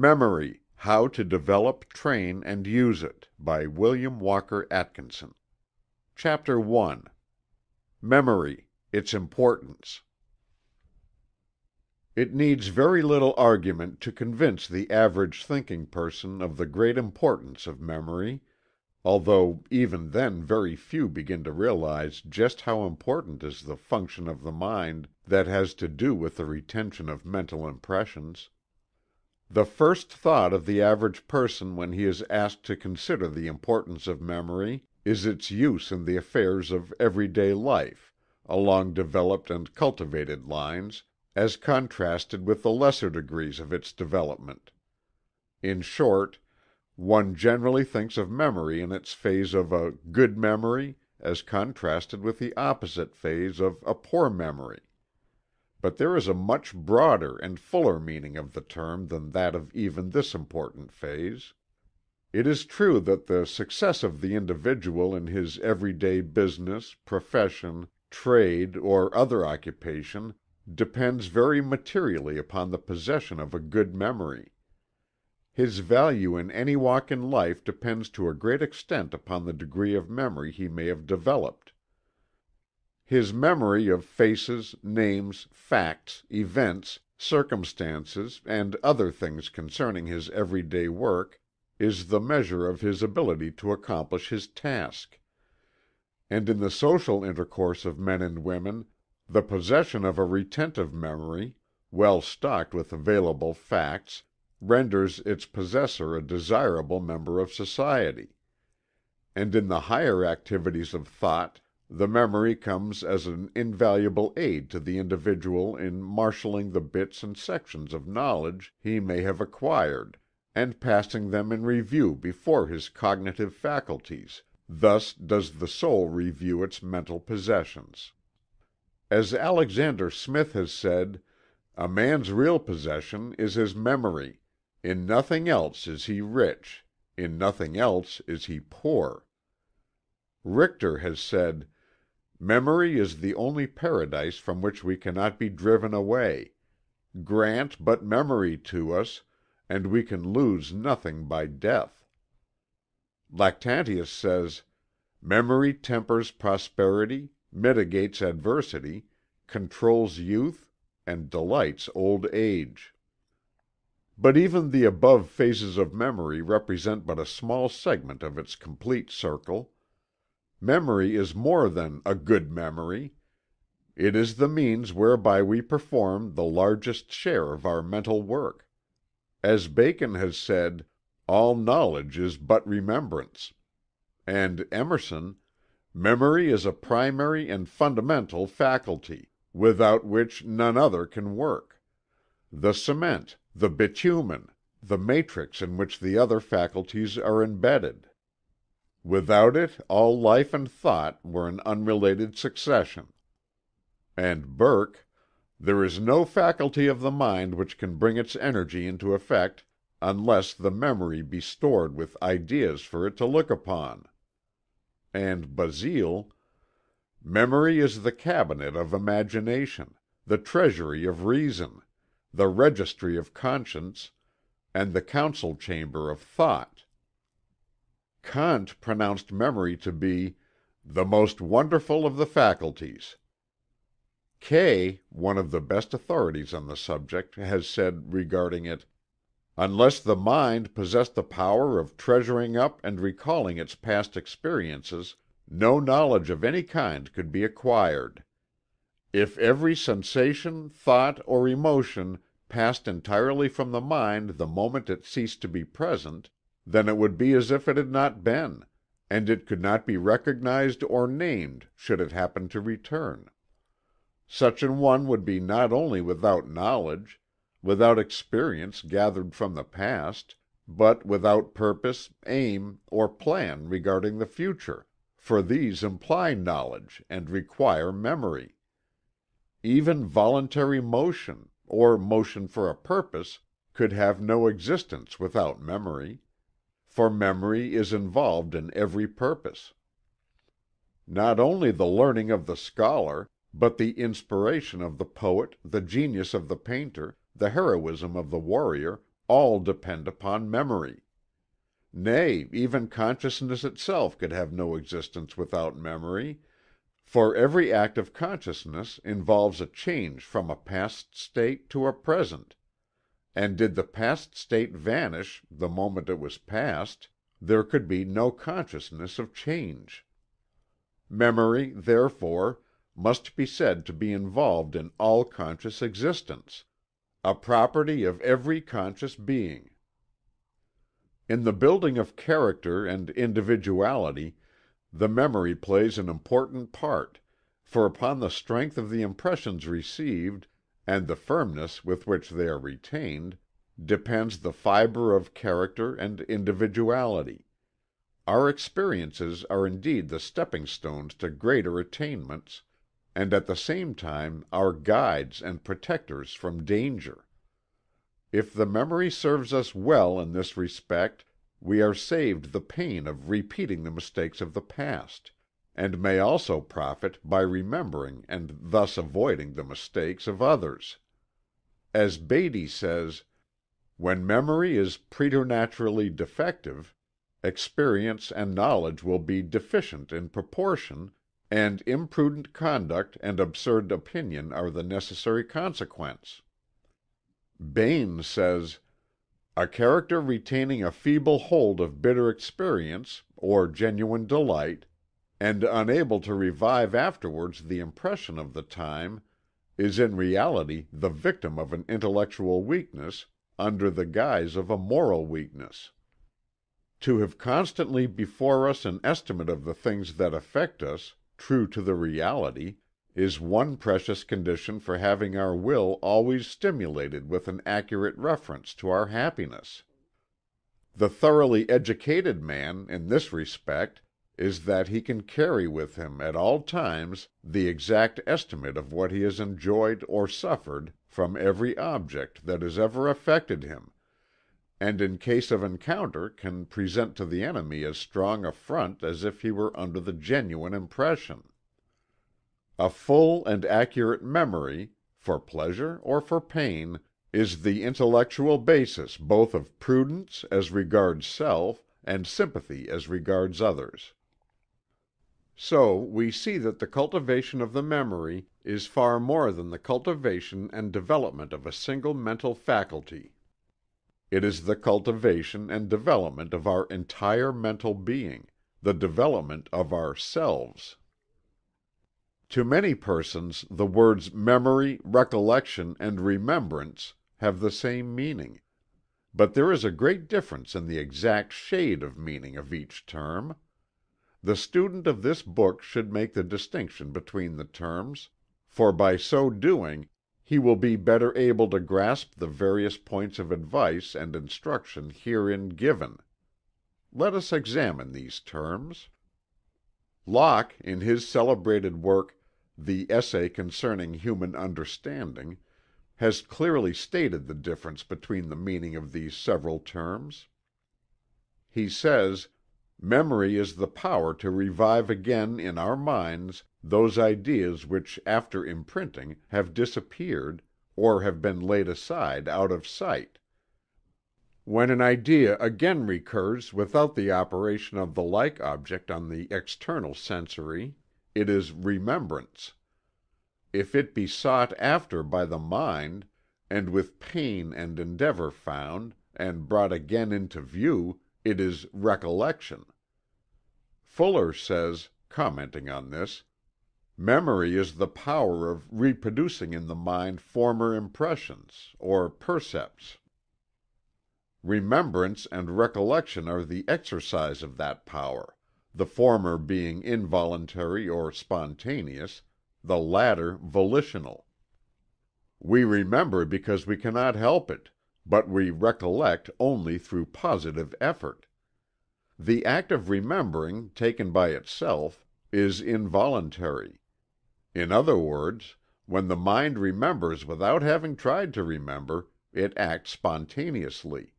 MEMORY HOW TO DEVELOP, TRAIN AND USE IT by William Walker Atkinson CHAPTER I Memory Its Importance It needs very little argument to convince the average thinking person of the great importance of memory, although even then very few begin to realize just how important is the function of the mind that has to do with the retention of mental impressions. The first thought of the average person when he is asked to consider the importance of memory, is its use in the affairs of every day life, along developed and cultivated lines, as contrasted with the lesser degrees of its development. In short, one generally thinks of memory in its phase of a "good memory" as contrasted with the opposite phase of a poor memory. But there is a much broader and fuller meaning of the term than that of even this important phase. It is true that the success of the individual in his every day business, profession, trade or other occupation depends very materially upon the possession of a good memory. His value in any walk in life depends to a great extent upon the degree of memory he may have developed. His memory of faces, names, facts, events, circumstances and other things concerning his every day work is the measure of his ability to accomplish his task. And in the social intercourse of men and women, the possession of a retentive memory, well stocked with available facts, renders its possessor a desirable member of society. And in the higher activities of thought the memory comes as an invaluable aid to the individual in marshaling the bits and sections of knowledge he may have acquired, and passing them in review before his cognitive faculties, thus does the soul review its mental possessions. As Alexander Smith has said, "A man's real possession is his memory; in nothing else is he rich, in nothing else is he poor." Richter has said. Memory is the only paradise from which we cannot be driven away; grant but memory to us, and we can lose nothing by death. Lactantius says: "Memory tempers prosperity, mitigates adversity, controls youth, and delights old age." But even the above phases of memory represent but a small segment of its complete circle. Memory is more than a "good memory." It is the means whereby we perform the largest share of our mental work. As Bacon has said, "all knowledge is but remembrance." And Emerson, "Memory is a primary and fundamental faculty, without which none other can work; the cement, the bitumen, the matrix in which the other faculties are embedded. Without it all life and thought were an unrelated succession." And Burke, "There is no faculty of the mind which can bring its energy into effect unless the memory be stored with ideas for it to look upon." And Basile, "Memory is the cabinet of imagination, the treasury of reason, the registry of conscience, and the council chamber of thought." Kant pronounced memory to be "the most wonderful of the faculties." Kay, one of the best authorities on the subject, has said regarding it: "Unless the mind possessed the power of treasuring up and recalling its past experiences, no knowledge of any kind could be acquired. If every sensation, thought or emotion passed entirely from the mind the moment it ceased to be present then it would be as if it had not been, and it could not be recognized or named should it happen to return. Such an one would be not only without knowledge, without experience gathered from the past, but without purpose, aim, or plan regarding the future, for these imply knowledge and require memory. Even voluntary motion, or motion for a purpose, could have no existence without memory for memory is involved in every purpose. Not only the learning of the scholar, but the inspiration of the poet, the genius of the painter, the heroism of the warrior, all depend upon memory. Nay, even consciousness itself could have no existence without memory, for every act of consciousness involves a change from a past state to a present, and did the past state vanish the moment it was past, there could be no consciousness of change. Memory, therefore, must be said to be involved in all conscious existence a property of every conscious being. In the building of character and individuality the memory plays an important part, for upon the strength of the impressions received, and the firmness with which they are retained, depends the fibre of character and individuality. Our experiences are indeed the stepping stones to greater attainments, and at the same time our guides and protectors from danger. If the memory serves us well in this respect we are saved the pain of repeating the mistakes of the past, and may also profit by remembering and thus avoiding the mistakes of others. As Beattie says: "When memory is preternaturally defective, experience and knowledge will be deficient in proportion, and imprudent conduct and absurd opinion are the necessary consequence." Bain says: a character retaining a feeble hold of bitter experience, or genuine delight, and unable to revive afterwards the impression of the time is in reality the victim of an intellectual weakness under the guise of a moral weakness. To have constantly before us an estimate of the things that affect us, true to the reality, is one precious condition for having our will always stimulated with an accurate reference to our happiness. The thoroughly educated man, in this respect, is that he can carry with him at all times the exact estimate of what he has enjoyed or suffered from every object that has ever affected him, and in case of encounter can present to the enemy as strong a front as if he were under the genuine impression. A full and accurate memory, for pleasure or for pain, is the intellectual basis both of prudence as regards self, and sympathy as regards others. So we see that the cultivation of the memory is far more than the cultivation and development of a single mental faculty. It is the cultivation and development of our entire mental being, the development of our selves. To many persons the words memory, recollection, and remembrance have the same meaning, but there is a great difference in the exact shade of meaning of each term. The student of this book should make the distinction between the terms, for by so doing he will be better able to grasp the various points of advice and instruction herein given. Let us examine these terms. Locke in his celebrated work the Essay Concerning Human Understanding, has clearly stated the difference between the meaning of these several terms. He says: "Memory is the power to revive again in our minds those ideas which after imprinting have disappeared, or have been laid aside out of sight. When an idea again recurs without the operation of the like object on the external sensory it is remembrance. If it be sought after by the mind, and with pain and endeavor found, and brought again into view, it is recollection. Fuller says, commenting on this: "Memory is the power of reproducing in the mind former impressions, or percepts. Remembrance and recollection are the exercise of that power the former being involuntary or spontaneous, the latter volitional. We remember because we cannot help it, but we recollect only through positive effort. The act of remembering, taken by itself, is involuntary. In other words, when the mind remembers without having tried to remember, it acts spontaneously.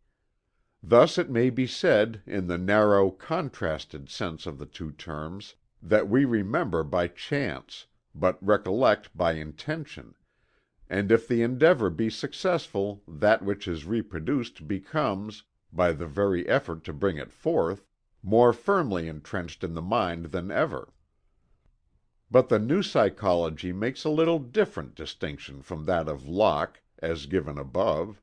Thus it may be said, in the narrow, contrasted sense of the two terms, that we remember by chance, but recollect by intention, and if the endeavor be successful that which is reproduced becomes, by the very effort to bring it forth, more firmly entrenched in the mind than ever. But the new psychology makes a little different distinction from that of Locke, as given above.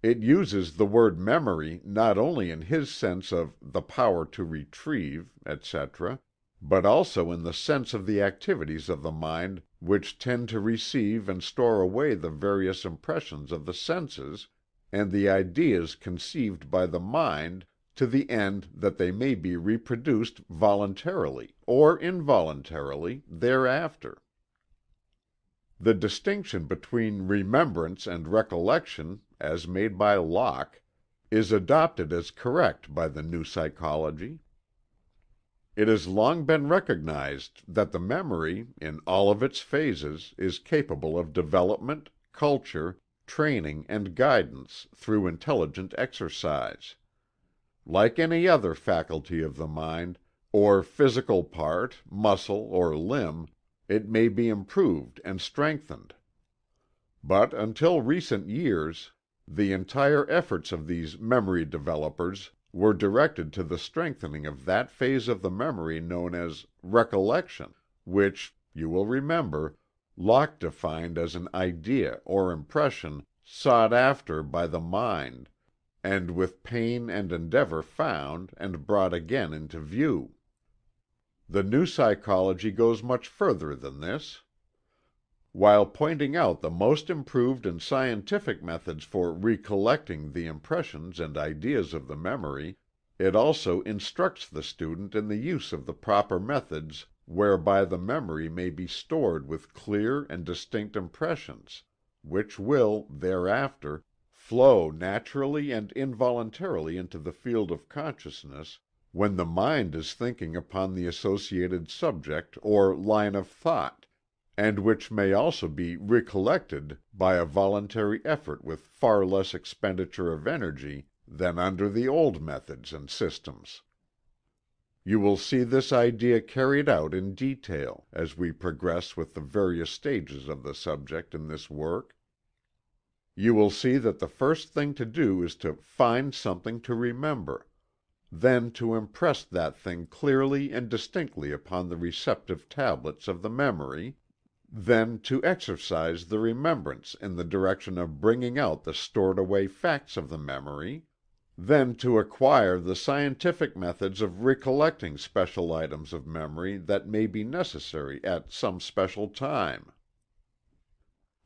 It uses the word memory not only in his sense of the power to retrieve, etc., but also in the sense of the activities of the mind which tend to receive and store away the various impressions of the senses, and the ideas conceived by the mind to the end that they may be reproduced voluntarily, or involuntarily, thereafter. The distinction between remembrance and recollection, as made by Locke, is adopted as correct by the new psychology. It has long been recognized that the memory, in all of its phases, is capable of development, culture, training and guidance through intelligent exercise. Like any other faculty of the mind, or physical part, muscle or limb, it may be improved and strengthened. But until recent years the entire efforts of these memory developers were directed to the strengthening of that phase of the memory known as "recollection," which, you will remember, Locke defined as an idea or impression sought after by the mind and with pain and endeavor found and brought again into view. The new psychology goes much further than this. While pointing out the most improved and scientific methods for recollecting the impressions and ideas of the memory, it also instructs the student in the use of the proper methods whereby the memory may be stored with clear and distinct impressions, which will, thereafter, flow naturally and involuntarily into the field of consciousness when the mind is thinking upon the associated subject or line of thought, and which may also be recollected by a voluntary effort with far less expenditure of energy than under the old methods and systems. You will see this idea carried out in detail, as we progress with the various stages of the subject in this work. You will see that the first thing to do is to find something to remember; then to impress that thing clearly and distinctly upon the receptive tablets of the memory; then to exercise the remembrance in the direction of bringing out the stored away facts of the memory; then to acquire the scientific methods of recollecting special items of memory that may be necessary at some special time.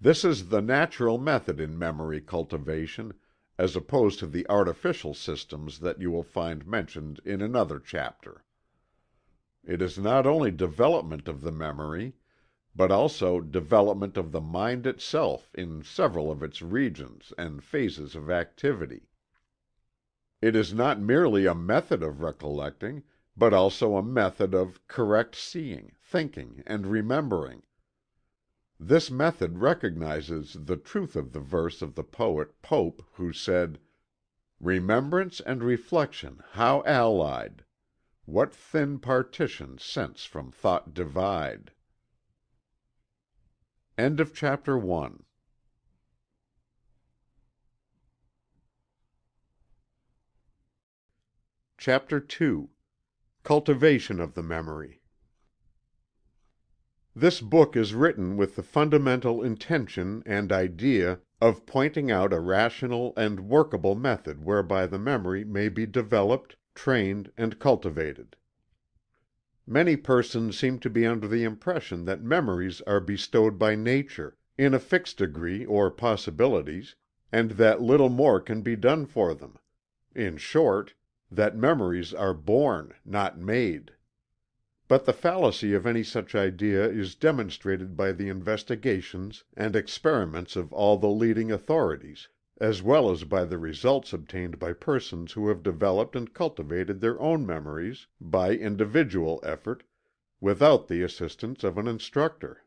This is the natural method in memory cultivation, as opposed to the artificial systems that you will find mentioned in another chapter. It is not only development of the memory, but also development of the mind itself in several of its regions and phases of activity. It is not merely a method of recollecting, but also a method of correct seeing, thinking and remembering. This method recognizes the truth of the verse of the poet Pope who said: "Remembrance and reflection how allied! What thin partition sense from thought divide!" End of chapter II Cultivation of the Memory. This book is written with the fundamental intention and idea of pointing out a rational and workable method whereby the memory may be developed, trained and cultivated. Many persons seem to be under the impression that memories are bestowed by nature, in a fixed degree or possibilities, and that little more can be done for them; in short, that memories are born, not made. But the fallacy of any such idea is demonstrated by the investigations and experiments of all the leading authorities, as well as by the results obtained by persons who have developed and cultivated their own memories by individual effort, without the assistance of an instructor.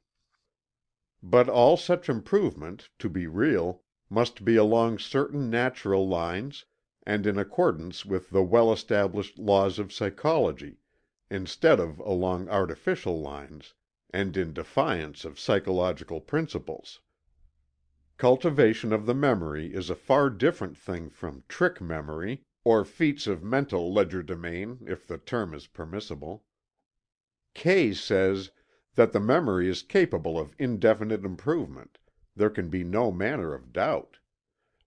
But all such improvement, to be real, must be along certain natural lines and in accordance with the well established laws of psychology instead of along artificial lines, and in defiance of psychological principles. Cultivation of the memory is a far different thing from trick memory, or feats of mental legerdemain if the term is permissible. Kay says that the memory is capable of indefinite improvement there can be no manner of doubt.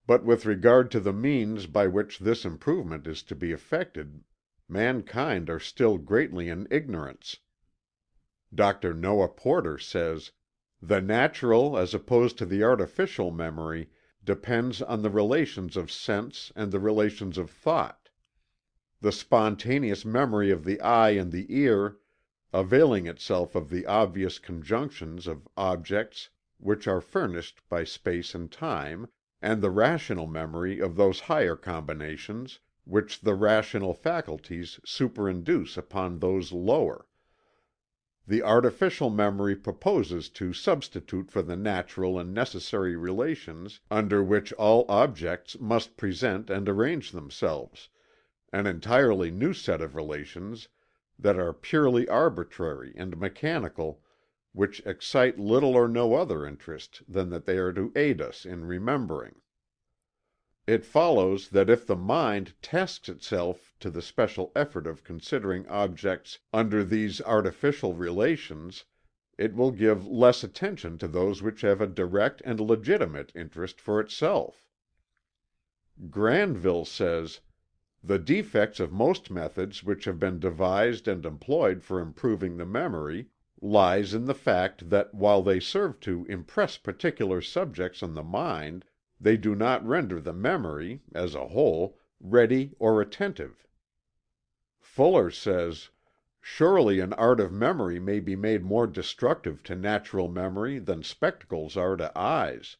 But with regard to the means by which this improvement is to be effected mankind are still greatly in ignorance. Dr. Noah Porter says: "The natural as opposed to the artificial memory depends on the relations of sense and the relations of thought. The spontaneous memory of the eye and the ear, availing itself of the obvious conjunctions of objects which are furnished by space and time, and the rational memory of those higher combinations which the rational faculties superinduce upon those lower. The artificial memory proposes to substitute for the natural and necessary relations under which all objects must present and arrange themselves, an entirely new set of relations that are purely arbitrary and mechanical, which excite little or no other interest than that they are to aid us in remembering. It follows that if the mind tasks itself to the special effort of considering objects under these artificial relations, it will give less attention to those which have a direct and legitimate interest for itself. Granville says: "The defects of most methods which have been devised and employed for improving the memory, lies in the fact that while they serve to impress particular subjects on the mind they do not render the memory, as a whole, ready or attentive." Fuller says: "Surely an art of memory may be made more destructive to natural memory than spectacles are to eyes."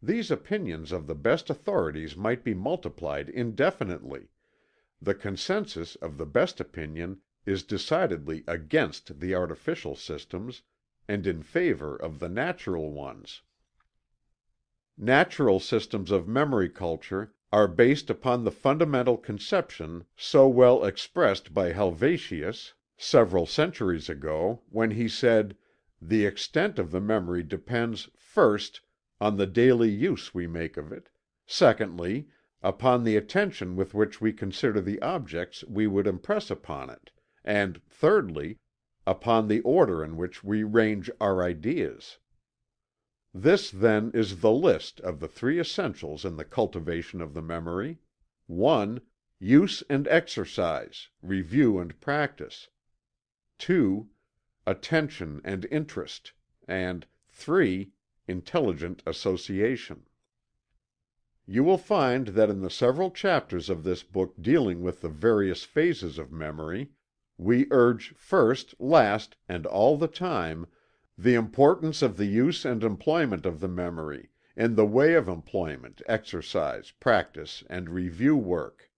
These opinions of the best authorities might be multiplied indefinitely. The consensus of the best opinion is decidedly against the artificial systems, and in favor of the natural ones. Natural systems of memory culture are based upon the fundamental conception so well expressed by Helvetius several centuries ago, when he said: "The extent of the memory depends, first, on the daily use we make of it; secondly, upon the attention with which we consider the objects we would impress upon it; and thirdly, upon the order in which we range our ideas." This, then, is the list of the three essentials in the cultivation of the memory: 1. Use and exercise, review and practice; 2. Attention and interest; and 3. Intelligent association. You will find that in the several chapters of this book dealing with the various phases of memory, we urge first, last, and all the time the importance of the use and employment of the memory, in the way of employment, exercise, practice and review work.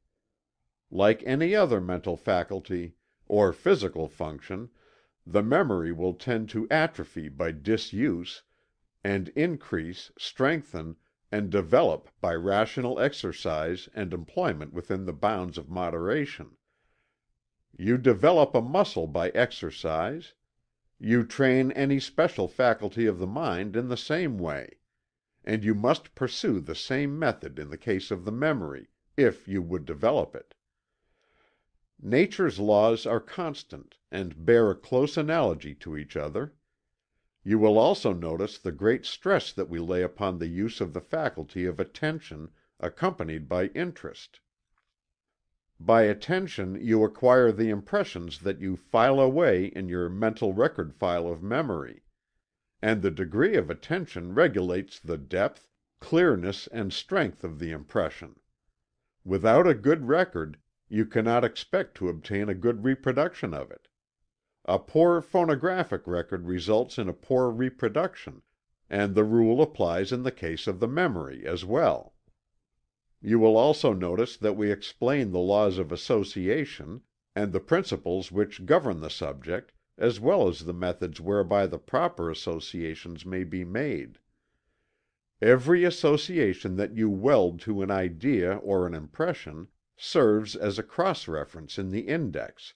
Like any other mental faculty, or physical function, the memory will tend to atrophy by disuse, and increase, strengthen, and develop by rational exercise and employment within the bounds of moderation. You develop a muscle by exercise. You train any special faculty of the mind in the same way; and you must pursue the same method in the case of the memory, if you would develop it. Nature's laws are constant, and bear a close analogy to each other. You will also notice the great stress that we lay upon the use of the faculty of attention, accompanied by interest. By attention you acquire the impressions that you file away in your mental record file of memory; and the degree of attention regulates the depth, clearness and strength of the impression. Without a good record, you cannot expect to obtain a good reproduction of it. A poor phonographic record results in a poor reproduction, and the rule applies in the case of the memory as well. You will also notice that we explain the laws of association, and the principles which govern the subject, as well as the methods whereby the proper associations may be made. Every association that you weld to an idea or an impression, serves as a cross reference in the index,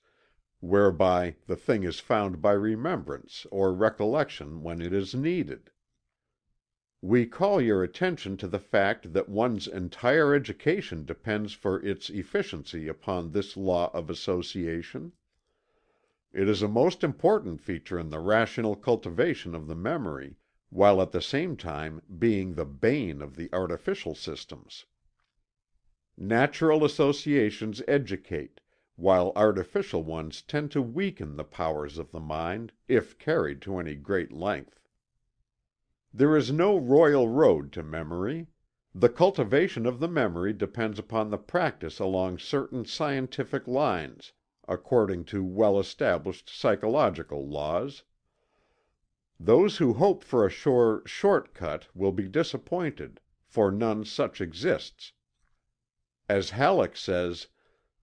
whereby the thing is found by remembrance or recollection when it is needed. We call your attention to the fact that one's entire education depends for its efficiency upon this law of association. It is a most important feature in the rational cultivation of the memory, while at the same time being the bane of the artificial systems. Natural associations educate, while artificial ones tend to weaken the powers of the mind, if carried to any great length. There is no royal road to memory. The cultivation of the memory depends upon the practice along certain scientific lines, according to well established psychological laws. Those who hope for a sure "short cut" will be disappointed, for none such exists. As Halleck says,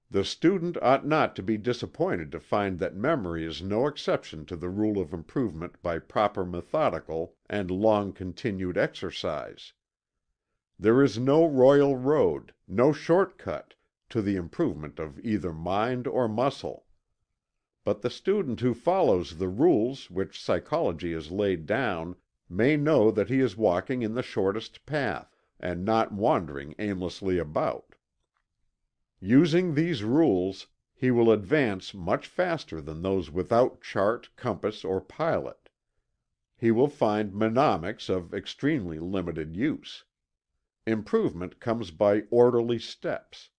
"The student ought not to be disappointed to find that memory is no exception to the rule of improvement by proper methodical and long continued exercise. There is no royal road, no short cut, to the improvement of either mind or muscle. But the student who follows the rules which psychology has laid down may know that he is walking in the shortest path, and not wandering aimlessly about. Using these rules, he will advance much faster than those without chart, compass or pilot. He will find mnemonics of extremely limited use. Improvement comes by orderly steps.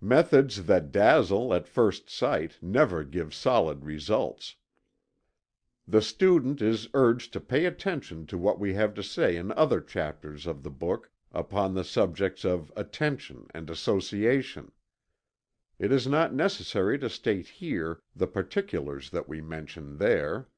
Methods that dazzle at first sight never give solid results. The student is urged to pay attention to what we have to say in other chapters of the book upon the subjects of Attention and Association. It is not necessary to state here the particulars that we mention there.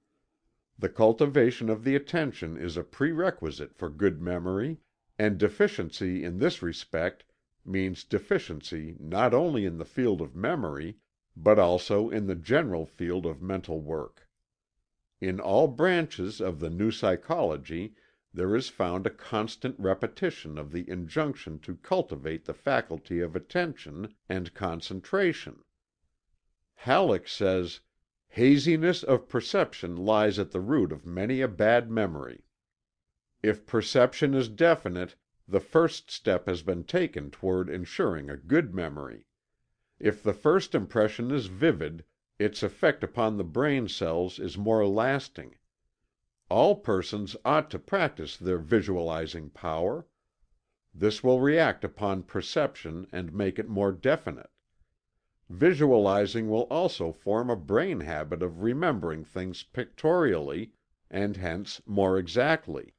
The cultivation of the attention is a prerequisite for good memory, and deficiency in this respect means deficiency not only in the field of memory, but also in the general field of mental work. In all branches of the new psychology there is found a constant repetition of the injunction to cultivate the faculty of attention and concentration. Halleck says: "Haziness of perception lies at the root of many a bad memory. If perception is definite, the first step has been taken toward insuring a good memory. If the first impression is vivid, its effect upon the brain cells is more lasting. All persons ought to practice their visualizing power. This will react upon perception and make it more definite. Visualizing will also form a brain habit of remembering things pictorially, and hence more exactly.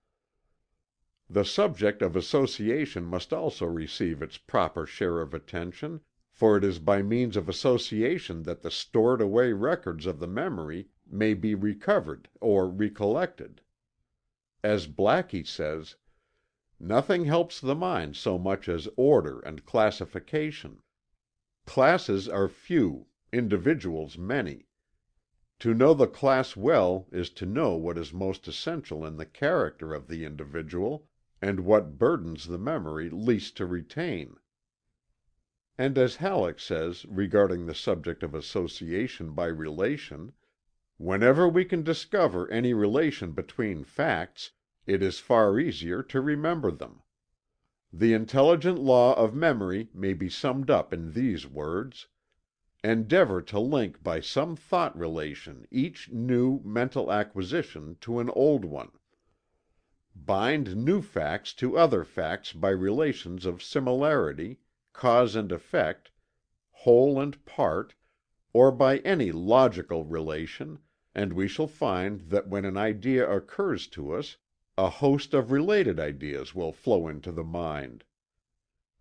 The subject of association must also receive its proper share of attention, for it is by means of association that the stored away records of the memory may be recovered or recollected. As Blackie says: "Nothing helps the mind so much as order and classification. Classes are few, individuals many. To know the class well is to know what is most essential in the character of the individual, and what burdens the memory least to retain." And as Halleck says regarding the subject of association by relation. Whenever we can discover any relation between facts, it is far easier to remember them. The intelligent law of memory may be summed up in these words: Endeavor to link by some thought relation each new, mental acquisition to an old one. Bind new facts to other facts by relations of similarity, cause and effect, whole and part or by any logical relation, and we shall find that when an idea occurs to us, a host of related ideas will flow into the mind.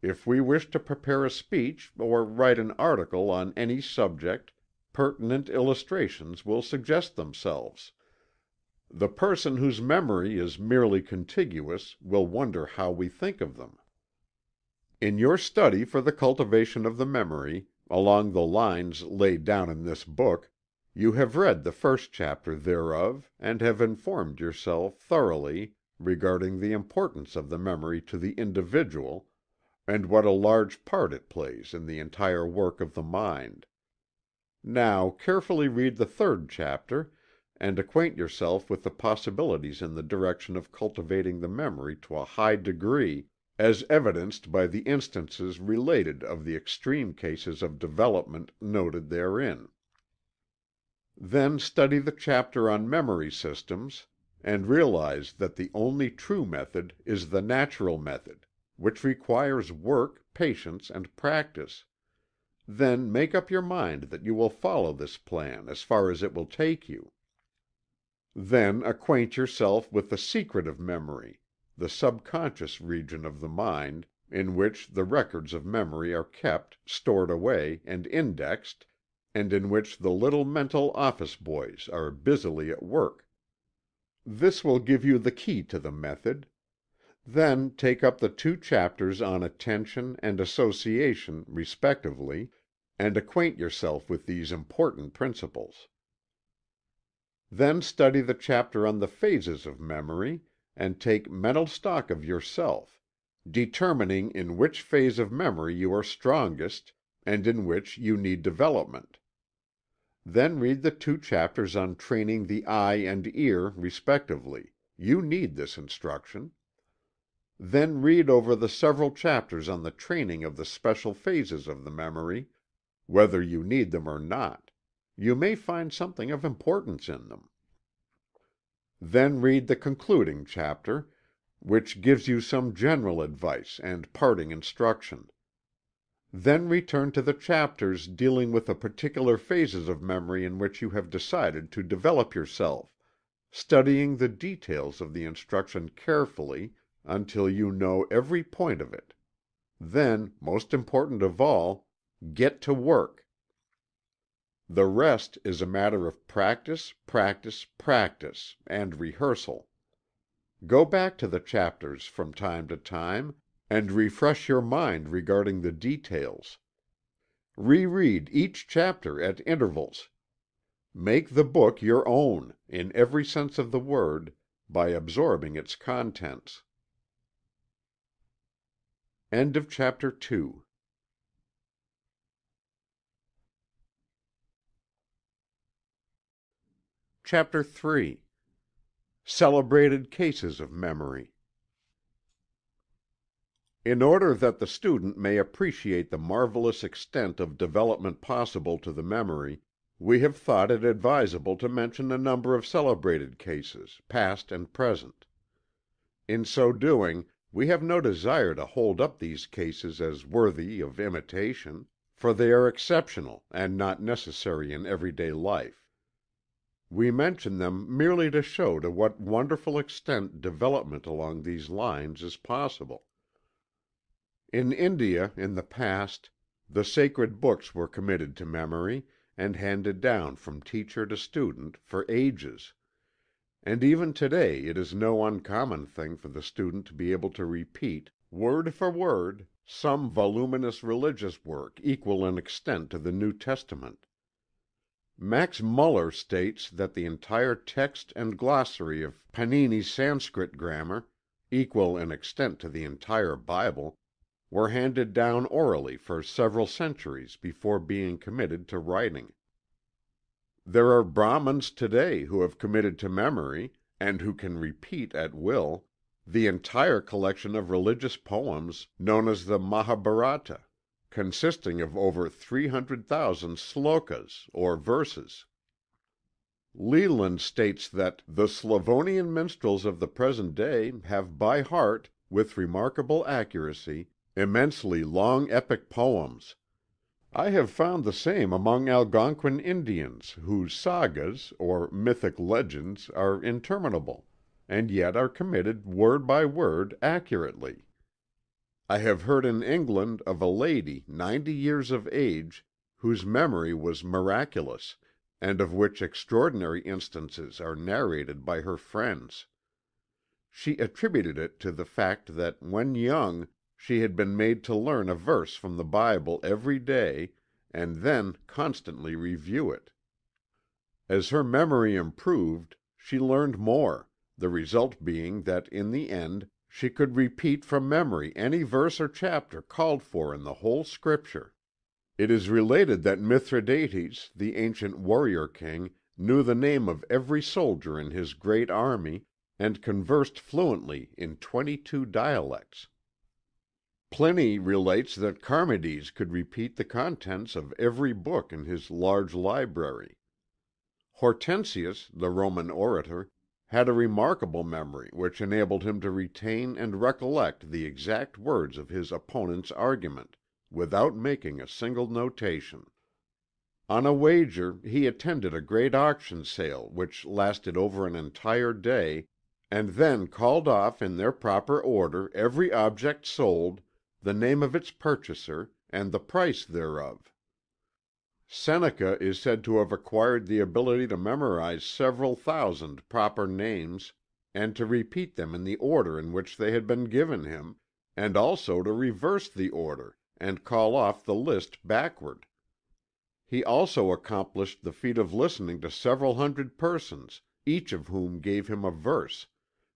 If we wish to prepare a speech or write an article on any subject, pertinent illustrations will suggest themselves. The person whose memory is merely contiguous will wonder how we think of them. In your study for the cultivation of the memory along the lines laid down in this book, you have read the first chapter thereof and have informed yourself thoroughly regarding the importance of the memory to the individual, and what a large part it plays in the entire work of the mind. Now carefully read the third chapter and acquaint yourself with the possibilities in the direction of cultivating the memory to a high degree, as evidenced by the instances related of the extreme cases of development noted therein. Then study the chapter on memory systems and realize that the only true method is the natural method, which requires work, patience and practice. Then make up your mind that you will follow this plan as far as it will take you. Then acquaint yourself with the secret of memory, the subconscious region of the mind, in which the records of memory are kept, stored away and indexed, and in which the little mental office boys are busily at work. This will give you the key to the method. Then take up the two chapters on Attention and Association, respectively, and acquaint yourself with these important principles. Then study the chapter on the phases of memory, and take mental stock of yourself, determining in which phase of memory you are strongest, and in which you need development. Then read the two chapters on training the eye and ear, respectively you need this instruction. Then read over the several chapters on the training of the special phases of the memory, whether you need them or not you may find something of importance in them. Then read the concluding chapter, which gives you some general advice and parting instruction. Then return to the chapters dealing with the particular phases of memory in which you have decided to develop yourself, studying the details of the instruction carefully until you know every point of it. Then, most important of all, get to work. The rest is a matter of practice, practice, practice, and rehearsal. Go back to the chapters from time to time and refresh your mind regarding the details. Reread each chapter at intervals. Make the book your own, in every sense of the word, by absorbing its contents. End of chapter 2 Chapter 3 Celebrated Cases of Memory in order that the student may appreciate the marvelous extent of development possible to the memory, we have thought it advisable to mention a number of celebrated cases, past and present. In so doing, we have no desire to hold up these cases as worthy of imitation, for they are exceptional and not necessary in everyday life. We mention them merely to show to what wonderful extent development along these lines is possible. In India, in the past, the sacred books were committed to memory, and handed down from teacher to student, for ages; and even today it is no uncommon thing for the student to be able to repeat, word for word, some voluminous religious work equal in extent to the New Testament. Max Muller states that the entire text and glossary of Panini's Sanskrit grammar, equal in extent to the entire Bible were handed down orally for several centuries before being committed to writing. There are Brahmins today who have committed to memory, and who can repeat at will, the entire collection of religious poems known as the Mahabharata, consisting of over 300,000 slokas or verses. Leland states that "the Slavonian minstrels of the present day have by heart, with remarkable accuracy, Immensely long epic poems. I have found the same among Algonquin Indians whose sagas, or mythic legends, are interminable, and yet are committed word by word accurately. I have heard in England of a lady ninety years of age whose memory was miraculous, and of which extraordinary instances are narrated by her friends. She attributed it to the fact that when young she had been made to learn a verse from the Bible every day, and then constantly review it. As her memory improved, she learned more, the result being that in the end she could repeat from memory any verse or chapter called for in the whole Scripture. It is related that Mithridates, the ancient warrior king, knew the name of every soldier in his great army, and conversed fluently in twenty two dialects. Pliny relates that Charmides could repeat the contents of every book in his large library. Hortensius, the Roman orator, had a remarkable memory which enabled him to retain and recollect the exact words of his opponent's argument, without making a single notation. On a wager he attended a great auction sale which lasted over an entire day, and then called off in their proper order every object sold, the name of its purchaser, and the price thereof. Seneca is said to have acquired the ability to memorize several thousand proper names, and to repeat them in the order in which they had been given him, and also to reverse the order and call off the list backward. He also accomplished the feat of listening to several hundred persons, each of whom gave him a verse,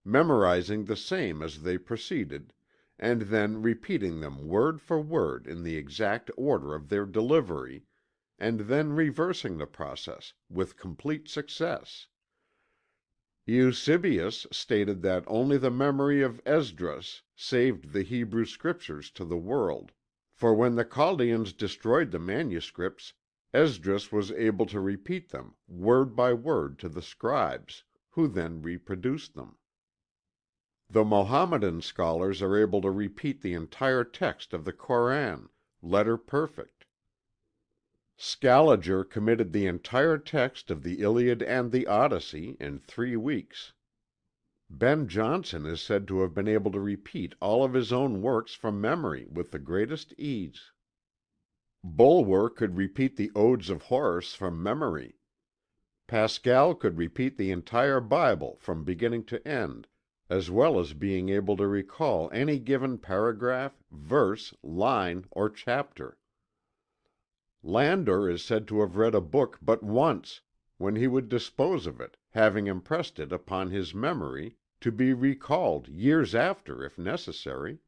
memorizing the same as they proceeded, and then repeating them word for word in the exact order of their delivery and then reversing the process, with complete success. Eusebius stated that only the memory of Esdras saved the Hebrew Scriptures to the world, for when the Chaldeans destroyed the manuscripts Esdras was able to repeat them word by word to the scribes, who then reproduced them. The Mohammedan scholars are able to repeat the entire text of the Koran, letter perfect. Scaliger committed the entire text of the Iliad and the Odyssey in three weeks. Ben Jonson is said to have been able to repeat all of his own works from memory with the greatest ease. Bulwer could repeat the Odes of Horace from memory. Pascal could repeat the entire Bible from beginning to end, as well as being able to recall any given paragraph, verse, line, or chapter. Landor is said to have read a book but once, when he would dispose of it, having impressed it upon his memory, to be recalled years after if necessary.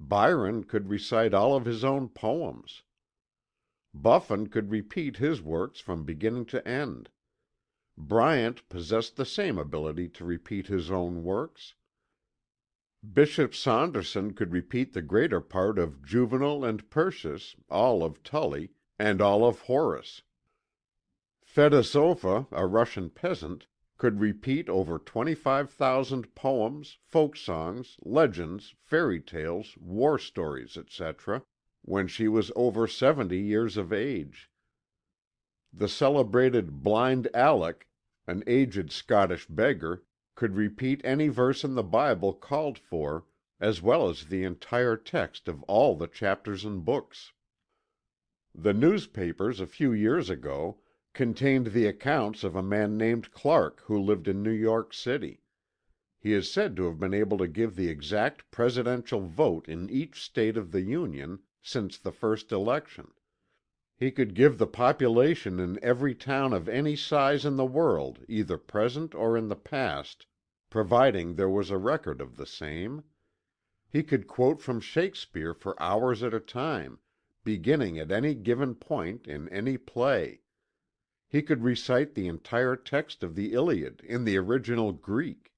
Byron could recite all of his own poems. Buffon could repeat his works from beginning to end. Bryant possessed the same ability to repeat his own works. Bishop Saunderson could repeat the greater part of Juvenal and Persius, all of Tully, and all of Horace. Fedosova, a Russian peasant, could repeat over twenty five thousand poems, folk songs, legends, fairy tales, war stories, etc., when she was over seventy years of age. The celebrated Blind Alec, an aged Scottish beggar, could repeat any verse in the Bible called for, as well as the entire text of all the chapters and books. The newspapers a few years ago contained the accounts of a man named Clark who lived in New York City. He is said to have been able to give the exact presidential vote in each State of the Union since the first election. He could give the population in every town of any size in the world either present or in the past, providing there was a record of the same. He could quote from Shakespeare for hours at a time, beginning at any given point in any play. He could recite the entire text of the Iliad in the original Greek.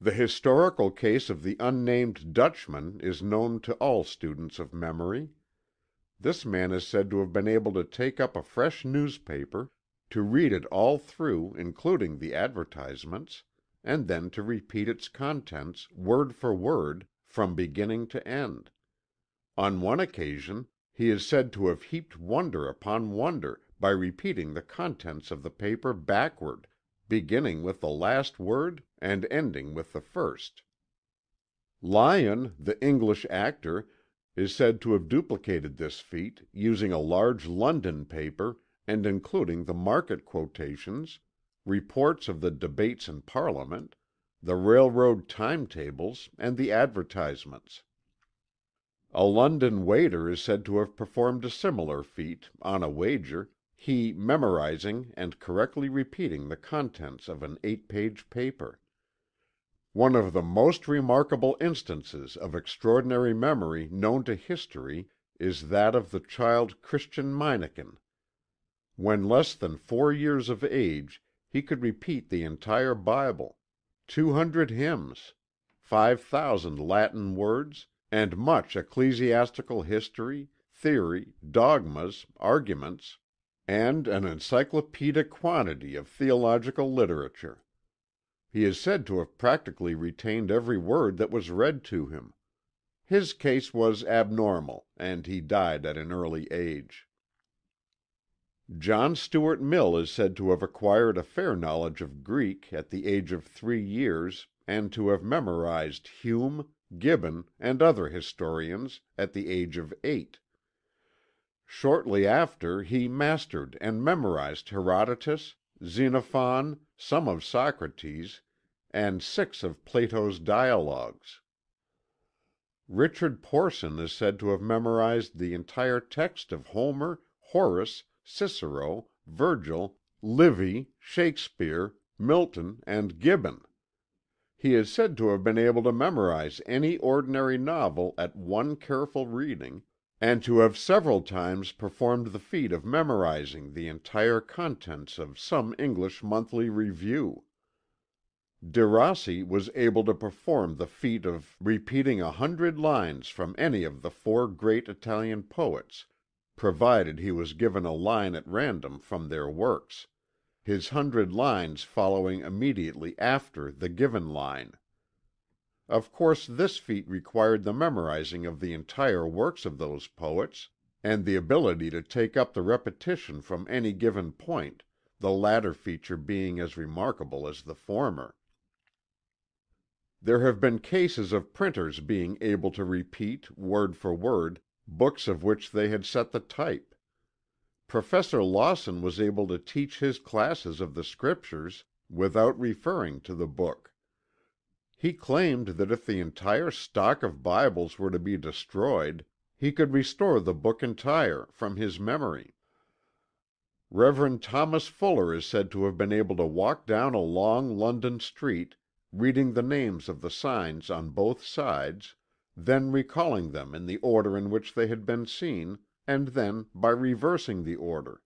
The historical case of the unnamed Dutchman is known to all students of memory. This man is said to have been able to take up a fresh newspaper, to read it all through including the advertisements, and then to repeat its contents, word for word, from beginning to end. On one occasion he is said to have heaped wonder upon wonder by repeating the contents of the paper backward, beginning with the last word and ending with the first. Lyon, the English actor is said to have duplicated this feat, using a large London paper and including the market quotations, reports of the debates in Parliament, the railroad time tables and the advertisements. A London waiter is said to have performed a similar feat, on a wager, he memorizing and correctly repeating the contents of an eight page paper. One of the most remarkable instances of extraordinary memory known to history is that of the child Christian Meineken. When less than four years of age he could repeat the entire Bible, two hundred hymns, five thousand Latin words, and much ecclesiastical history, theory, dogmas, arguments, and an encyclopedic quantity of theological literature. He is said to have practically retained every word that was read to him. His case was abnormal, and he died at an early age. John Stuart Mill is said to have acquired a fair knowledge of Greek at the age of three years and to have memorized Hume, Gibbon, and other historians at the age of eight. Shortly after he mastered and memorized Herodotus, Xenophon, some of Socrates, and six of Plato's dialogues. Richard Porson is said to have memorized the entire text of Homer, Horace, Cicero, Virgil, Livy, Shakespeare, Milton, and Gibbon. He is said to have been able to memorize any ordinary novel at one careful reading, and to have several times performed the feat of memorizing the entire contents of some English monthly review. De Rossi was able to perform the feat of repeating a hundred lines from any of the four great Italian poets, provided he was given a line at random from their works, his hundred lines following immediately after the given line. Of course this feat required the memorizing of the entire works of those poets, and the ability to take up the repetition from any given point, the latter feature being as remarkable as the former. There have been cases of printers being able to repeat, word for word, books of which they had set the type. Professor Lawson was able to teach his classes of the Scriptures without referring to the book. He claimed that if the entire stock of Bibles were to be destroyed, he could restore the book entire, from his memory. Rev. Thomas Fuller is said to have been able to walk down a long London street, reading the names of the signs on both sides, then recalling them in the order in which they had been seen, and then by reversing the order.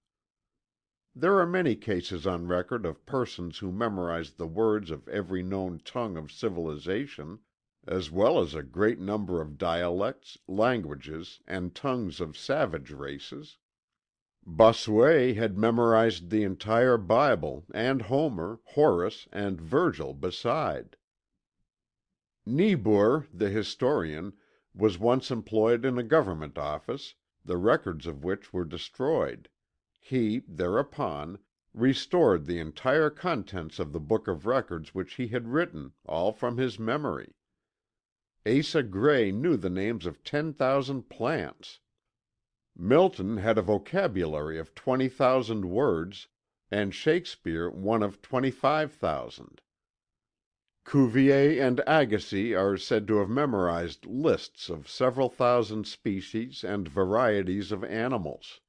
There are many cases on record of persons who memorized the words of every known tongue of civilization, as well as a great number of dialects, languages, and tongues of savage races. Bossuet had memorized the entire Bible, and Homer, Horace, and Virgil beside. Niebuhr, the historian, was once employed in a government office, the records of which were destroyed. He, thereupon, restored the entire contents of the book of records which he had written, all from his memory. Asa Gray knew the names of ten thousand plants. Milton had a vocabulary of twenty thousand words, and Shakespeare one of twenty five thousand. Cuvier and Agassiz are said to have memorized lists of several thousand species and varieties of animals.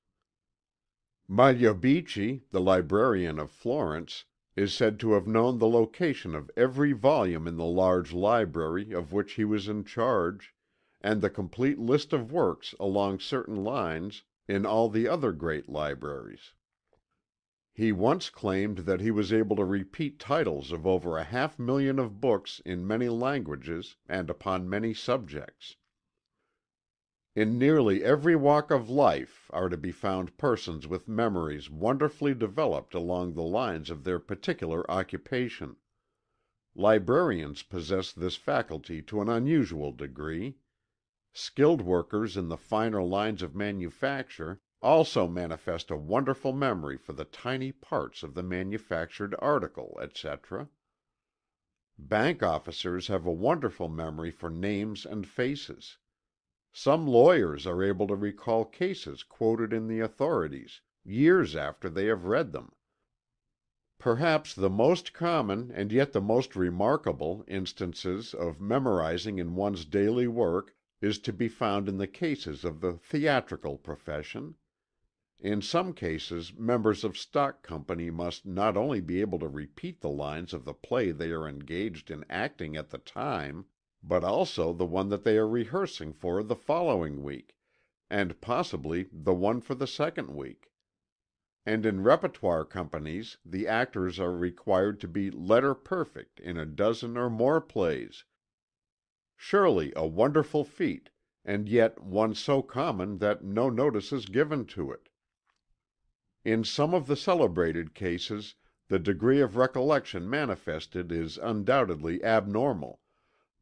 Magliabechi, the librarian of Florence, is said to have known the location of every volume in the large library of which he was in charge, and the complete list of works along certain lines in all the other great libraries. He once claimed that he was able to repeat titles of over a half million of books in many languages and upon many subjects. In nearly every walk of life are to be found persons with memories wonderfully developed along the lines of their particular occupation. Librarians possess this faculty to an unusual degree. Skilled workers in the finer lines of manufacture also manifest a wonderful memory for the tiny parts of the manufactured article, etc. Bank officers have a wonderful memory for names and faces. Some lawyers are able to recall cases quoted in the authorities, years after they have read them. Perhaps the most common, and yet the most remarkable, instances of memorizing in one's daily work is to be found in the cases of the theatrical profession. In some cases members of stock company must not only be able to repeat the lines of the play they are engaged in acting at the time, but also the one that they are rehearsing for the following week, and possibly the one for the second week. and in repertoire companies the actors are required to be letter perfect in a dozen or more plays surely a wonderful feat, and yet one so common that no notice is given to it. In some of the celebrated cases the degree of recollection manifested is undoubtedly abnormal,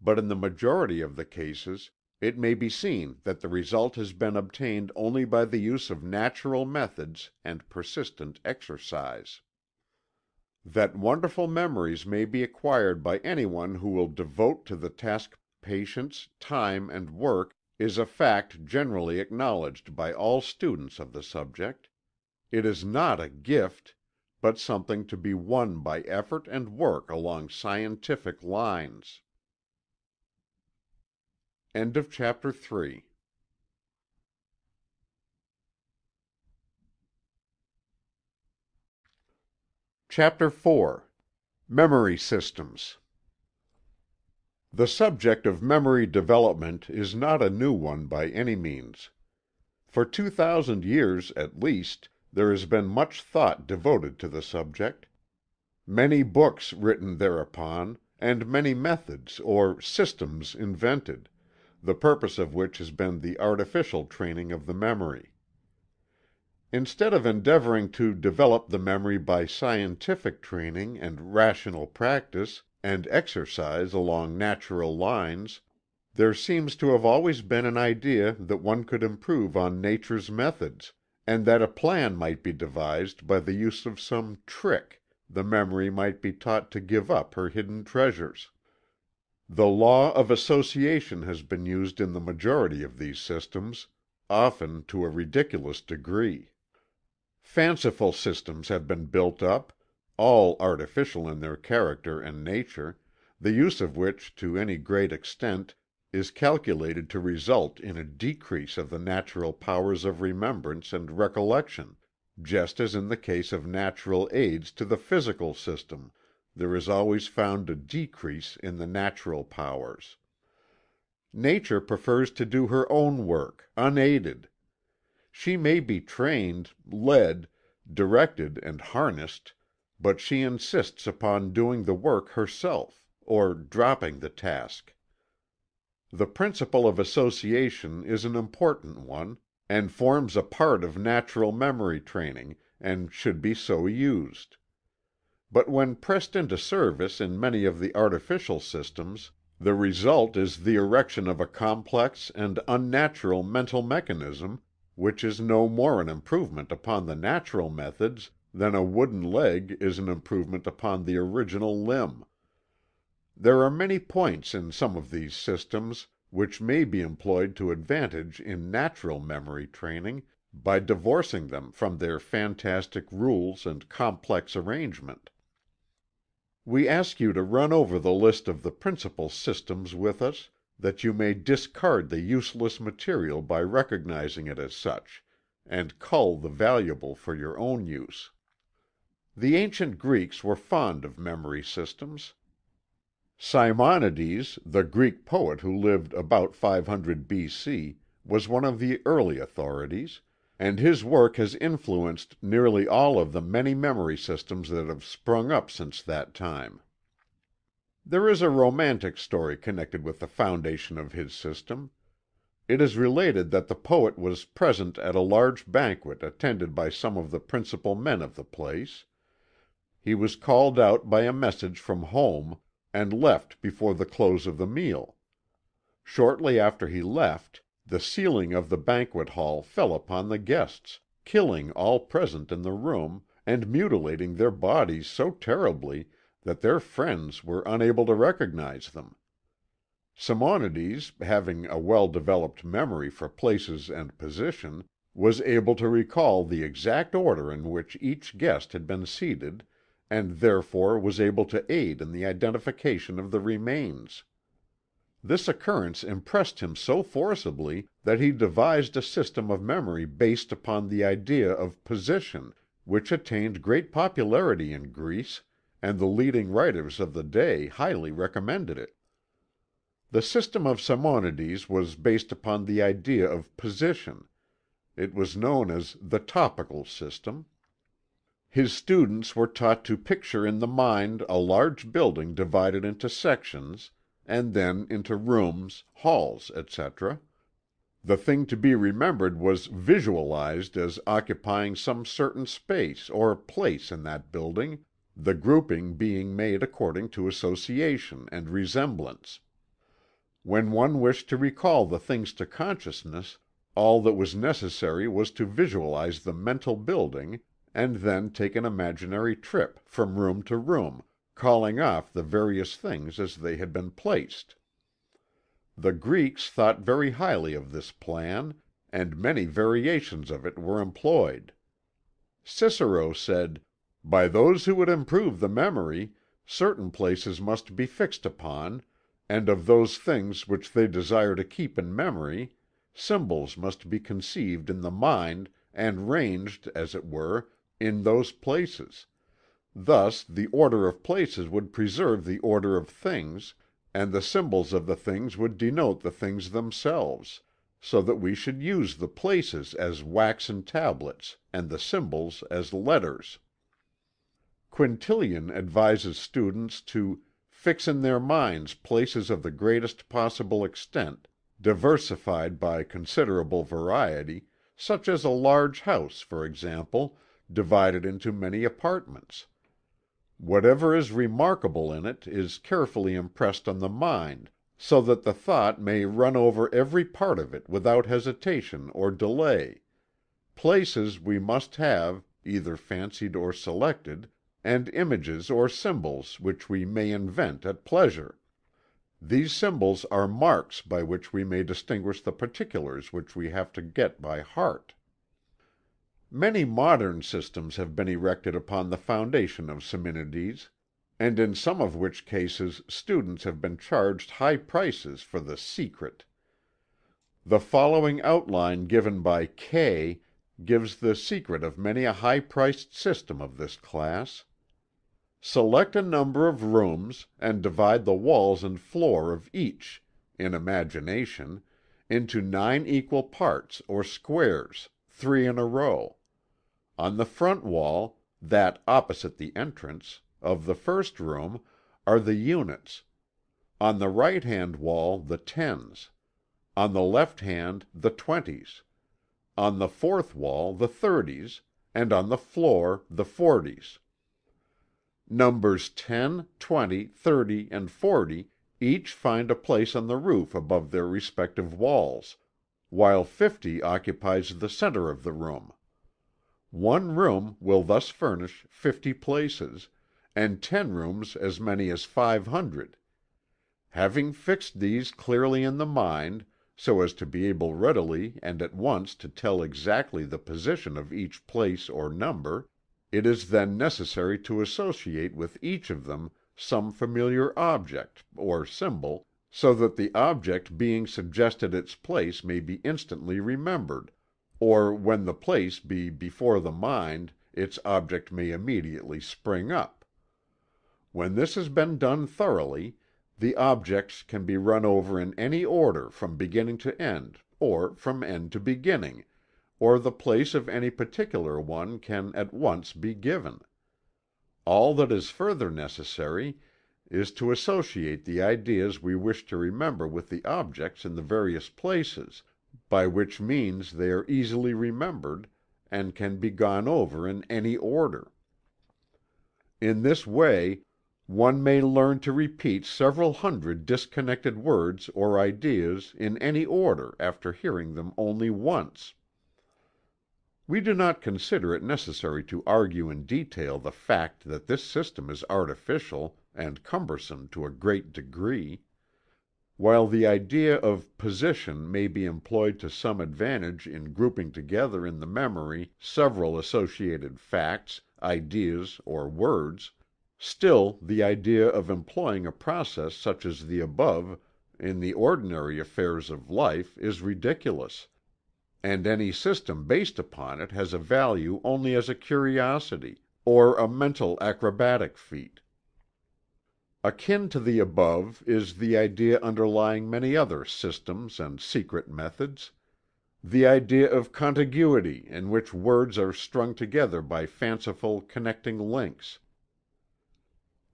but in the majority of the cases it may be seen that the result has been obtained only by the use of natural methods and persistent exercise. That wonderful memories may be acquired by anyone who will devote to the task patience, time and work is a fact generally acknowledged by all students of the subject. It is not a gift, but something to be won by effort and work along scientific lines. End of chapter 3 Chapter 4 Memory Systems The subject of memory development is not a new one by any means. For two thousand years, at least, there has been much thought devoted to the subject. Many books written thereupon, and many methods or "systems" invented the purpose of which has been the artificial training of the memory. Instead of endeavoring to develop the memory by scientific training and rational practice and exercise along natural lines, there seems to have always been an idea that one could improve on nature's methods, and that a plan might be devised by the use of some "trick" the memory might be taught to give up her hidden treasures. The law of association has been used in the majority of these systems, often to a ridiculous degree. Fanciful systems have been built up, all artificial in their character and nature, the use of which to any great extent is calculated to result in a decrease of the natural powers of remembrance and recollection, just as in the case of natural aids to the physical system there is always found a decrease in the natural powers. Nature prefers to do her own work, unaided. She may be trained, led, directed and harnessed, but she insists upon doing the work herself, or dropping the task. The principle of association is an important one, and forms a part of natural memory training, and should be so used. But when pressed into service in many of the artificial systems, the result is the erection of a complex and unnatural mental mechanism which is no more an improvement upon the natural methods than a wooden leg is an improvement upon the original limb. There are many points in some of these systems which may be employed to advantage in natural memory training, by divorcing them from their fantastic rules and complex arrangement. We ask you to run over the list of the principal systems with us, that you may discard the useless material by recognizing it as such, and cull the valuable for your own use. The ancient Greeks were fond of memory systems. Simonides, the Greek poet who lived about 500 B.C., was one of the early authorities and his work has influenced nearly all of the many memory systems that have sprung up since that time. There is a romantic story connected with the foundation of his system. It is related that the poet was present at a large banquet attended by some of the principal men of the place. He was called out by a message from home, and left before the close of the meal. Shortly after he left, the ceiling of the banquet hall fell upon the guests, killing all present in the room, and mutilating their bodies so terribly that their friends were unable to recognize them. Simonides, having a well developed memory for places and position, was able to recall the exact order in which each guest had been seated, and therefore was able to aid in the identification of the remains. This occurrence impressed him so forcibly that he devised a system of memory based upon the idea of position, which attained great popularity in Greece, and the leading writers of the day highly recommended it. The system of Simonides was based upon the idea of position. It was known as the topical system. His students were taught to picture in the mind a large building divided into sections, and then into rooms, halls, etc. The thing to be remembered was visualized as occupying some certain space or place in that building, the grouping being made according to association and resemblance. When one wished to recall the things to consciousness, all that was necessary was to visualize the mental building and then take an imaginary trip from room to room, calling off the various things as they had been placed. The Greeks thought very highly of this plan, and many variations of it were employed. Cicero said: "By those who would improve the memory, certain places must be fixed upon, and of those things which they desire to keep in memory, symbols must be conceived in the mind and ranged, as it were, in those places; thus the order of places would preserve the order of things, and the symbols of the things would denote the things themselves, so that we should use the places as waxen tablets and the symbols as letters." Quintilian advises students to "fix in their minds places of the greatest possible extent, diversified by considerable variety, such as a large house, for example divided into many apartments. Whatever is remarkable in it is carefully impressed on the mind, so that the thought may run over every part of it without hesitation or delay. Places we must have, either fancied or selected, and images or symbols which we may invent at pleasure. These symbols are marks by which we may distinguish the particulars which we have to get by heart. Many modern systems have been erected upon the foundation of Simonides, and in some of which cases students have been charged high prices for the "secret." The following outline given by Kay gives the secret of many a high priced system of this class: "Select a number of rooms, and divide the walls and floor of each (in imagination) into nine equal parts or squares, three in a row. On the front wall that opposite the entrance of the first room, are the units; on the right hand wall the tens; on the left hand the twenties; on the fourth wall the thirties, and on the floor the forties. Numbers 10, 20, 30, and 40 each find a place on the roof above their respective walls, while 50 occupies the center of the room. One room will thus furnish fifty places, and ten rooms as many as five hundred. Having fixed these clearly in the mind, so as to be able readily and at once to tell exactly the position of each place or number, it is then necessary to associate with each of them some familiar object, or symbol, so that the object being suggested its place may be instantly remembered or when the place be before the mind its object may immediately spring up. When this has been done thoroughly, the objects can be run over in any order from beginning to end, or from end to beginning, or the place of any particular one can at once be given. All that is further necessary is to associate the ideas we wish to remember with the objects in the various places, by which means they are easily remembered, and can be gone over in any order. In this way one may learn to repeat several hundred disconnected words or ideas in any order after hearing them only once. We do not consider it necessary to argue in detail the fact that this system is artificial, and cumbersome to a great degree. While the idea of position may be employed to some advantage in grouping together in the memory several associated facts, ideas or words, still the idea of employing a process such as the above in the ordinary affairs of life is ridiculous, and any system based upon it has a value only as a curiosity, or a mental acrobatic feat. Akin to the above is the idea underlying many other systems and secret methods. the idea of contiguity in which words are strung together by fanciful connecting links.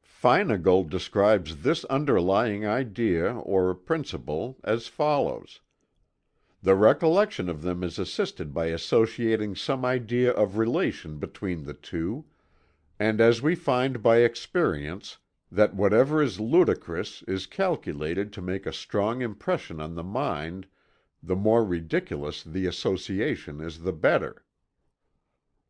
Feinagle describes this underlying idea or principle as follows: "The recollection of them is assisted by associating some idea of relation between the two, and as we find by experience that whatever is ludicrous is calculated to make a strong impression on the mind, the more ridiculous the association is the better.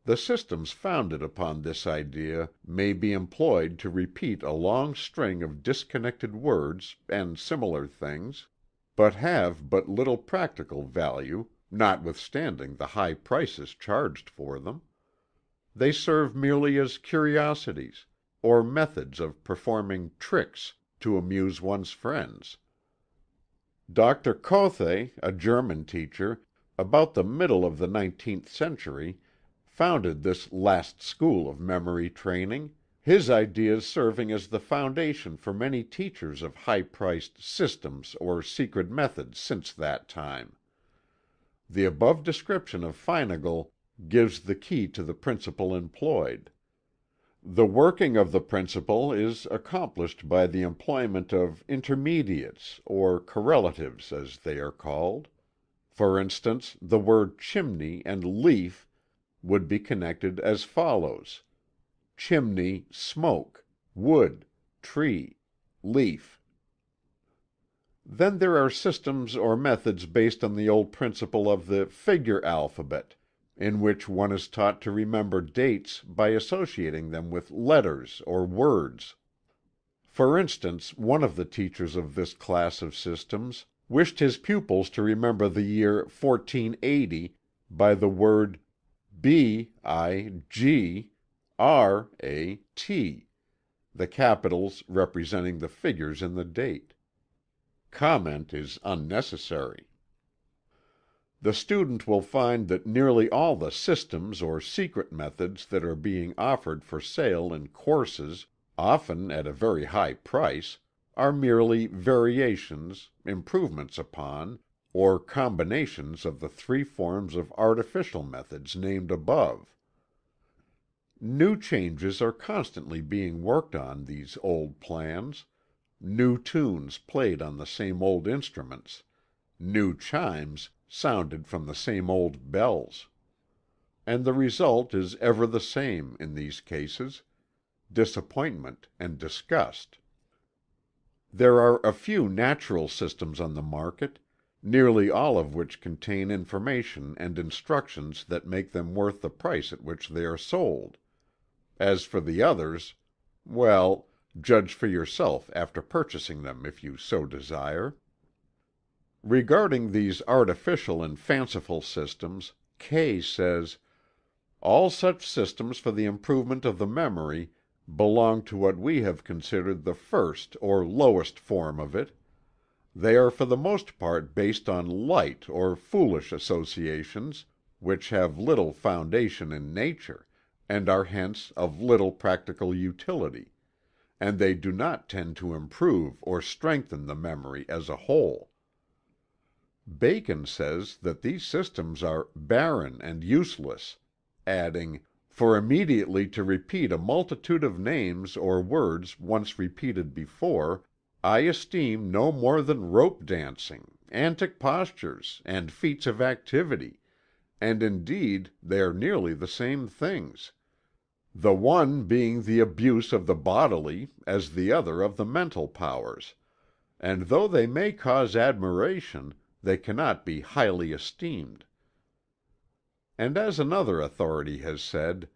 The systems founded upon this idea may be employed to repeat a long string of disconnected words and similar things, but have but little practical value, notwithstanding the high prices charged for them. They serve merely as curiosities or methods of performing "tricks" to amuse one's friends. Dr. Coethe, a German teacher, about the middle of the nineteenth century, founded this last school of memory training, his ideas serving as the foundation for many teachers of high priced "systems" or secret methods since that time. The above description of Feinagle gives the key to the principle employed. The working of the principle is accomplished by the employment of intermediates, or correlatives as they are called. For instance, the word chimney and leaf would be connected as follows: chimney, smoke; wood, tree; leaf. Then there are systems or methods based on the old principle of the figure alphabet in which one is taught to remember dates by associating them with letters or words. For instance, one of the teachers of this class of systems wished his pupils to remember the year 1480 by the word B I G R A T, the capitals representing the figures in the date. Comment is unnecessary. The student will find that nearly all the systems or secret methods that are being offered for sale in courses, often at a very high price, are merely variations, improvements upon, or combinations of the three forms of artificial methods named above. New changes are constantly being worked on these old plans, new tunes played on the same old instruments, new chimes sounded from the same old bells. And the result is ever the same, in these cases disappointment and disgust. There are a few natural systems on the market, nearly all of which contain information and instructions that make them worth the price at which they are sold. As for the others well, judge for yourself after purchasing them if you so desire. Regarding these artificial and fanciful systems, Kay says: "All such systems for the improvement of the memory belong to what we have considered the first or lowest form of it. They are for the most part based on light or foolish associations, which have little foundation in nature, and are hence of little practical utility; and they do not tend to improve or strengthen the memory as a whole. Bacon says that these systems are "barren and useless," adding, "for immediately to repeat a multitude of names or words once repeated before, I esteem no more than rope dancing, antic postures, and feats of activity, and indeed they are nearly the same things; the one being the abuse of the bodily as the other of the mental powers; and though they may cause admiration they cannot be highly esteemed." And as another authority has said,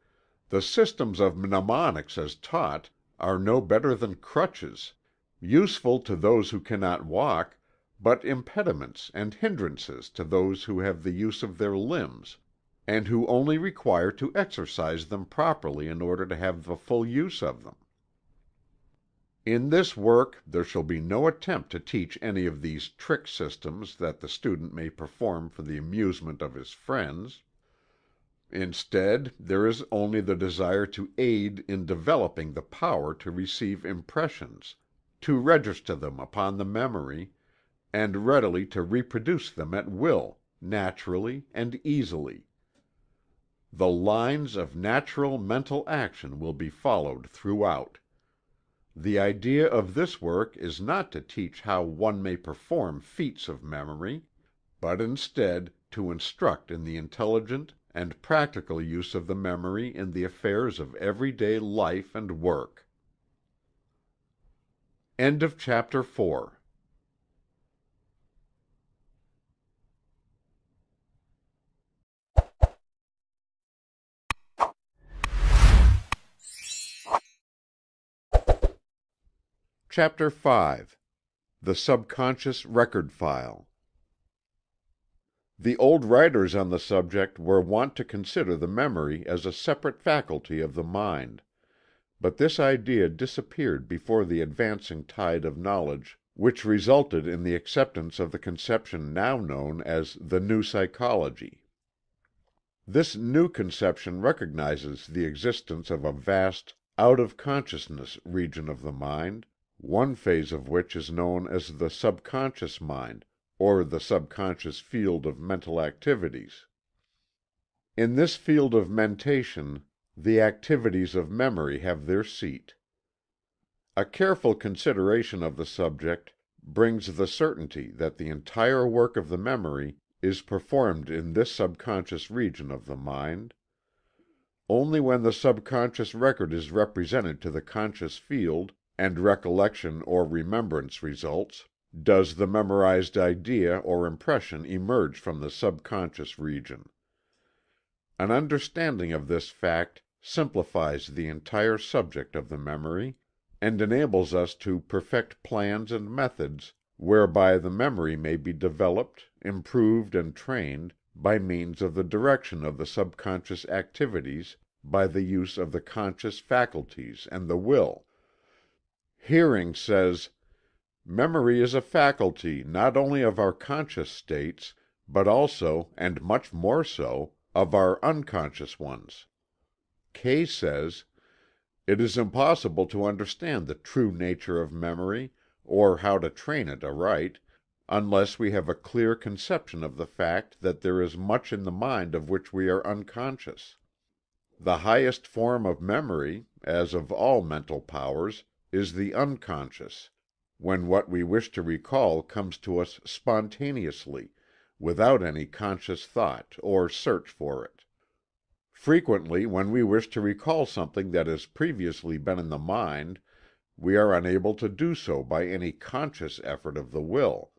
"The systems of mnemonics as taught are no better than crutches, useful to those who cannot walk, but impediments and hindrances to those who have the use of their limbs, and who only require to exercise them properly in order to have the full use of them." In this work there shall be no attempt to teach any of these trick systems that the student may perform for the amusement of his friends. Instead there is only the desire to aid in developing the power to receive impressions, to register them upon the memory, and readily to reproduce them at will, naturally and easily. The lines of natural mental action will be followed throughout. The idea of this work is not to teach how one may perform feats of memory, but instead to instruct in the intelligent and practical use of the memory in the affairs of every day life and work. CHAPTER V Subconscious Record File The old writers on the subject were wont to consider the memory as a separate faculty of the mind; but this idea disappeared before the advancing tide of knowledge which resulted in the acceptance of the conception now known as the New Psychology. This new conception recognizes the existence of a vast out of consciousness region of the mind, one phase of which is known as the subconscious mind, or the subconscious field of mental activities. In this field of mentation the activities of memory have their seat. A careful consideration of the subject brings the certainty that the entire work of the memory is performed in this subconscious region of the mind. Only when the subconscious record is represented to the conscious field and recollection or remembrance results, does the memorized idea or impression emerge from the subconscious region. An understanding of this fact simplifies the entire subject of the memory, and enables us to perfect plans and methods whereby the memory may be developed, improved and trained, by means of the direction of the subconscious activities by the use of the conscious faculties and the will. Hering says: "Memory is a faculty not only of our conscious states, but also, and much more so, of our unconscious ones." Kay says: "It is impossible to understand the true nature of memory, or how to train it aright, unless we have a clear conception of the fact that there is much in the mind of which we are unconscious. The highest form of memory, as of all mental powers is the unconscious, when what we wish to recall comes to us spontaneously, without any conscious thought or search for it. Frequently when we wish to recall something that has previously been in the mind we are unable to do so by any conscious effort of the will.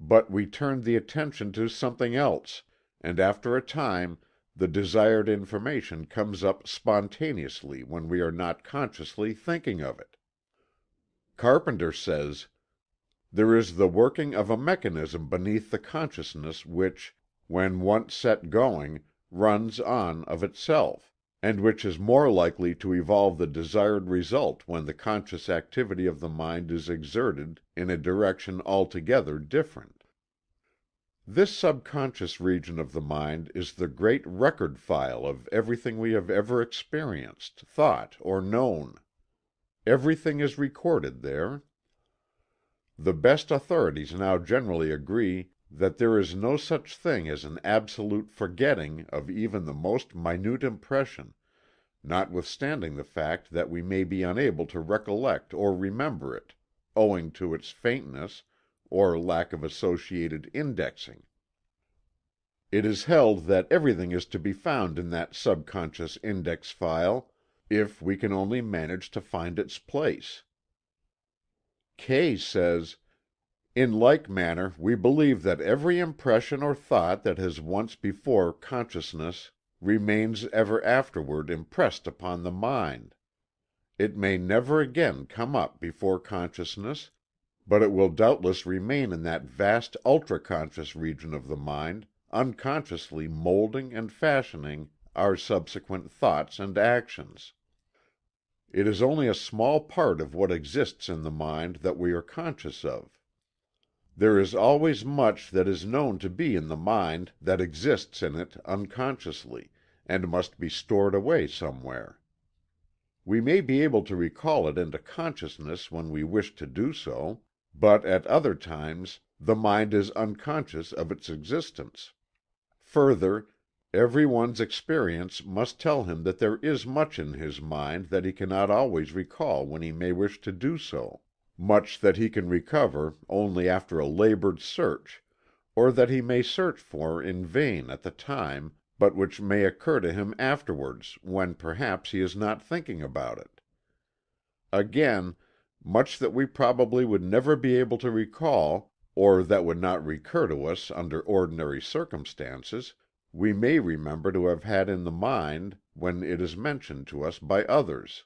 But we turn the attention to something else, and after a time the desired information comes up spontaneously when we are not consciously thinking of it. Carpenter says: "There is the working of a mechanism beneath the consciousness which, when once set going, runs on of itself, and which is more likely to evolve the desired result when the conscious activity of the mind is exerted in a direction altogether different. This subconscious region of the mind is the great record file of everything we have ever experienced, thought or known. Everything is recorded there. The best authorities now generally agree that there is no such thing as an absolute forgetting of even the most minute impression, notwithstanding the fact that we may be unable to recollect or remember it, owing to its faintness, or lack of associated indexing. It is held that everything is to be found in that subconscious index file if we can only manage to find its place. Kay says: "In like manner we believe that every impression or thought that has once before consciousness remains ever afterward impressed upon the mind. It may never again come up before consciousness, but it will doubtless remain in that vast ultra conscious region of the mind, unconsciously moulding and fashioning our subsequent thoughts and actions. It is only a small part of what exists in the mind that we are conscious of. There is always much that is known to be in the mind that exists in it unconsciously, and must be stored away somewhere. We may be able to recall it into consciousness when we wish to do so, but at other times the mind is unconscious of its existence. Further, every one's experience must tell him that there is much in his mind that he cannot always recall when he may wish to do so much that he can recover only after a labored search, or that he may search for in vain at the time, but which may occur to him afterwards when perhaps he is not thinking about it. Again, much that we probably would never be able to recall, or that would not recur to us under ordinary circumstances, we may remember to have had in the mind when it is mentioned to us by others.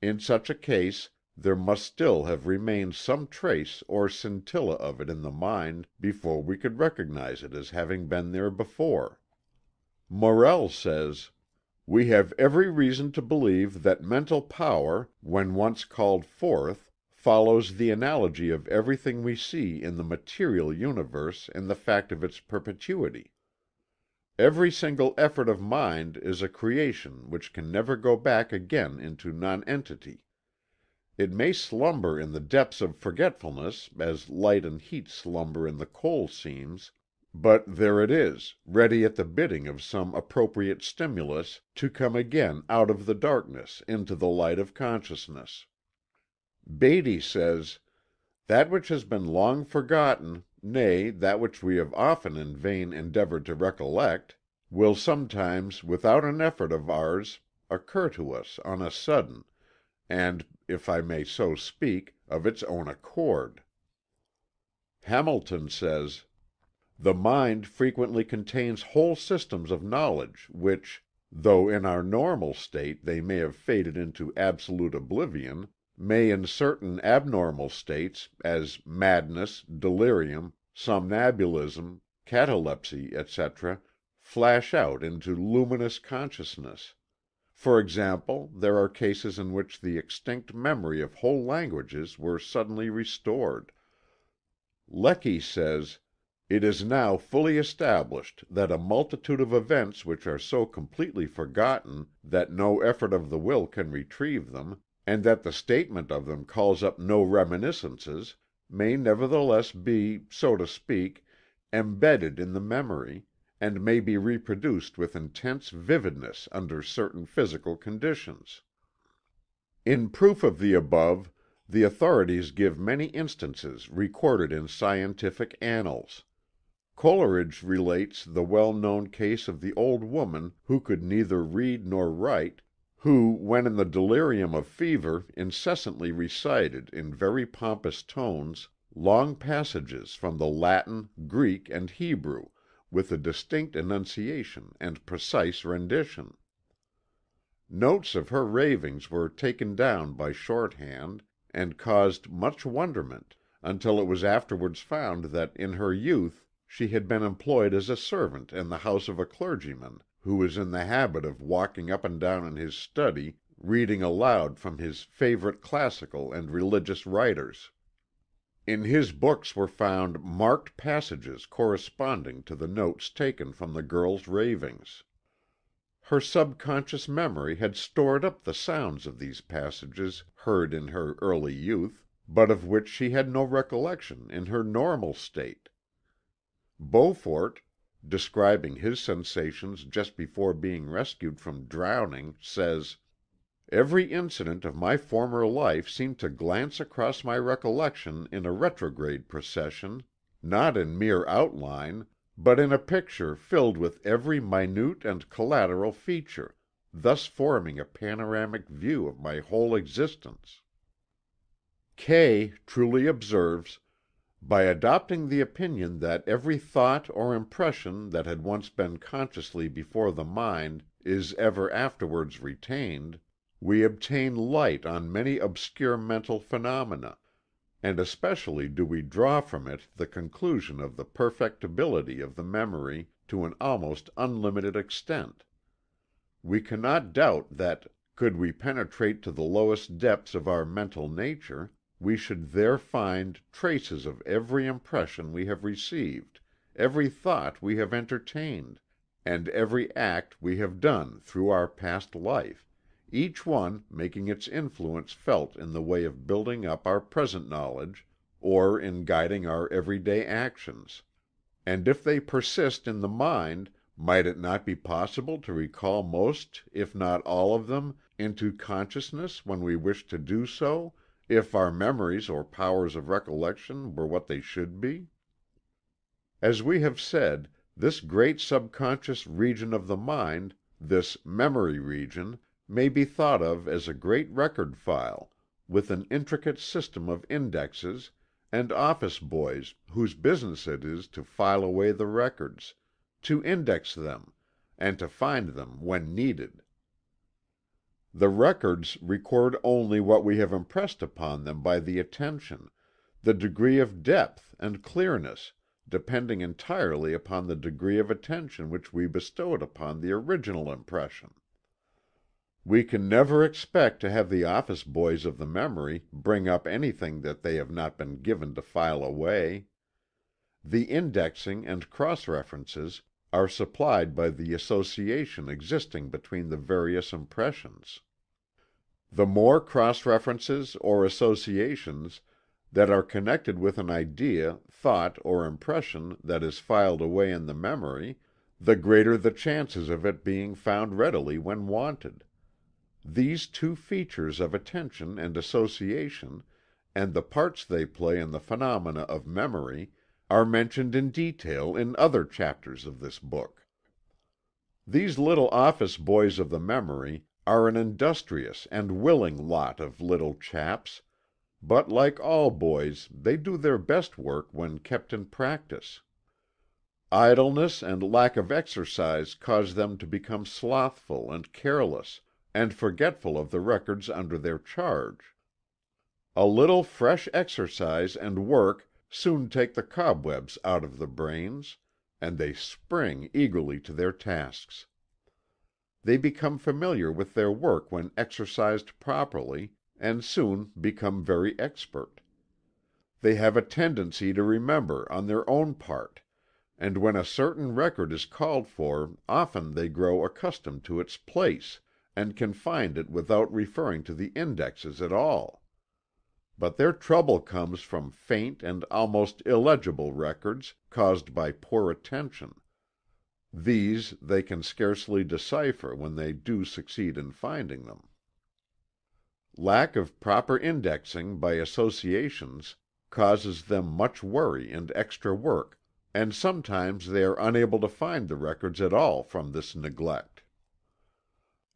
In such a case there must still have remained some trace or scintilla of it in the mind before we could recognize it as having been there before. Morell says: "We have every reason to believe that mental power, when once called forth, follows the analogy of everything we see in the material universe in the fact of its perpetuity. Every single effort of mind is a creation which can never go back again into nonentity. It may slumber in the depths of forgetfulness as light and heat slumber in the coal seams, but there it is, ready at the bidding of some appropriate stimulus to come again out of the darkness into the light of consciousness. Beattie says: "That which has been long forgotten, nay, that which we have often in vain endeavored to recollect, will sometimes without an effort of ours occur to us on a sudden, and, if I may so speak, of its own accord." Hamilton says: "The mind frequently contains whole systems of knowledge which, though in our normal state they may have faded into absolute oblivion may in certain abnormal states, as madness, delirium, somnambulism, catalepsy, etc., flash out into luminous consciousness. For example, there are cases in which the extinct memory of whole languages were suddenly restored. Lecky says: "It is now fully established that a multitude of events which are so completely forgotten that no effort of the will can retrieve them, and that the statement of them calls up no reminiscences, may nevertheless be, so to speak, embedded in the memory, and may be reproduced with intense vividness under certain physical conditions." In proof of the above, the authorities give many instances recorded in scientific annals. Coleridge relates the well known case of the old woman who could neither read nor write who when in the delirium of fever incessantly recited in very pompous tones long passages from the Latin, Greek and Hebrew with a distinct enunciation and precise rendition. Notes of her ravings were taken down by shorthand, and caused much wonderment, until it was afterwards found that in her youth she had been employed as a servant in the house of a clergyman who was in the habit of walking up and down in his study reading aloud from his favorite classical and religious writers. In his books were found marked passages corresponding to the notes taken from the girl's ravings. Her subconscious memory had stored up the sounds of these passages heard in her early youth, but of which she had no recollection in her normal state. Beaufort describing his sensations just before being rescued from drowning, says: "Every incident of my former life seemed to glance across my recollection in a retrograde procession, not in mere outline, but in a picture filled with every minute and collateral feature, thus forming a panoramic view of my whole existence." Kay truly observes by adopting the opinion that every thought or impression that had once been consciously before the mind is ever afterwards retained, we obtain light on many obscure mental phenomena, and especially do we draw from it the conclusion of the perfectibility of the memory to an almost unlimited extent. We cannot doubt that could we penetrate to the lowest depths of our mental nature we should there find traces of every impression we have received, every thought we have entertained, and every act we have done through our past life, each one making its influence felt in the way of building up our present knowledge, or in guiding our everyday actions; and if they persist in the mind, might it not be possible to recall most if not all of them into consciousness when we wish to do so, if our memories or powers of recollection were what they should be? As we have said, this great subconscious region of the mind, this memory region, may be thought of as a great record file, with an intricate system of indexes, and office boys whose business it is to file away the records, to index them, and to find them when needed. The records record only what we have impressed upon them by the attention, the degree of depth and clearness depending entirely upon the degree of attention which we bestowed upon the original impression. We can never expect to have the office boys of the memory bring up anything that they have not been given to file away. The indexing and cross references are supplied by the association existing between the various impressions. The more cross references or associations that are connected with an idea, thought or impression that is filed away in the memory, the greater the chances of it being found readily when wanted. These two features of attention and association, and the parts they play in the phenomena of memory, are mentioned in detail in other chapters of this book. These little office boys of the memory are an industrious and willing lot of little chaps but like all boys they do their best work when kept in practice. Idleness and lack of exercise cause them to become slothful and careless, and forgetful of the records under their charge. A little fresh exercise and work soon take the cobwebs out of the brains, and they spring eagerly to their tasks. They become familiar with their work when exercised properly, and soon become very expert. They have a tendency to remember on their own part, and when a certain record is called for often they grow accustomed to its place, and can find it without referring to the indexes at all. But their trouble comes from faint and almost illegible records, caused by poor attention. These they can scarcely decipher when they do succeed in finding them. Lack of proper indexing by associations causes them much worry and extra work, and sometimes they are unable to find the records at all from this neglect.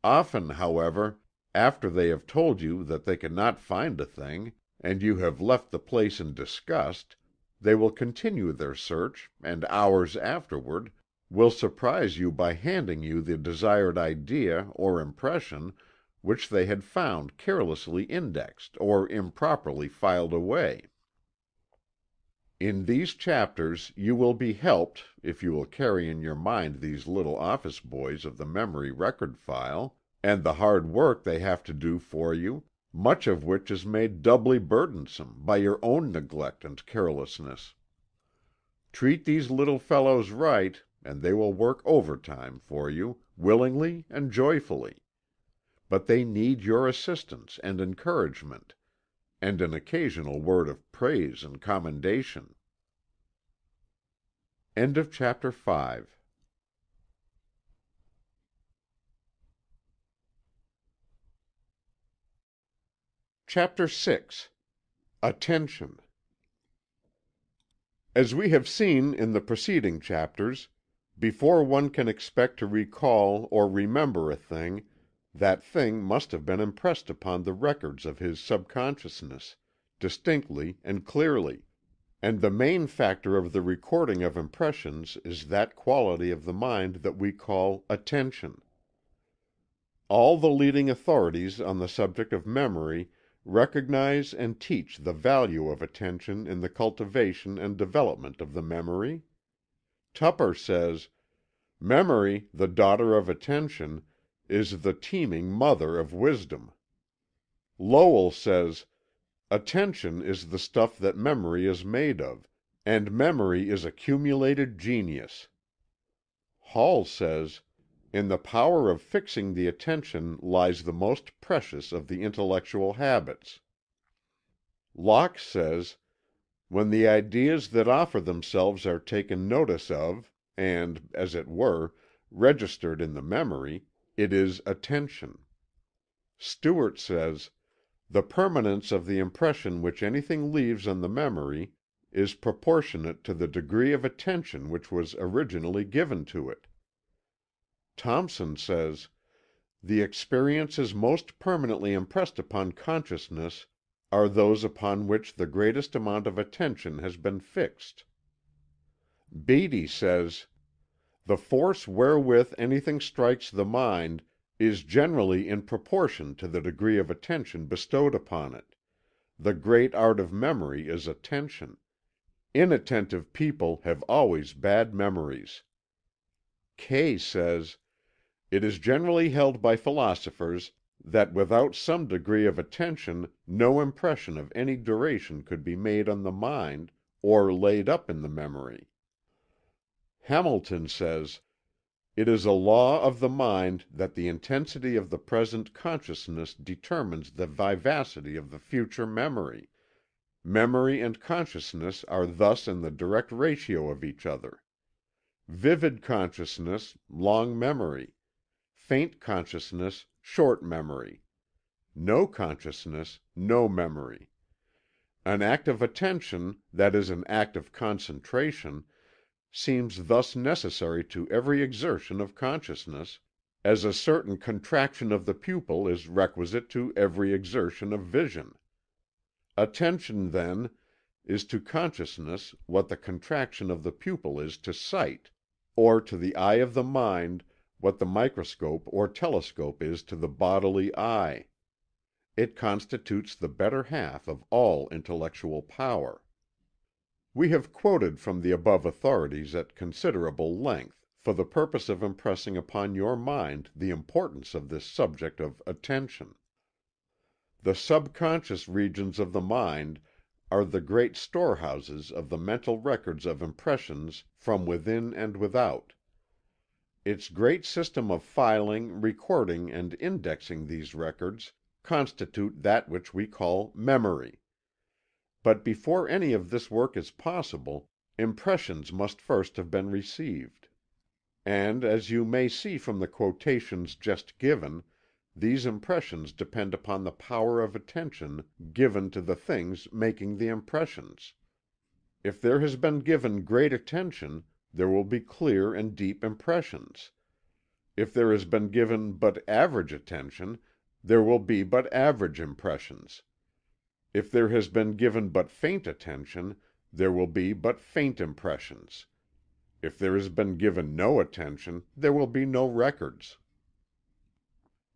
Often, however, after they have told you that they cannot find a thing, and you have left the place in disgust, they will continue their search and hours afterward will surprise you by handing you the desired idea or impression which they had found carelessly indexed or improperly filed away. In these chapters you will be helped, if you will carry in your mind these little office boys of the memory record file, and the hard work they have to do for you, much of which is made doubly burdensome by your own neglect and carelessness. Treat these little fellows right, and they will work overtime for you, willingly and joyfully but they need your assistance and encouragement, and an occasional word of praise and commendation. End of chapter 5 Chapter 6 Attention As we have seen in the preceding chapters, before one can expect to recall or remember a thing that thing must have been impressed upon the records of his subconsciousness, distinctly and clearly; and the main factor of the recording of impressions is that quality of the mind that we call attention. All the leading authorities on the subject of memory recognize and teach the value of attention in the cultivation and development of the memory. Tupper says: "Memory, the daughter of attention is the teeming mother of wisdom. Lowell says: "Attention is the stuff that memory is made of, and memory is accumulated genius." Hall says: "In the power of fixing the attention lies the most precious of the intellectual habits." Locke says When the ideas that offer themselves are taken notice of, and, as it were, registered in the memory, it is attention. Stewart says: "The permanence of the impression which anything leaves on the memory is proportionate to the degree of attention which was originally given to it." Thomson says: "The experiences most permanently impressed upon consciousness are those upon which the greatest amount of attention has been fixed." Beattie says: "The force wherewith anything strikes the mind is generally in proportion to the degree of attention bestowed upon it. The great art of memory is attention. Inattentive people have always bad memories." Kay says: "It is generally held by philosophers that without some degree of attention no impression of any duration could be made on the mind, or laid up in the memory." Hamilton says: "It is a law of the mind that the intensity of the present consciousness determines the vivacity of the future memory. Memory and consciousness are thus in the direct ratio of each other. Vivid consciousness, long memory; faint consciousness, short memory; no consciousness, no memory. An act of attention, that is an act of concentration, seems thus necessary to every exertion of consciousness, as a certain contraction of the pupil is requisite to every exertion of vision. Attention, then, is to consciousness what the contraction of the pupil is to sight, or to the eye of the mind microscope or telescope is to the bodily eye. It constitutes the better half of all intellectual power. We have quoted from the above authorities at considerable length, for the purpose of impressing upon your mind the importance of this subject of Attention. The subconscious regions of the mind are the great storehouses of the mental records of impressions from within and without. Its great system of filing, recording and indexing these records constitute that which we call memory. But before any of this work is possible, impressions must first have been received. And as you may see from the quotations just given, these impressions depend upon the power of attention given to the things making the impressions. If there has been given great attention, there will be clear and deep impressions. If there has been given but average attention, there will be but average impressions. If there has been given but faint attention, there will be but faint impressions. If there has been given no attention, there will be no records.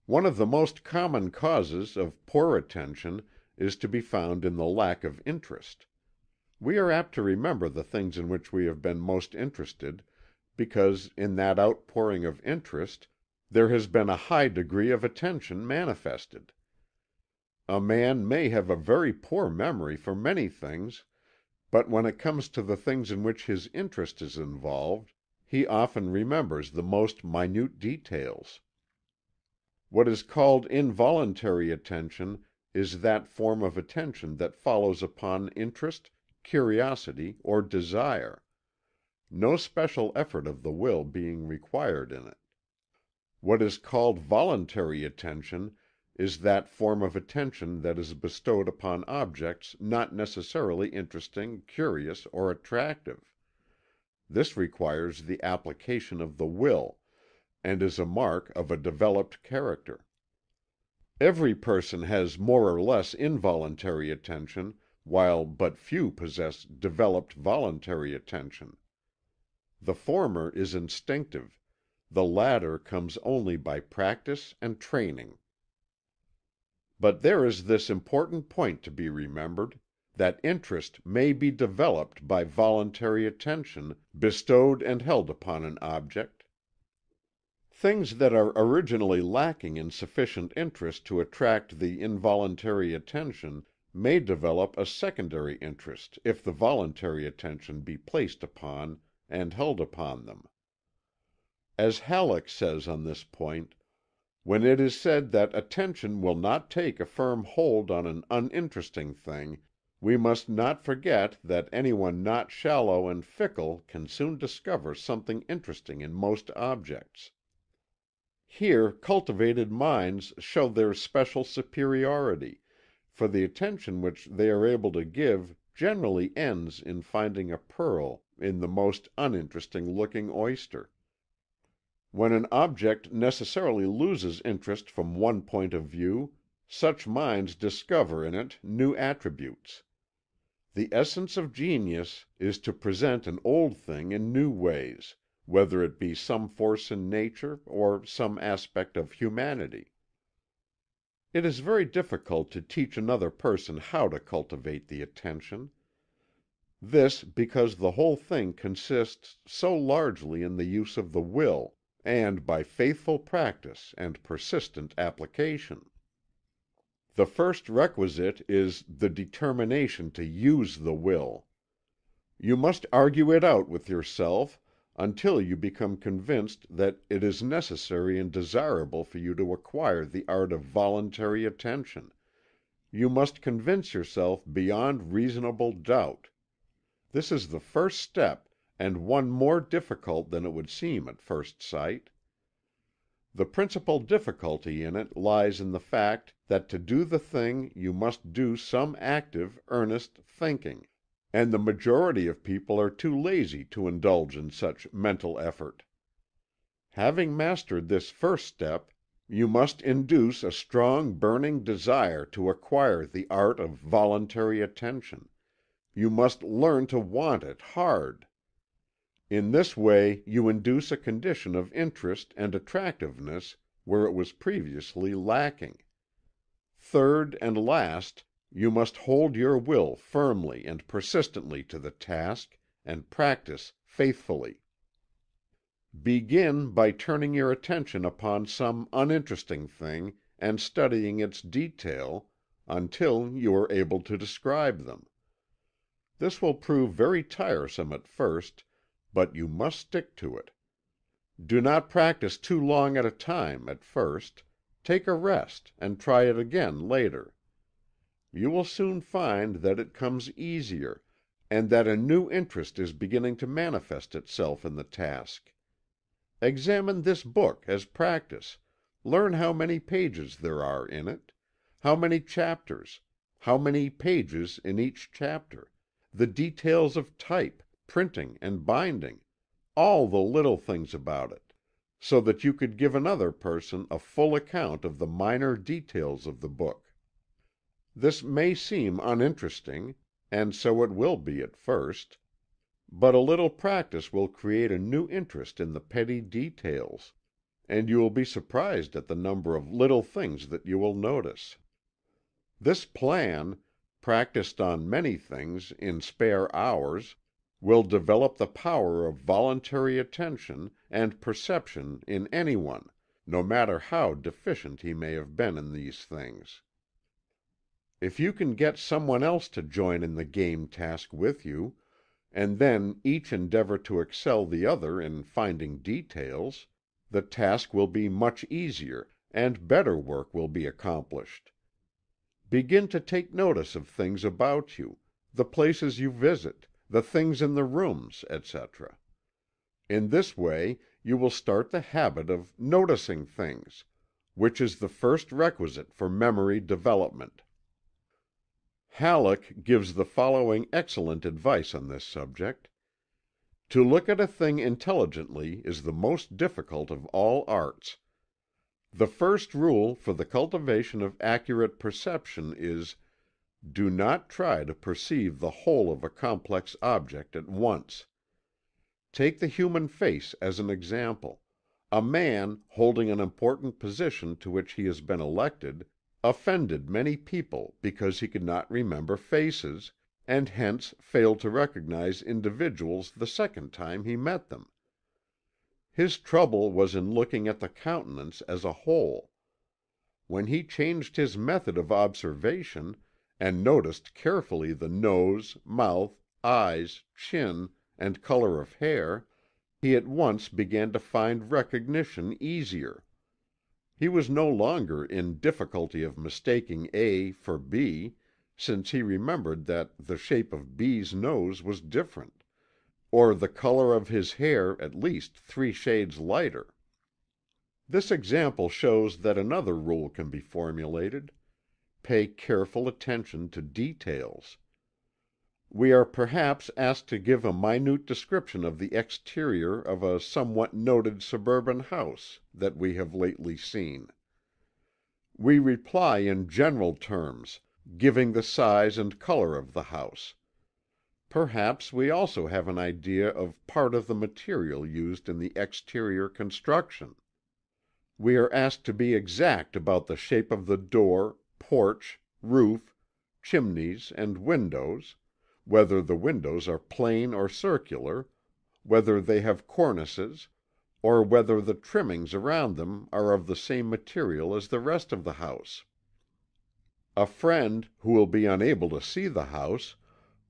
One of the most common causes of poor attention is to be found in the lack of interest. We are apt to remember the things in which we have been most interested, because in that outpouring of interest there has been a high degree of attention manifested. A man may have a very poor memory for many things, but when it comes to the things in which his interest is involved, he often remembers the most minute details. What is called involuntary attention is that form of attention that follows upon interest, curiosity or desire; no special effort of the will being required in it. What is called voluntary attention is that form of attention that is bestowed upon objects not necessarily interesting, curious or attractive. This requires the application of the will and is a mark of a developed character. Every person has more or less involuntary attention, while but few possess developed voluntary attention. The former is instinctive, the latter comes only by practice and training. But there is this important point to be remembered that interest may be developed by voluntary attention bestowed and held upon an object. Things that are originally lacking in sufficient interest to attract the involuntary attention may develop a secondary interest if the voluntary attention be placed upon and held upon them. As Halleck says on this point: "When it is said that attention will not take a firm hold on an uninteresting thing, We must not forget that anyone not shallow and fickle can soon discover something interesting in most objects. Here cultivated minds show their special superiority, for the attention which they are able to give generally ends in finding a pearl in the most uninteresting looking oyster. When an object necessarily loses interest from one point of view, such minds discover in it new attributes. The essence of genius is to present an old thing in new ways, whether it be some force in nature or some aspect of humanity. It is very difficult to teach another person how to cultivate the attention. This because the whole thing consists so largely in the use of the will, and by faithful practice and persistent application. The first requisite is the determination to use the will. You must argue it out with yourself until you become convinced that it is necessary and desirable for you to acquire the art of voluntary attention you must convince yourself beyond reasonable doubt. This is the first step and one more difficult than it would seem at first sight. The principal difficulty in it lies in the fact that to do the thing you must do some active, earnest thinking, and the majority of people are too lazy to indulge in such mental effort. Having mastered this first step, you must induce a strong burning desire to acquire the art of voluntary attention you must learn to want it hard. In this way you induce a condition of interest and attractiveness where it was previously lacking. Third and last, you must hold your will firmly and persistently to the task, and practice faithfully. Begin by turning your attention upon some uninteresting thing and studying its detail, until you are able to describe them. This will prove very tiresome at first, but you must stick to it. Do not practice too long at a time at first; take a rest, and try it again later. You will soon find that it comes easier, and that a new interest is beginning to manifest itself in the task. Examine this book as practice, learn how many pages there are in it, how many chapters, how many pages in each chapter the details of type, printing and binding, all the little things about it, so that you could give another person a full account of the minor details of the book. This may seem uninteresting, and so it will be at first, but a little practice will create a new interest in the petty details, and you will be surprised at the number of little things that you will notice. This plan, practiced on many things in spare hours, will develop the power of voluntary attention and perception in anyone, no matter how deficient he may have been in these things. If you can get someone else to join in the game task with you, and then each endeavor to excel the other in finding details, the task will be much easier, and better work will be accomplished. Begin to take notice of things about you, the places you visit, the things in the rooms, etc. In this way you will start the habit of noticing things, which is the first requisite for memory development. Halleck gives the following excellent advice on this subject: "To look at a thing intelligently is the most difficult of all arts. The first rule for the cultivation of accurate perception is: do not try to perceive the whole of a complex object at once. Take the human face as an example. A man, holding an important position to which he has been elected, offended many people because he could not remember faces, and hence failed to recognize individuals the second time he met them. His trouble was in looking at the countenance as a whole. When he changed his method of observation, and noticed carefully the nose, mouth, eyes, chin, and color of hair, he at once began to find recognition easier. He was no longer in difficulty of mistaking A for B, since he remembered that the shape of B's nose was different, or the color of his hair at least three shades lighter. This example shows that another rule can be formulated: pay careful attention to details. We are perhaps asked to give a minute description of the exterior of a somewhat noted suburban house that we have lately seen. We reply in general terms, giving the size and color of the house. Perhaps we also have an idea of part of the material used in the exterior construction. We are asked to be exact about the shape of the door, porch, roof, chimneys and windows, whether the windows are plain or circular, whether they have cornices, or whether the trimmings around them are of the same material as the rest of the house. A friend, who will be unable to see the house,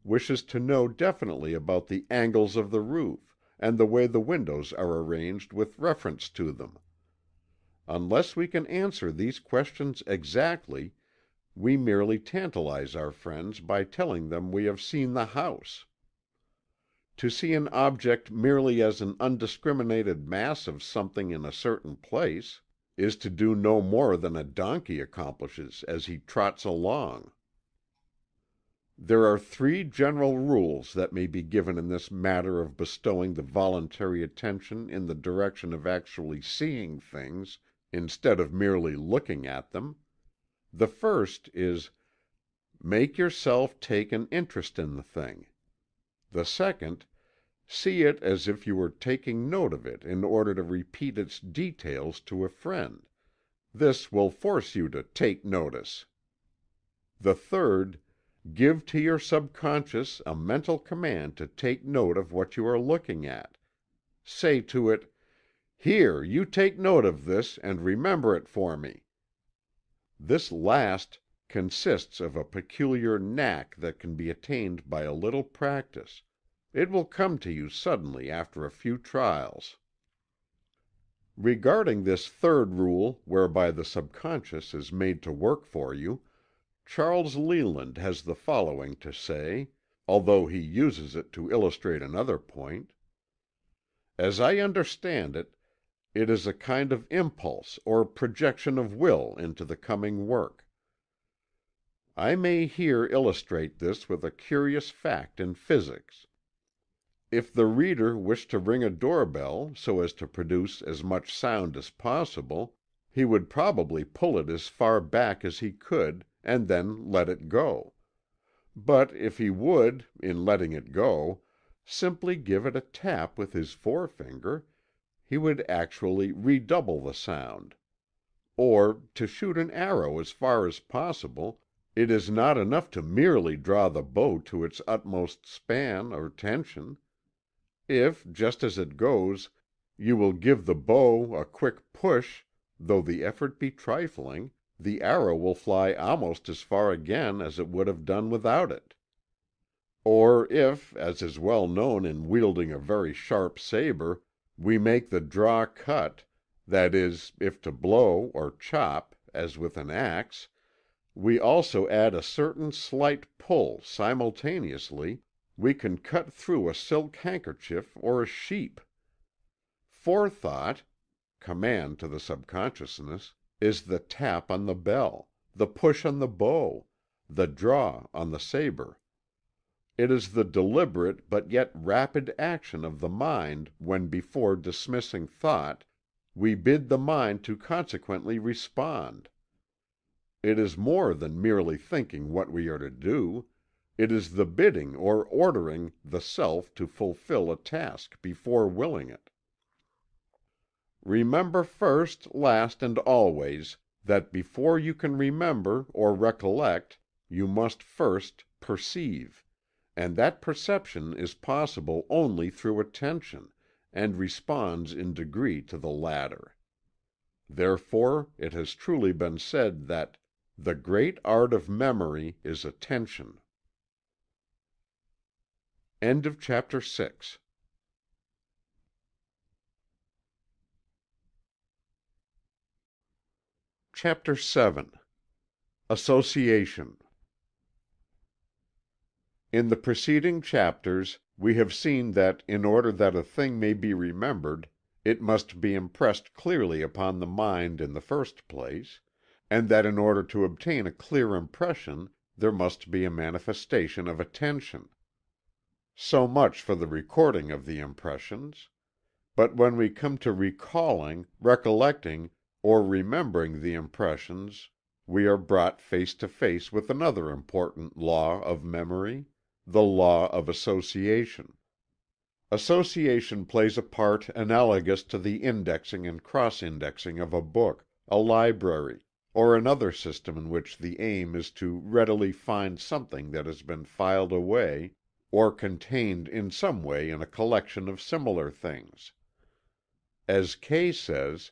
wishes to know definitely about the angles of the roof, and the way the windows are arranged with reference to them. Unless we can answer these questions exactly, we merely tantalize our friends by telling them we have seen the house. To see an object merely as an undiscriminated mass of something in a certain place, is to do no more than a donkey accomplishes as he trots along. There are three general rules that may be given in this matter of bestowing the voluntary attention in the direction of actually seeing things instead of merely looking at them. The first is: Make yourself take an interest in the thing. The second: See it as if you were taking note of it in order to repeat its details to a friend. This will force you to "take notice." The third: Give to your subconscious a mental command to take note of what you are looking at. Say to it. Here, you take note of this, and remember it for me. This last consists of a peculiar knack that can be attained by a little practice. It will come to you suddenly after a few trials. Regarding this third rule whereby the subconscious is made to work for you, Charles Leland has the following to say, although he uses it to illustrate another point: "As I understand it, it is a kind of impulse or projection of will into the coming work. I may here illustrate this with a curious fact in physics. If the reader wished to ring a door bell so as to produce as much sound as possible, he would probably pull it as far back as he could, and then let it go. But if he would, in letting it go, simply give it a tap with his forefinger, he would actually redouble the sound. Or, to shoot an arrow as far as possible, it is not enough to merely draw the bow to its utmost span or tension. If, just as it goes, you will give the bow a quick push, though the effort be trifling, the arrow will fly almost as far again as it would have done without it. Or if, as is well known in wielding a very sharp sabre, we make the draw cut, that is, if to blow or chop, as with an axe, we also add a certain slight pull simultaneously, we can cut through a silk handkerchief or a sheep. Forethought command to the subconsciousness is the tap on the bell, the push on the bow, the draw on the sabre. It is the deliberate but yet rapid action of the mind when before dismissing thought, we bid the mind to consequently respond. It is more than merely thinking what we are to do; it is the bidding or ordering the self to fulfill a task before willing it. Remember first, last and always, that before you can remember or recollect, you must first perceive. And that perception is possible only through attention, and responds in degree to the latter. Therefore it has truly been said that "the great art of memory is attention." End of chapter VII Association In the preceding chapters we have seen that in order that a thing may be remembered it must be impressed clearly upon the mind in the first place, and that in order to obtain a clear impression there must be a manifestation of attention. So much for the recording of the impressions. But when we come to recalling, recollecting, or remembering the impressions we are brought face to face with another important law of memory the law of association. Association plays a part analogous to the indexing and cross indexing of a book, a library, or another system in which the aim is to readily find something that has been filed away, or contained in some way in a collection of similar things. As Kay says: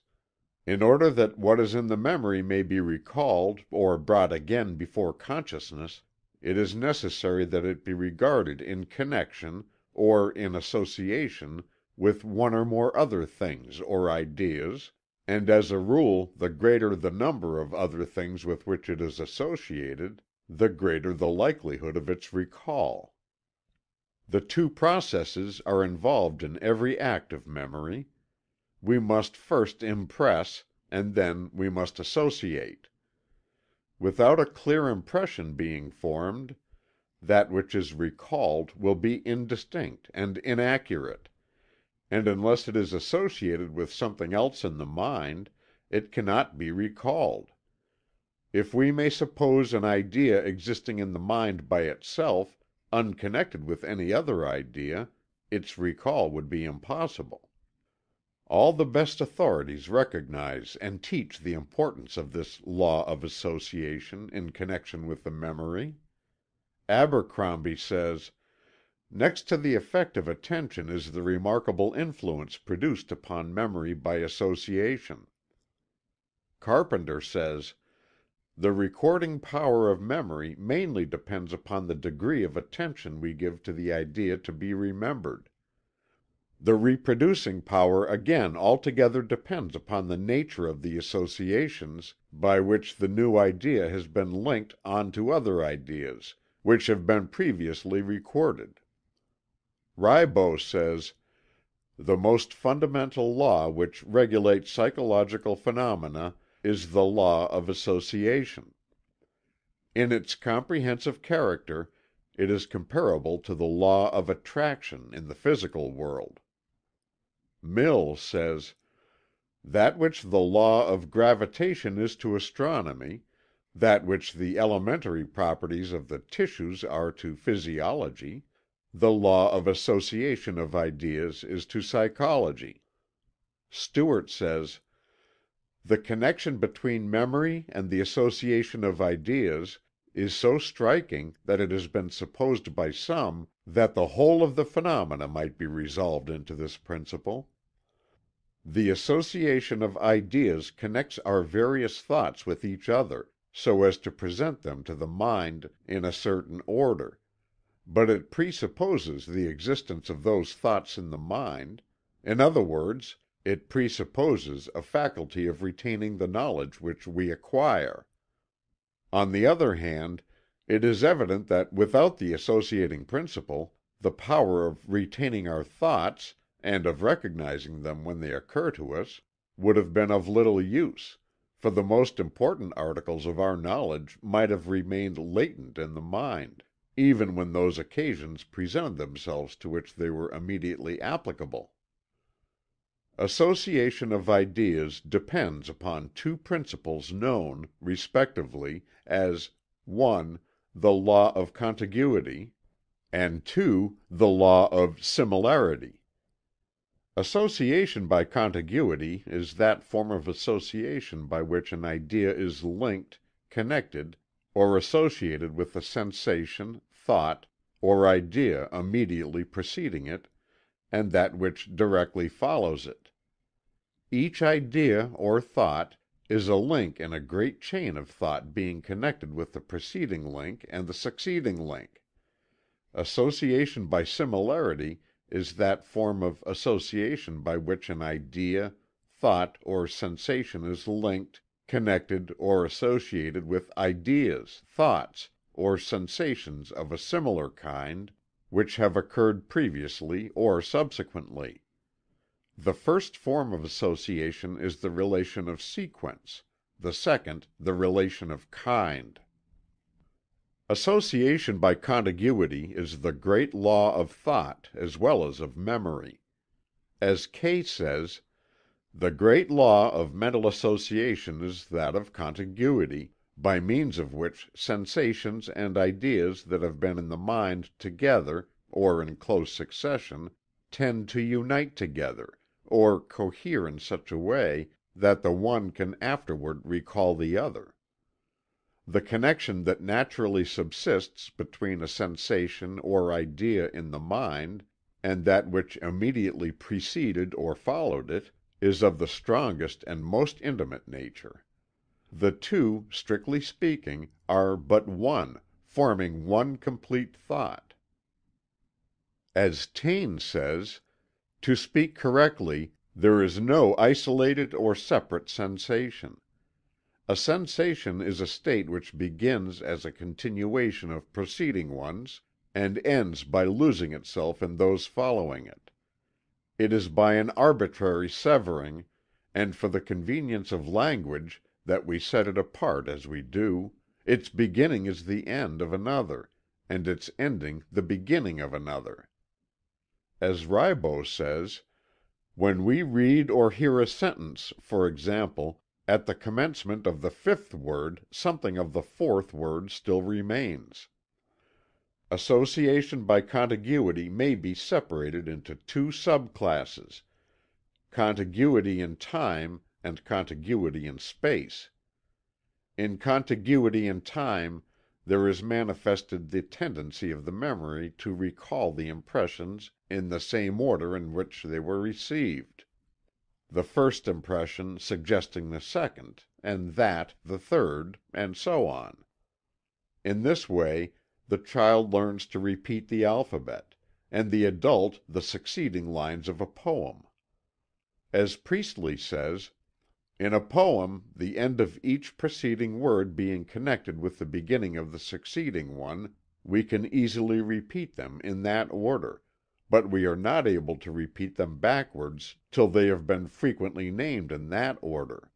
"In order that what is in the memory may be recalled or brought again before consciousness it is necessary that it be regarded in connection, or in association, with one or more other things or ideas, and as a rule the greater the number of other things with which it is associated, the greater the likelihood of its recall. The two processes are involved in every act of memory. We must first impress, and then we must associate. Without a clear impression being formed, that which is recalled will be indistinct and inaccurate, and unless it is associated with something else in the mind, it cannot be recalled. If we may suppose an idea existing in the mind by itself, unconnected with any other idea, its recall would be impossible. All the best authorities recognize and teach the importance of this law of association in connection with the memory. Abercrombie says: "Next to the effect of attention is the remarkable influence produced upon memory by association." Carpenter says: "The recording power of memory mainly depends upon the degree of attention we give to the idea to be remembered. The reproducing power again altogether depends upon the nature of the associations by which the new idea has been linked on to other ideas which have been previously recorded." Ribot says: "The most fundamental law which regulates psychological phenomena is the law of association. In its comprehensive character it is comparable to the law of attraction in the physical world. Mill says: "That which the law of gravitation is to astronomy, that which the elementary properties of the tissues are to physiology, the law of association of ideas is to psychology." Stewart says: "The connection between memory and the association of ideas is so striking that it has been supposed by some that the whole of the phenomena might be resolved into this principle. The association of ideas connects our various thoughts with each other, so as to present them to the mind in a certain order; but it presupposes the existence of those thoughts in the mind in other words, it presupposes a faculty of retaining the knowledge which we acquire. On the other hand, it is evident that without the associating principle, the power of retaining our thoughts, and of recognizing them when they occur to us, would have been of little use, for the most important articles of our knowledge might have remained latent in the mind, even when those occasions presented themselves to which they were immediately applicable. Association of ideas depends upon two principles known, respectively, as (1) the law of contiguity, and (2) the law of similarity. Association by contiguity is that form of association by which an idea is linked, connected, or associated with the sensation, thought, or idea immediately preceding it, and that which directly follows it. Each idea or thought is a link in a great chain of thought being connected with the preceding link and the succeeding link. Association by similarity is that form of association by which an idea, thought or sensation is linked, connected or associated with ideas, thoughts, or sensations of a similar kind, which have occurred previously or subsequently. The first form of association is the relation of sequence; the second the relation of kind. Association by contiguity is the great law of thought as well as of memory. As Kay says: "The great law of mental association is that of contiguity, by means of which sensations and ideas that have been in the mind together, or in close succession, tend to unite together, or cohere in such a way that the one can afterward recall the other. The connection that naturally subsists between a sensation or idea in the mind, and that which immediately preceded or followed it, is of the strongest and most intimate nature. The two, strictly speaking, are but one, forming one complete thought. As Taine says: "To speak correctly, there is no isolated or separate sensation. A sensation is a state which begins as a continuation of preceding ones, and ends by losing itself in those following it. It is by an arbitrary severing, and for the convenience of language, that we set it apart as we do; its beginning is the end of another, and its ending the beginning of another. As Ribot says: "When we read or hear a sentence, for example. At the commencement of the fifth word something of the fourth word still remains." Association by contiguity may be separated into two sub classes: contiguity in time and contiguity in space. In contiguity in time there is manifested the tendency of the memory to recall the impressions in the same order in which they were received the first impression suggesting the second, and that the third, and so on. In this way the child learns to repeat the alphabet, and the adult the succeeding lines of a poem. As Priestley says: "In a poem the end of each preceding word being connected with the beginning of the succeeding one, we can easily repeat them in that order but we are not able to repeat them backwards till they have been frequently named in that order."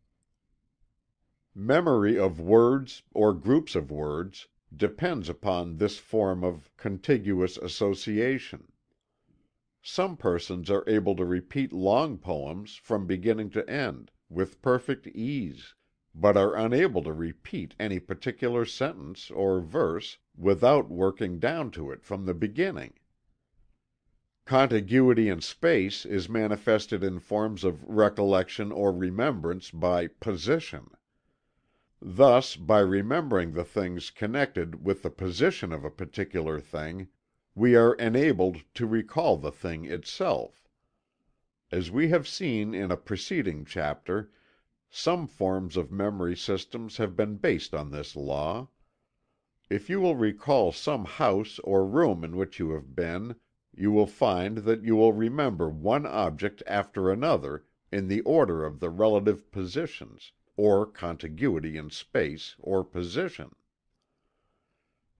Memory of words, or groups of words, depends upon this form of contiguous association. Some persons are able to repeat long poems, from beginning to end, with perfect ease, but are unable to repeat any particular sentence, or verse, without working down to it from the beginning. Contiguity in space is manifested in forms of recollection or remembrance by position. Thus by remembering the things connected with the position of a particular thing, we are enabled to recall the thing itself. As we have seen in a preceding chapter, some forms of memory systems have been based on this law. If you will recall some house or room in which you have been you will find that you will remember one object after another in the order of the relative positions, or contiguity in space, or position.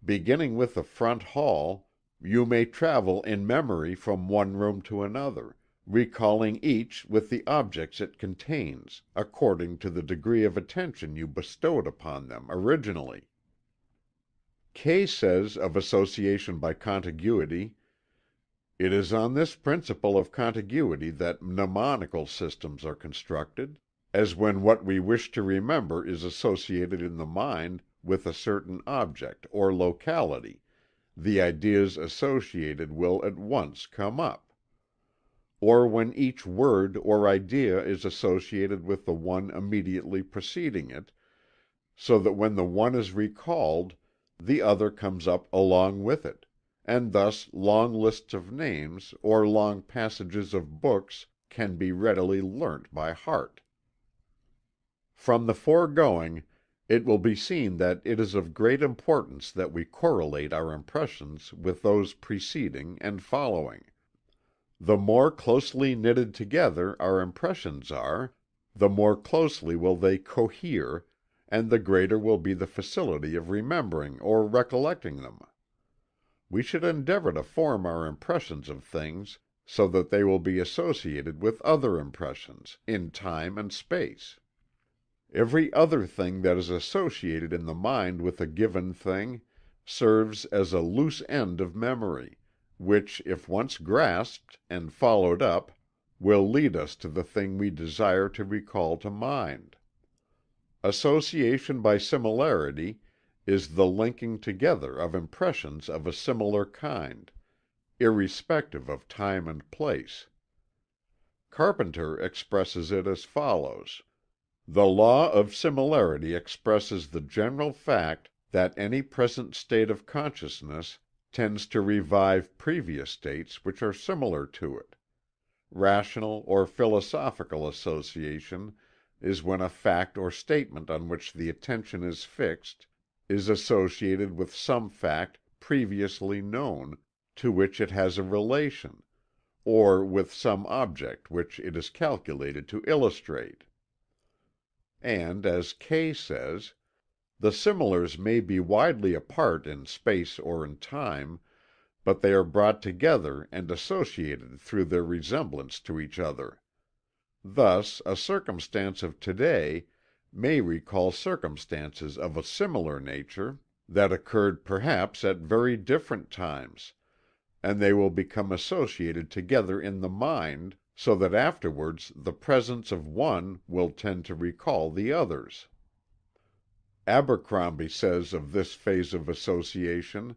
Beginning with the front hall, you may travel in memory from one room to another, recalling each with the objects it contains, according to the degree of attention you bestowed upon them originally. Kay says of association by contiguity it is on this principle of contiguity that mnemonical systems are constructed, as when what we wish to remember is associated in the mind with a certain object or locality, the ideas associated will at once come up; or when each word or idea is associated with the one immediately preceding it, so that when the one is recalled the other comes up along with it and thus long lists of names or long passages of books can be readily learnt by heart. From the foregoing it will be seen that it is of great importance that we correlate our impressions with those preceding and following. The more closely knitted together our impressions are, the more closely will they cohere, and the greater will be the facility of remembering or recollecting them. We should endeavor to form our impressions of things so that they will be associated with other impressions, in time and space. Every other thing that is associated in the mind with a given thing serves as a loose end of memory, which if once grasped and followed up will lead us to the thing we desire to recall to mind. Association by similarity is the linking together of impressions of a similar kind, irrespective of time and place. Carpenter expresses it as follows: "The law of similarity expresses the general fact that any present state of consciousness tends to revive previous states which are similar to it. Rational or philosophical association is when a fact or statement on which the attention is fixed is associated with some fact previously known, to which it has a relation, or with some object which it is calculated to illustrate." And as Kay says: "The similars may be widely apart in space or in time, but they are brought together and associated through their resemblance to each other. Thus a circumstance of to day may recall circumstances of a similar nature that occurred perhaps at very different times, and they will become associated together in the mind, so that afterwards the presence of one will tend to recall the others." Abercrombie says of this phase of association: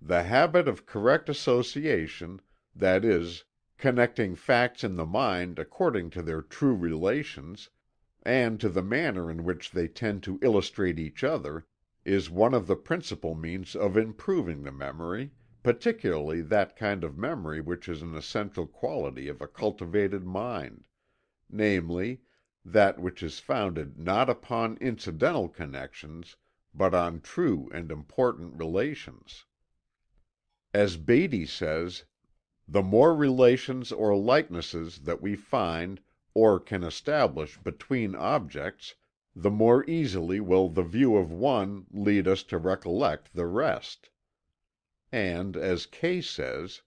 "The habit of correct association, that is, connecting facts in the mind according to their true relations, and to the manner in which they tend to illustrate each other, is one of the principal means of improving the memory, particularly that kind of memory which is an essential quality of a cultivated mind, namely, that which is founded not upon incidental connections, but on true and important relations. As Beattie says: "The more relations or likenesses that we find or can establish between objects, the more easily will the view of one lead us to recollect the rest." And as Kay says: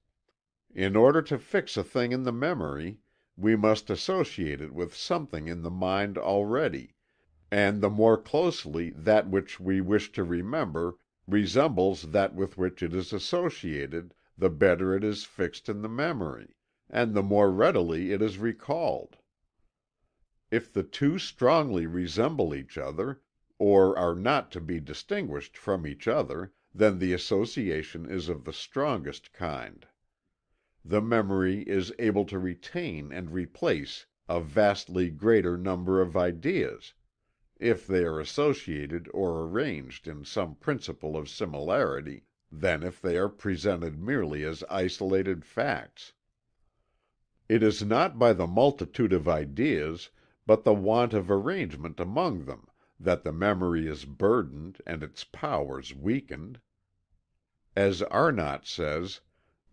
"In order to fix a thing in the memory we must associate it with something in the mind already, and the more closely that which we wish to remember resembles that with which it is associated the better it is fixed in the memory, and the more readily it is recalled. If the two strongly resemble each other, or are not to be distinguished from each other, then the association is of the strongest kind the memory is able to retain and replace a vastly greater number of ideas, if they are associated or arranged in some principle of similarity, than if they are presented merely as isolated facts. It is not by the multitude of ideas, but the want of arrangement among them, that the memory is burdened and its powers weakened. As Arnott says.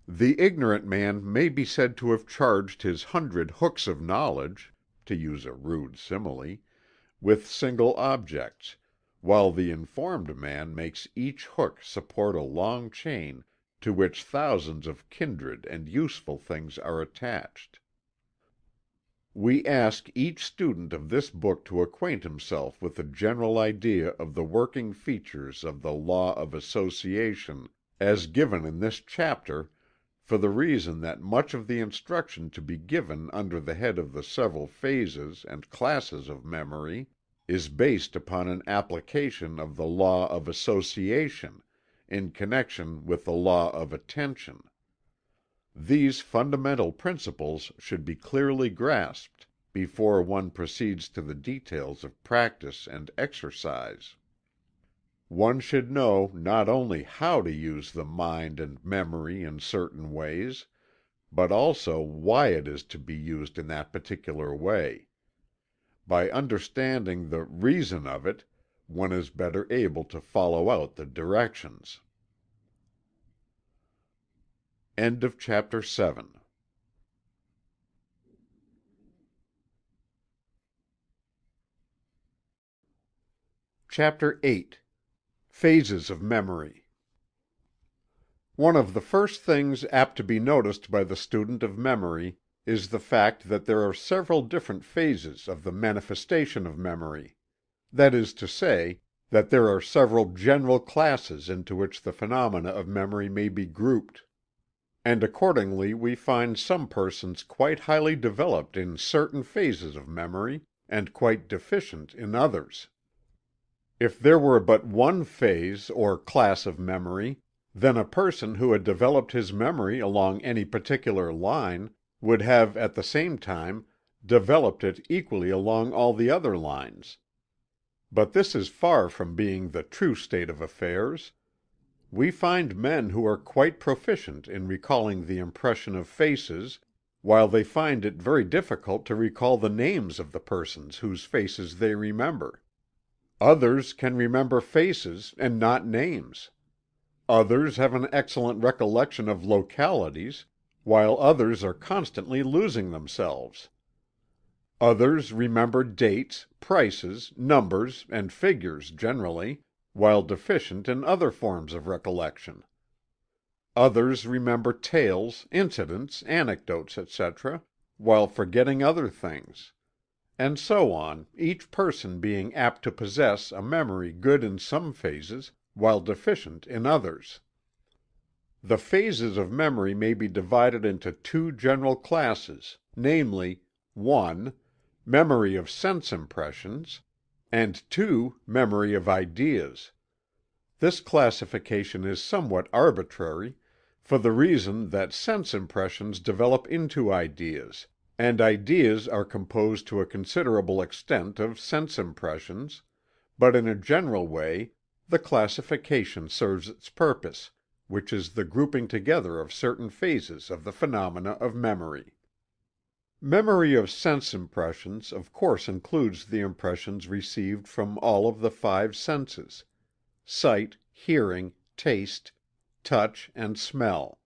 The ignorant man may be said to have charged his hundred hooks of knowledge (to use a rude simile) with single objects, while the informed man makes each hook support a long chain to which thousands of kindred and useful things are attached. We ask each student of this book to acquaint himself with a general idea of the working features of the law of association as given in this chapter for the reason that much of the instruction to be given under the head of the several phases and classes of memory is based upon an application of the law of association, in connection with the law of attention. These fundamental principles should be clearly grasped before one proceeds to the details of practice and exercise. One should know not only how to use the mind and memory in certain ways, but also why it is to be used in that particular way. By understanding the reason of it, one is better able to follow out the directions. End of chapter 7 CHAPTER VIII Phases of Memory One of the first things apt to be noticed by the student of memory is the fact that there are several different phases of the manifestation of memory. That is to say, that there are several general classes into which the phenomena of memory may be grouped. And accordingly we find some persons quite highly developed in certain phases of memory, and quite deficient in others. If there were but one phase or class of memory, then a person who had developed his memory along any particular line, would have at the same time developed it equally along all the other lines. But this is far from being the true state of affairs. We find men who are quite proficient in recalling the impression of faces, while they find it very difficult to recall the names of the persons whose faces they remember. Others can remember faces and not names. Others have an excellent recollection of localities, while others are constantly losing themselves. Others remember dates, prices, numbers, and figures generally, while deficient in other forms of recollection. Others remember tales, incidents, anecdotes, etc., while forgetting other things and so on, each person being apt to possess a memory good in some phases, while deficient in others. The phases of memory may be divided into two general classes, namely: 1. Memory of sense impressions, and 2. Memory of ideas. This classification is somewhat arbitrary, for the reason that sense impressions develop into ideas, and ideas are composed to a considerable extent of sense impressions, but in a general way the classification serves its purpose, which is the grouping together of certain phases of the phenomena of memory. Memory of sense impressions of course includes the impressions received from all of the five senses sight, hearing, taste, touch and smell.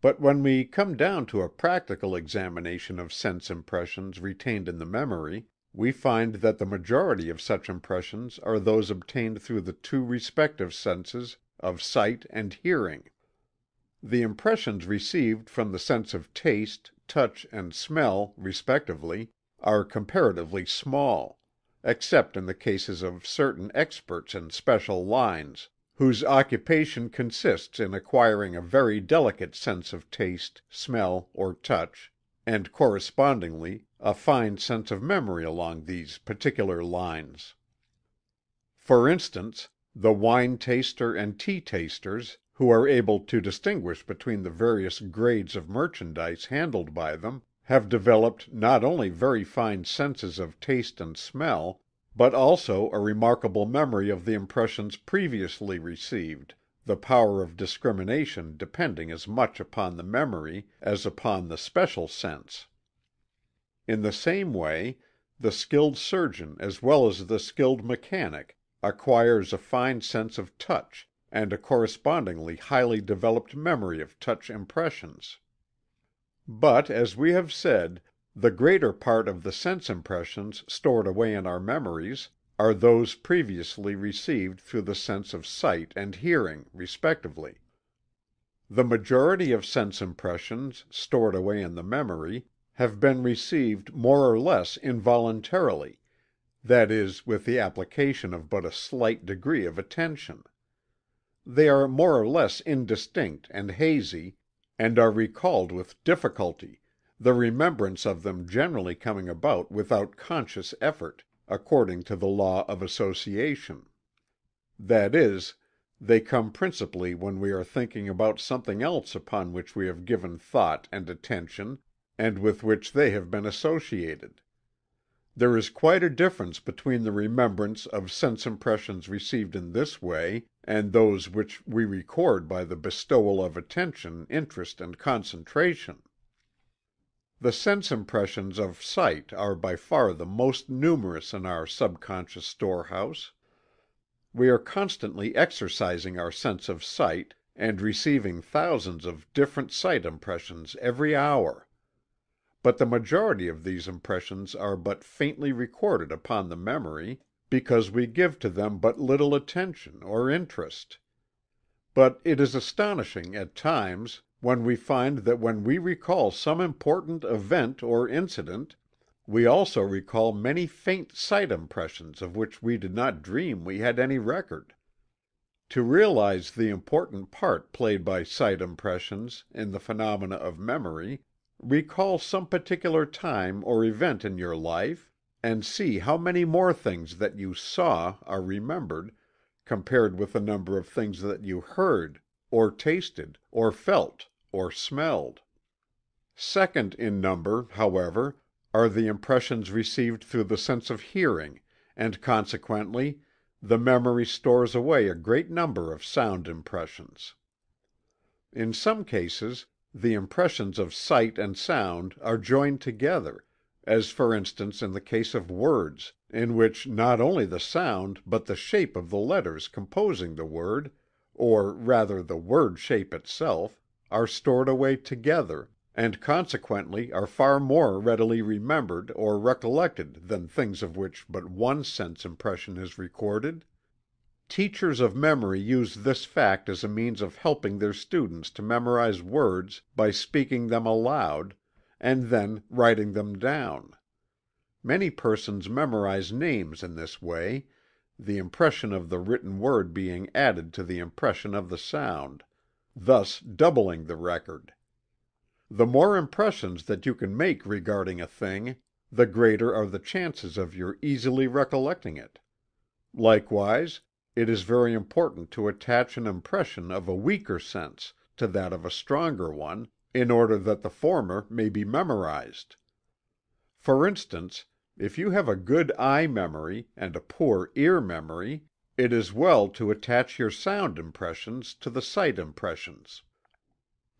But when we come down to a practical examination of sense impressions retained in the memory, we find that the majority of such impressions are those obtained through the two respective senses of sight and hearing. The impressions received from the sense of taste, touch and smell, respectively, are comparatively small, except in the cases of certain experts in special lines whose occupation consists in acquiring a very delicate sense of taste, smell or touch, and correspondingly a fine sense of memory along these particular lines. For instance, the wine taster and tea tasters, who are able to distinguish between the various grades of merchandise handled by them, have developed not only very fine senses of taste and smell, but also a remarkable memory of the impressions previously received, the power of discrimination depending as much upon the memory as upon the special sense. In the same way, the skilled surgeon as well as the skilled mechanic acquires a fine sense of touch, and a correspondingly highly developed memory of touch impressions. But, as we have said, the greater part of the sense impressions stored away in our memories are those previously received through the sense of sight and hearing, respectively. The majority of sense impressions stored away in the memory have been received more or less involuntarily, that is with the application of but a slight degree of attention. They are more or less indistinct and hazy, and are recalled with difficulty the remembrance of them generally coming about without conscious effort, according to the law of association. That is, they come principally when we are thinking about something else upon which we have given thought and attention, and with which they have been associated. There is quite a difference between the remembrance of sense impressions received in this way, and those which we record by the bestowal of attention, interest and concentration. The sense impressions of sight are by far the most numerous in our subconscious storehouse. We are constantly exercising our sense of sight, and receiving thousands of different sight impressions every hour. But the majority of these impressions are but faintly recorded upon the memory, because we give to them but little attention or interest. But it is astonishing, at times, when we find that when we recall some important event or incident, we also recall many faint sight impressions of which we did not dream we had any record. To realize the important part played by sight impressions in the phenomena of memory, recall some particular time or event in your life, and see how many more things that you saw are remembered, compared with the number of things that you heard, or tasted, or felt, or smelled. Second in number, however, are the impressions received through the sense of hearing, and consequently the memory stores away a great number of sound impressions. In some cases the impressions of sight and sound are joined together, as for instance in the case of words, in which not only the sound but the shape of the letters composing the word, or rather the word shape itself, are stored away together, and consequently are far more readily remembered or recollected than things of which but one sense impression is recorded. Teachers of memory use this fact as a means of helping their students to memorize words by speaking them aloud, and then writing them down. Many persons memorize names in this way, the impression of the written word being added to the impression of the sound, thus doubling the record. The more impressions that you can make regarding a thing, the greater are the chances of your easily recollecting it. Likewise, it is very important to attach an impression of a weaker sense to that of a stronger one, in order that the former may be memorized. For instance, if you have a good eye memory and a poor ear memory, it is well to attach your sound impressions to the sight impressions.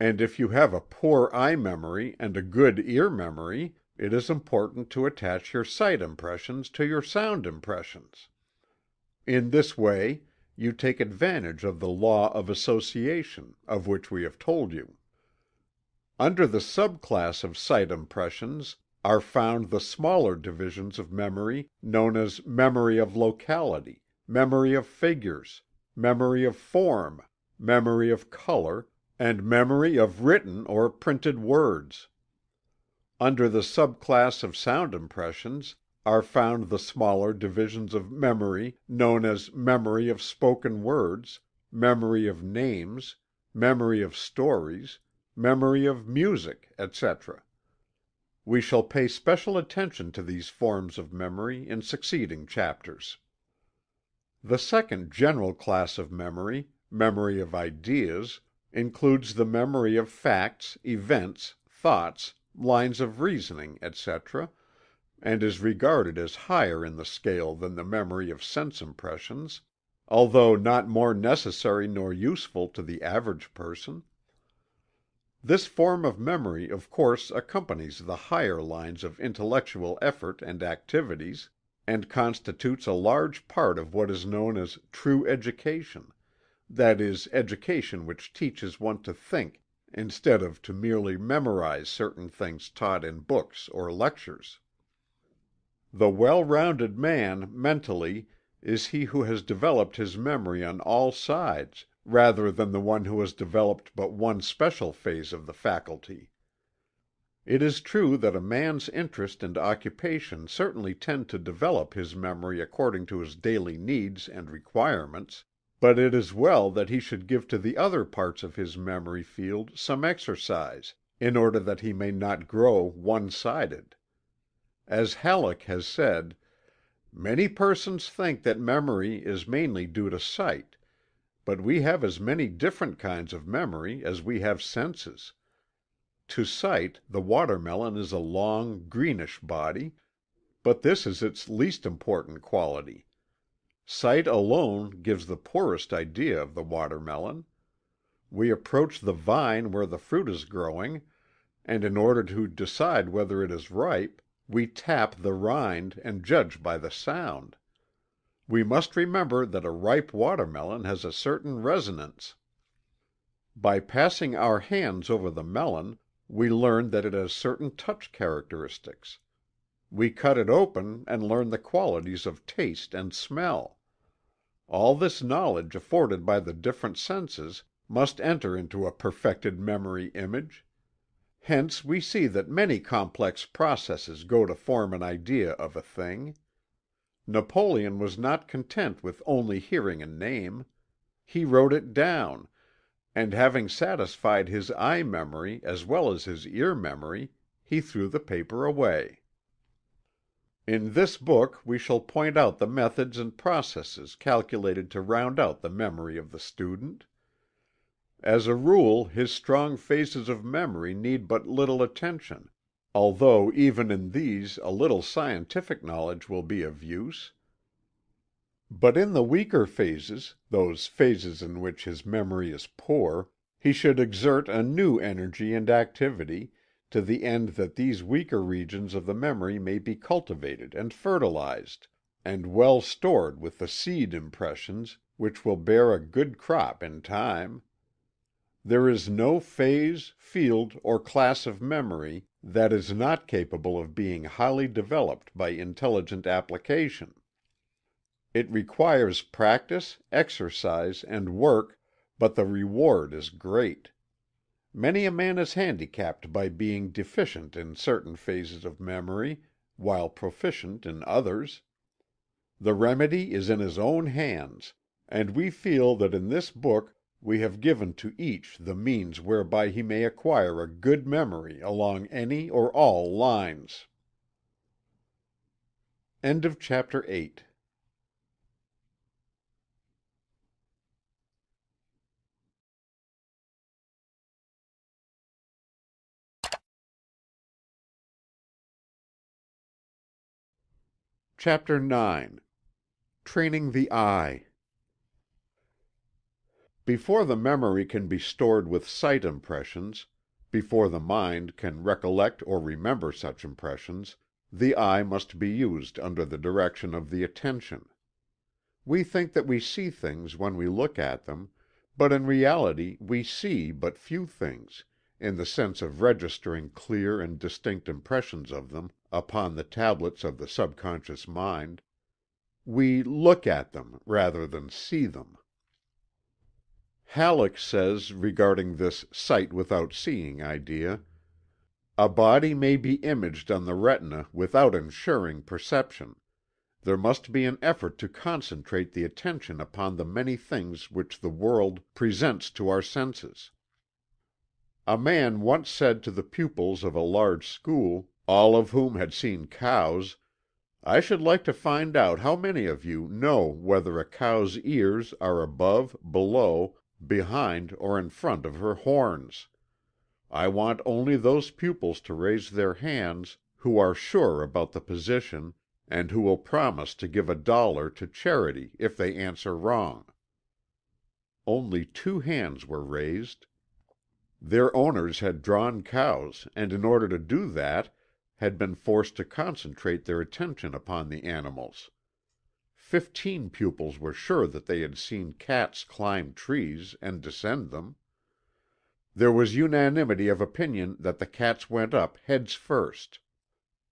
And if you have a poor eye memory and a good ear memory, it is important to attach your sight impressions to your sound impressions. In this way you take advantage of the law of association, of which we have told you. Under the subclass of sight impressions are found the smaller divisions of memory known as memory of locality, memory of figures, memory of form, memory of color, and memory of written or printed words. Under the subclass of sound impressions are found the smaller divisions of memory known as memory of spoken words, memory of names, memory of stories, memory of music, etc. We shall pay special attention to these forms of memory in succeeding chapters. The second general class of memory, memory of ideas, includes the memory of facts, events, thoughts, lines of reasoning, etc., and is regarded as higher in the scale than the memory of sense impressions, although not more necessary nor useful to the average person. This form of memory of course accompanies the higher lines of intellectual effort and activities, and constitutes a large part of what is known as true education, that is education which teaches one to think instead of to merely memorize certain things taught in books or lectures. The well rounded man, mentally, is he who has developed his memory on all sides rather than the one who has developed but one special phase of the faculty. It is true that a man's interest and occupation certainly tend to develop his memory according to his daily needs and requirements, but it is well that he should give to the other parts of his memory field some exercise, in order that he may not grow one sided. As Halleck has said: "Many persons think that memory is mainly due to sight. But we have as many different kinds of memory as we have senses. To sight the watermelon is a long, greenish body, but this is its least important quality. Sight alone gives the poorest idea of the watermelon. We approach the vine where the fruit is growing, and in order to decide whether it is ripe, we tap the rind and judge by the sound. We must remember that a ripe watermelon has a certain resonance. By passing our hands over the melon, we learn that it has certain touch characteristics. We cut it open and learn the qualities of taste and smell. All this knowledge afforded by the different senses must enter into a perfected memory image. Hence we see that many complex processes go to form an idea of a thing. Napoleon was not content with only hearing a name. He wrote it down, and having satisfied his eye memory as well as his ear memory, he threw the paper away. In this book we shall point out the methods and processes calculated to round out the memory of the student. As a rule his strong phases of memory need but little attention, although even in these a little scientific knowledge will be of use. But in the weaker phases, those phases in which his memory is poor, he should exert a new energy and activity, to the end that these weaker regions of the memory may be cultivated and fertilized, and well stored with the seed impressions which will bear a good crop in time. There is no phase, field, or class of memory that is not capable of being highly developed by intelligent application. It requires practice, exercise, and work, but the reward is great. Many a man is handicapped by being deficient in certain phases of memory, while proficient in others. The remedy is in his own hands, and we feel that in this book we have given to each the means whereby he may acquire a good memory along any or all lines. End of chapter 8 CHAPTER IX Training the Eye before the memory can be stored with sight impressions, before the mind can recollect or remember such impressions, the eye must be used under the direction of the attention. We think that we see things when we look at them, but in reality we see but few things, in the sense of registering clear and distinct impressions of them upon the tablets of the subconscious mind. We look at them rather than see them. Halleck says regarding this "sight without seeing" idea: "A body may be imaged on the retina without insuring perception; there must be an effort to concentrate the attention upon the many things which the world presents to our senses." A man once said to the pupils of a large school, all of whom had seen cows, "I should like to find out how many of you know whether a cow's ears are above, below behind or in front of her horns. I want only those pupils to raise their hands who are sure about the position and who will promise to give a dollar to charity if they answer wrong." Only two hands were raised. Their owners had drawn cows and in order to do that had been forced to concentrate their attention upon the animals. Fifteen pupils were sure that they had seen cats climb trees and descend them. There was unanimity of opinion that the cats went up heads first.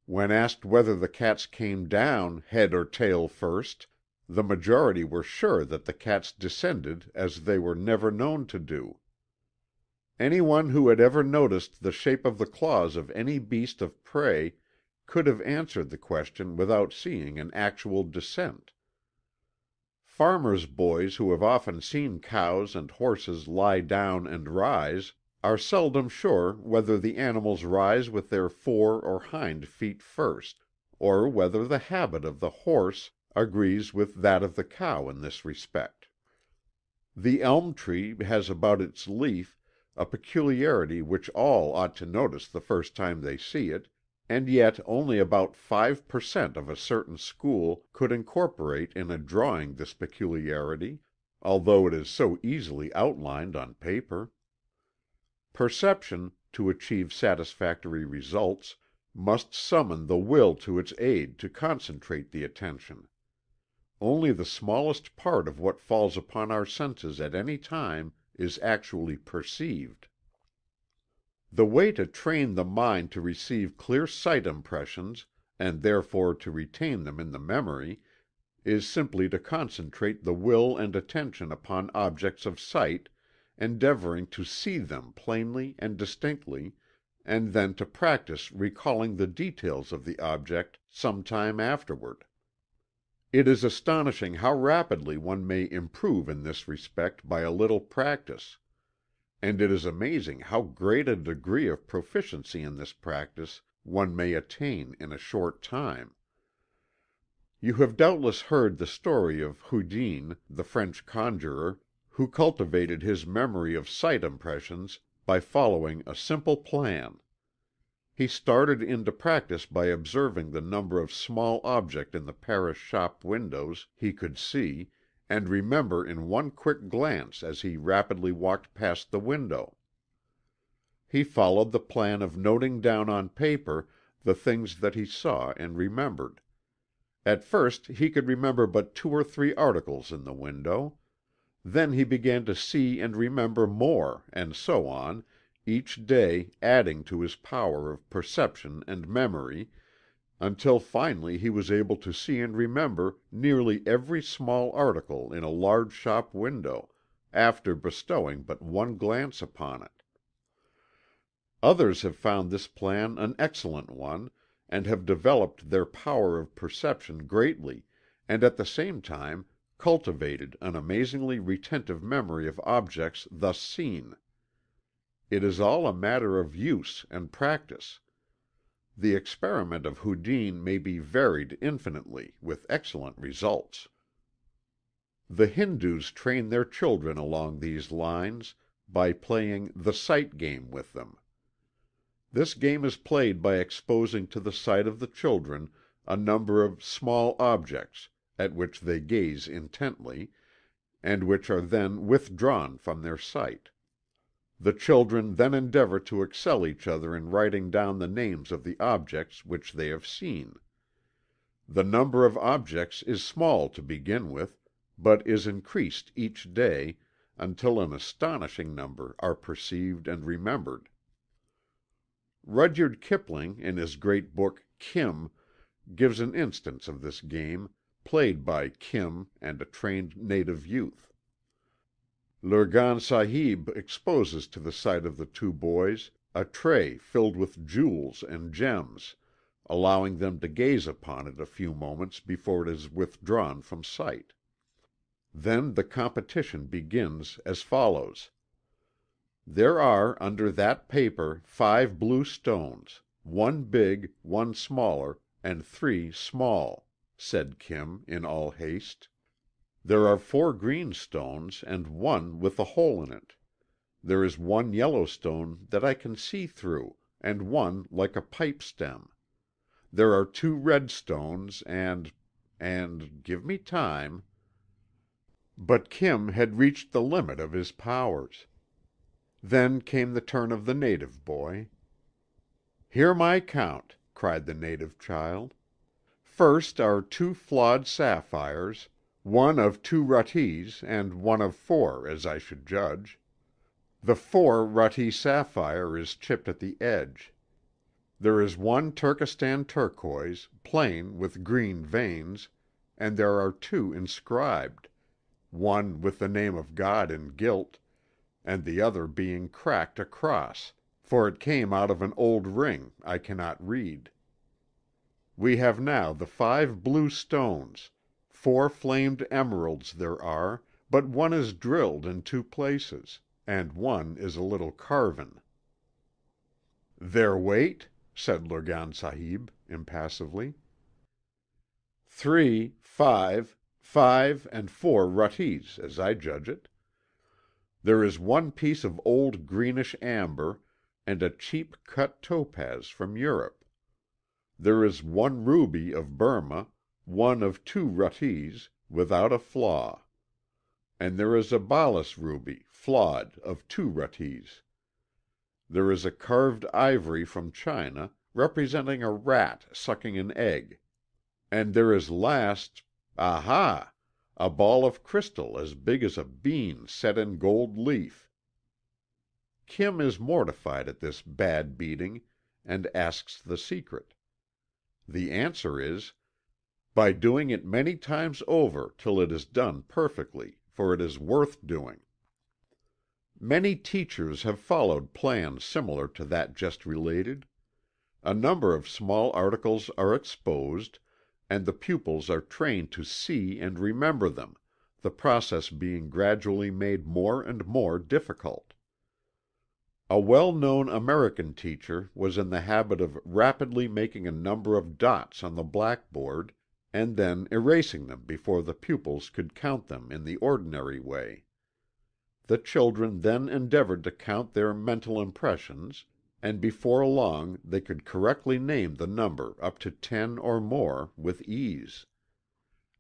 When asked whether the cats came down head or tail first, the majority were sure that the cats descended as they were never known to do. Any one who had ever noticed the shape of the claws of any beast of prey could have answered the question without seeing an actual descent. Farmers' boys who have often seen cows and horses lie down and rise, are seldom sure whether the animals rise with their fore or hind feet first, or whether the habit of the horse agrees with that of the cow in this respect. The elm tree has about its leaf a peculiarity which all ought to notice the first time they see it, and yet only about five per cent. of a certain school could incorporate in a drawing this peculiarity, although it is so easily outlined on paper. Perception, to achieve satisfactory results, must summon the will to its aid to concentrate the attention. Only the smallest part of what falls upon our senses at any time is actually perceived. The way to train the mind to receive clear sight impressions, and therefore to retain them in the memory, is simply to concentrate the will and attention upon objects of sight, endeavoring to see them plainly and distinctly, and then to practice recalling the details of the object some time afterward. It is astonishing how rapidly one may improve in this respect by a little practice; and it is amazing how great a degree of proficiency in this practice one may attain in a short time. You have doubtless heard the story of Houdin, the French conjurer, who cultivated his memory of sight impressions by following a simple plan. He started into practice by observing the number of small objects in the Paris shop windows he could see and remember in one quick glance as he rapidly walked past the window. He followed the plan of noting down on paper the things that he saw and remembered. At first he could remember but two or three articles in the window. Then he began to see and remember more, and so on, each day adding to his power of perception and memory, until finally he was able to see and remember nearly every small article in a large shop window, after bestowing but one glance upon it. Others have found this plan an excellent one, and have developed their power of perception greatly, and at the same time cultivated an amazingly retentive memory of objects thus seen. It is all a matter of use and practice. The experiment of Houdin may be varied infinitely, with excellent results. The Hindus train their children along these lines by playing the sight game with them. This game is played by exposing to the sight of the children a number of small objects, at which they gaze intently, and which are then withdrawn from their sight. The children then endeavor to excel each other in writing down the names of the objects which they have seen. The number of objects is small to begin with, but is increased each day, until an astonishing number are perceived and remembered. Rudyard Kipling in his great book Kim gives an instance of this game, played by Kim and a trained native youth. Lurgan Sahib exposes to the sight of the two boys a tray filled with jewels and gems, allowing them to gaze upon it a few moments before it is withdrawn from sight. Then the competition begins as follows. There are under that paper five blue stones, one big, one smaller, and three small," said Kim in all haste. "There are four green stones and one with a hole in it. There is one yellow stone that I can see through, and one like a pipe stem. There are two red stones and and give me time." But Kim had reached the limit of his powers. Then came the turn of the native boy. "Hear my count," cried the native child. "First are two flawed sapphires, one of two ruttees and one of four, as I should judge. The four ruttee sapphire is chipped at the edge. There is one Turkestan turquoise, plain with green veins, and there are two inscribed, one with the name of God in gilt and the other being cracked across, for it came out of an old ring I cannot read. We have now the five blue stones four flamed emeralds there are, but one is drilled in two places, and one is a little carven." "Their weight?" said Lurgan Sahib, impassively. "Three, five, five and four ruttees, as I judge it. There is one piece of old greenish amber, and a cheap cut topaz from Europe. There is one ruby of Burma, one of two ruttees, without a flaw. And there is a balas ruby, flawed, of two ruttees. There is a carved ivory from China, representing a rat sucking an egg. And there is last aha! a ball of crystal as big as a bean set in gold leaf. Kim is mortified at this bad beating, and asks the secret. the answer is: By doing it many times over till it is done perfectly, for it is worth doing. Many teachers have followed plans similar to that just related. A number of small articles are exposed, and the pupils are trained to see and remember them, the process being gradually made more and more difficult. A well known American teacher was in the habit of rapidly making a number of dots on the blackboard, and then erasing them before the pupils could count them in the ordinary way. The children then endeavored to count their mental impressions, and before long they could correctly name the number up to ten or more, with ease.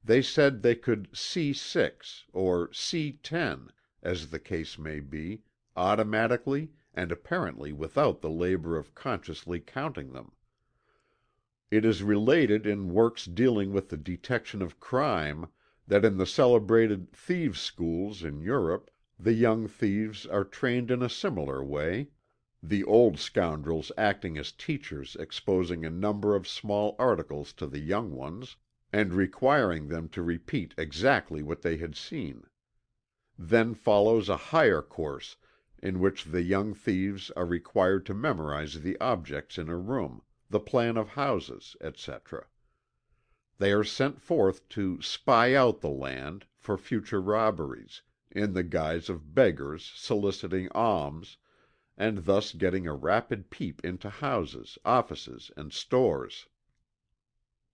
They said they could "see six," or "see ten," as the case may be, automatically and apparently without the labor of consciously counting them. It is related in works dealing with the detection of crime that in the celebrated "thieves' schools" in Europe the young thieves are trained in a similar way, the old scoundrels acting as teachers exposing a number of small articles to the young ones, and requiring them to repeat exactly what they had seen. Then follows a higher course in which the young thieves are required to memorize the objects in a room, the plan of houses, etc. They are sent forth to "spy out the land" for future robberies, in the guise of beggars soliciting alms, and thus getting a rapid peep into houses, offices and stores.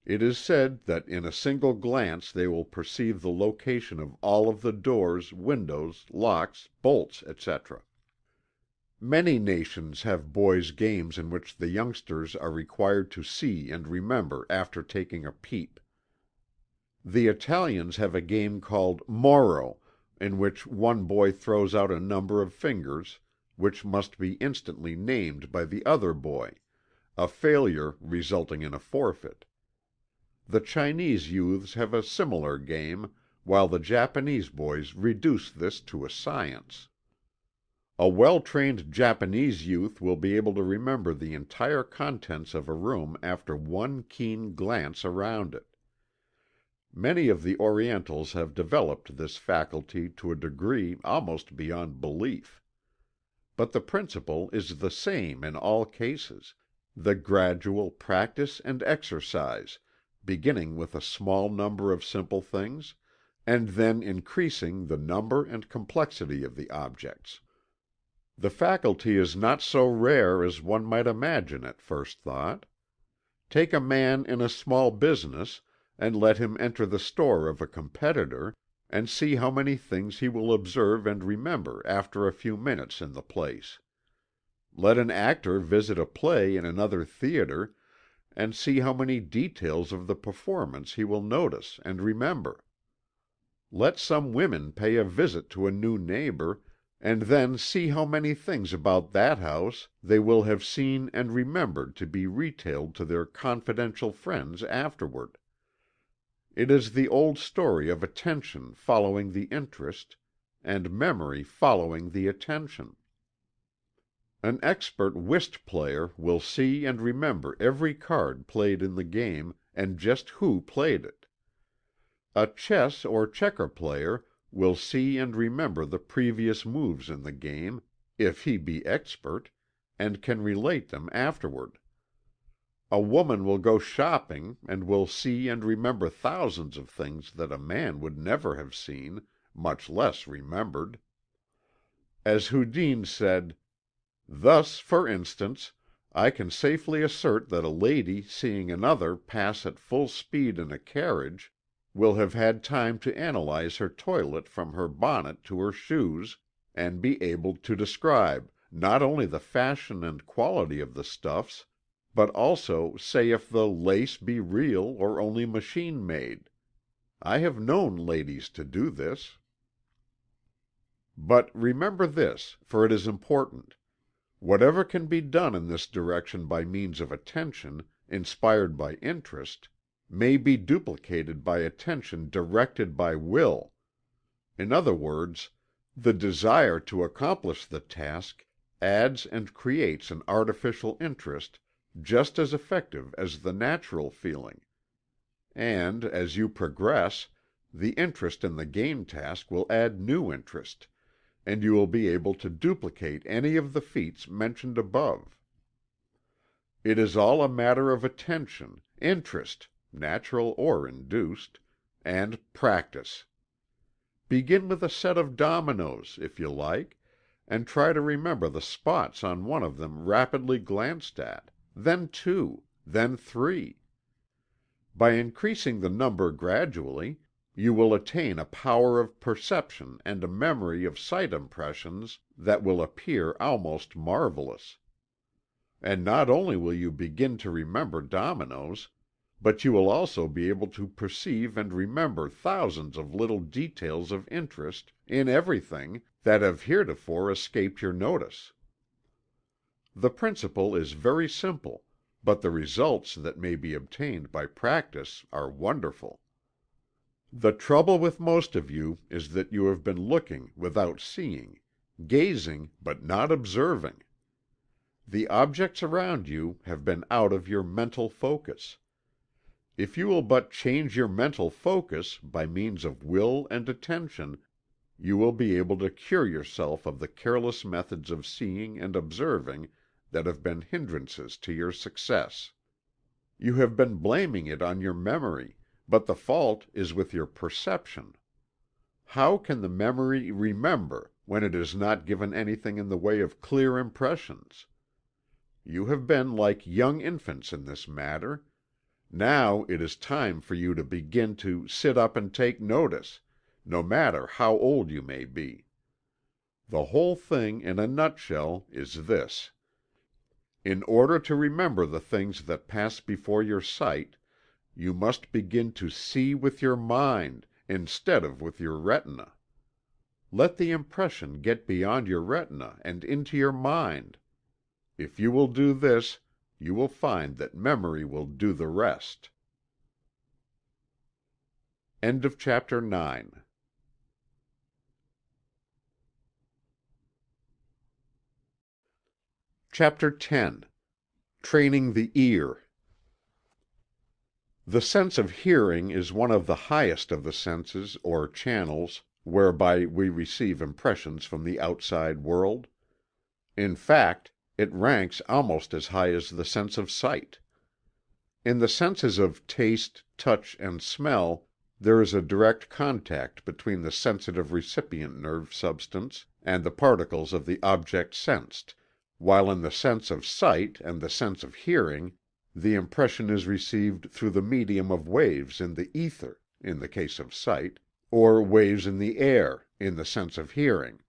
It is said that in a single glance they will perceive the location of all of the doors, windows, locks, bolts, etc. Many nations have boys' games in which the youngsters are required to see and remember after taking a peep. The Italians have a game called Mora, in which one boy throws out a number of fingers, which must be instantly named by the other boy, a failure resulting in a forfeit. The Chinese youths have a similar game, while the Japanese boys reduce this to a science. A well trained Japanese youth will be able to remember the entire contents of a room after one keen glance around it. Many of the Orientals have developed this faculty to a degree almost beyond belief. But the principle is the same in all cases the gradual practice and exercise beginning with a small number of simple things, and then increasing the number and complexity of the objects. The faculty is not so rare as one might imagine at first thought. Take a man in a small business, and let him enter the store of a competitor, and see how many things he will observe and remember after a few minutes in the place. Let an actor visit a play in another theatre, and see how many details of the performance he will notice and remember. Let some women pay a visit to a new neighbor, and then see how many things about that house they will have seen and remembered to be retailed to their confidential friends afterward. It is the old story of attention following the interest, and memory following the attention. An expert whist player will see and remember every card played in the game, and just who played it. A chess or checker player will see and remember the previous moves in the game, if he be expert, and can relate them afterward. A woman will go shopping and will see and remember thousands of things that a man would never have seen, much less remembered. As Houdin said. Thus, for instance, I can safely assert that a lady seeing another pass at full speed in a carriage will have had time to analyze her toilet from her bonnet to her shoes, and be able to describe, not only the fashion and quality of the stuffs, but also say if the lace be real or only machine made. I have known ladies to do this. But remember this, for it is important. Whatever can be done in this direction by means of attention, inspired by interest, may be duplicated by attention directed by will. In other words, the desire to accomplish the task adds and creates an artificial interest just as effective as the natural feeling. And, as you progress, the interest in the game task will add new interest, and you will be able to duplicate any of the feats mentioned above. It is all a matter of attention, interest (natural or induced), and practice. Begin with a set of dominoes, if you like, and try to remember the spots on one of them rapidly glanced at, then two, then three. By increasing the number gradually, you will attain a power of perception and a memory of sight impressions that will appear almost marvelous. And not only will you begin to remember dominoes, but you will also be able to perceive and remember thousands of little details of interest in everything that have heretofore escaped your notice. The principle is very simple, but the results that may be obtained by practice are wonderful. The trouble with most of you is that you have been looking without seeing, gazing but not observing. The objects around you have been out of your mental focus. If you will but change your mental focus, by means of will and attention, you will be able to cure yourself of the careless methods of seeing and observing that have been hindrances to your success. You have been blaming it on your memory, but the fault is with your perception. How can the memory remember, when it is not given anything in the way of clear impressions? You have been like young infants in this matter. Now it is time for you to begin to sit up and take notice, no matter how old you may be. The whole thing, in a nutshell, is this: In order to remember the things that pass before your sight, you must begin to see with your mind, instead of with your retina. Let the impression get beyond your retina and into your mind. If you will do this you will find that memory will do the rest. End of chapter 9 Chapter 10 Training the Ear The sense of hearing is one of the highest of the senses, or channels, whereby we receive impressions from the outside world. In fact, it ranks almost as high as the sense of sight. In the senses of taste, touch and smell there is a direct contact between the sensitive recipient nerve substance and the particles of the object sensed, while in the sense of sight and the sense of hearing the impression is received through the medium of waves in the ether (in the case of sight), or waves in the air (in the sense of hearing).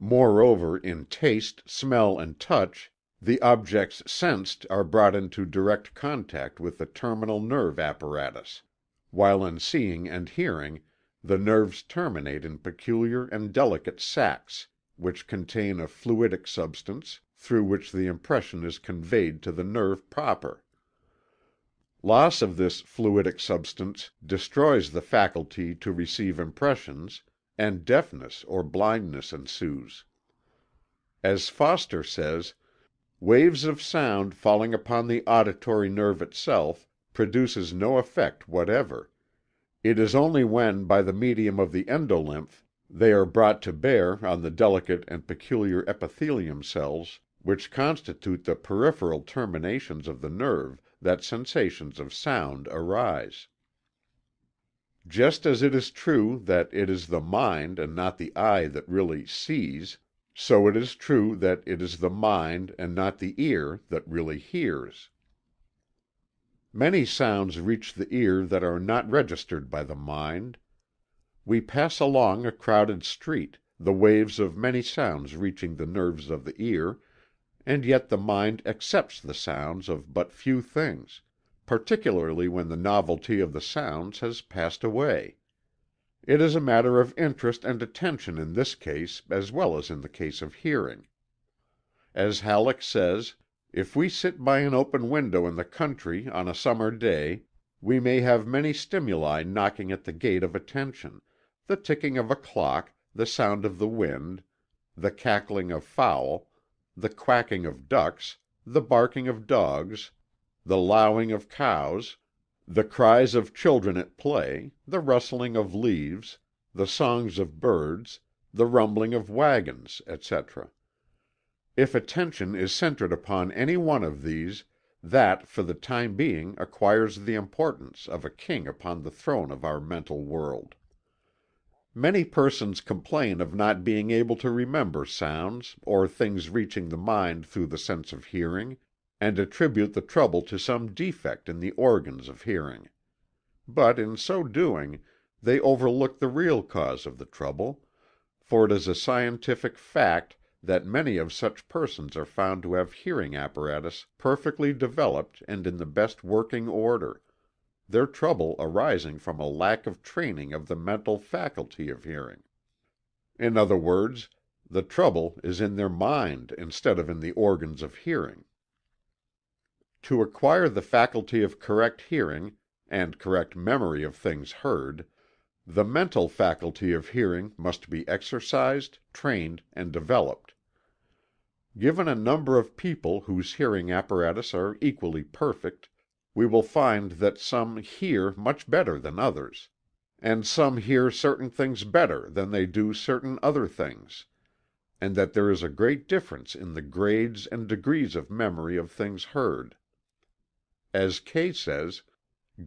Moreover in taste, smell and touch the objects sensed are brought into direct contact with the terminal nerve apparatus, while in seeing and hearing the nerves terminate in peculiar and delicate sacs which contain a fluidic substance through which the impression is conveyed to the nerve proper. Loss of this fluidic substance destroys the faculty to receive impressions and deafness or blindness ensues. As Foster says, "Waves of sound falling upon the auditory nerve itself produces no effect whatever. It is only when by the medium of the endolymph they are brought to bear on the delicate and peculiar epithelium cells which constitute the peripheral terminations of the nerve that sensations of sound arise." Just as it is true that it is the mind and not the eye that really sees, so it is true that it is the mind and not the ear that really hears. Many sounds reach the ear that are not registered by the mind. We pass along a crowded street, the waves of many sounds reaching the nerves of the ear, and yet the mind accepts the sounds of but few things particularly when the novelty of the sounds has passed away. It is a matter of interest and attention in this case as well as in the case of hearing. As Halleck says, if we sit by an open window in the country on a summer day, we may have many stimuli knocking at the gate of attention the ticking of a clock, the sound of the wind, the cackling of fowl, the quacking of ducks, the barking of dogs, the lowing of cows, the cries of children at play, the rustling of leaves, the songs of birds, the rumbling of wagons, etc. If attention is centered upon any one of these, that for the time being acquires the importance of a king upon the throne of our mental world. Many persons complain of not being able to remember sounds or things reaching the mind through the sense of hearing, and attribute the trouble to some defect in the organs of hearing. But in so doing they overlook the real cause of the trouble, for it is a scientific fact that many of such persons are found to have hearing apparatus perfectly developed and in the best working order, their trouble arising from a lack of training of the mental faculty of hearing. In other words, the trouble is in their mind instead of in the organs of hearing. To acquire the faculty of correct hearing, and correct memory of things heard, the mental faculty of hearing must be exercised, trained and developed. Given a number of people whose hearing apparatus are equally perfect, we will find that some hear much better than others, and some hear certain things better than they do certain other things, and that there is a great difference in the grades and degrees of memory of things heard. As Kay says,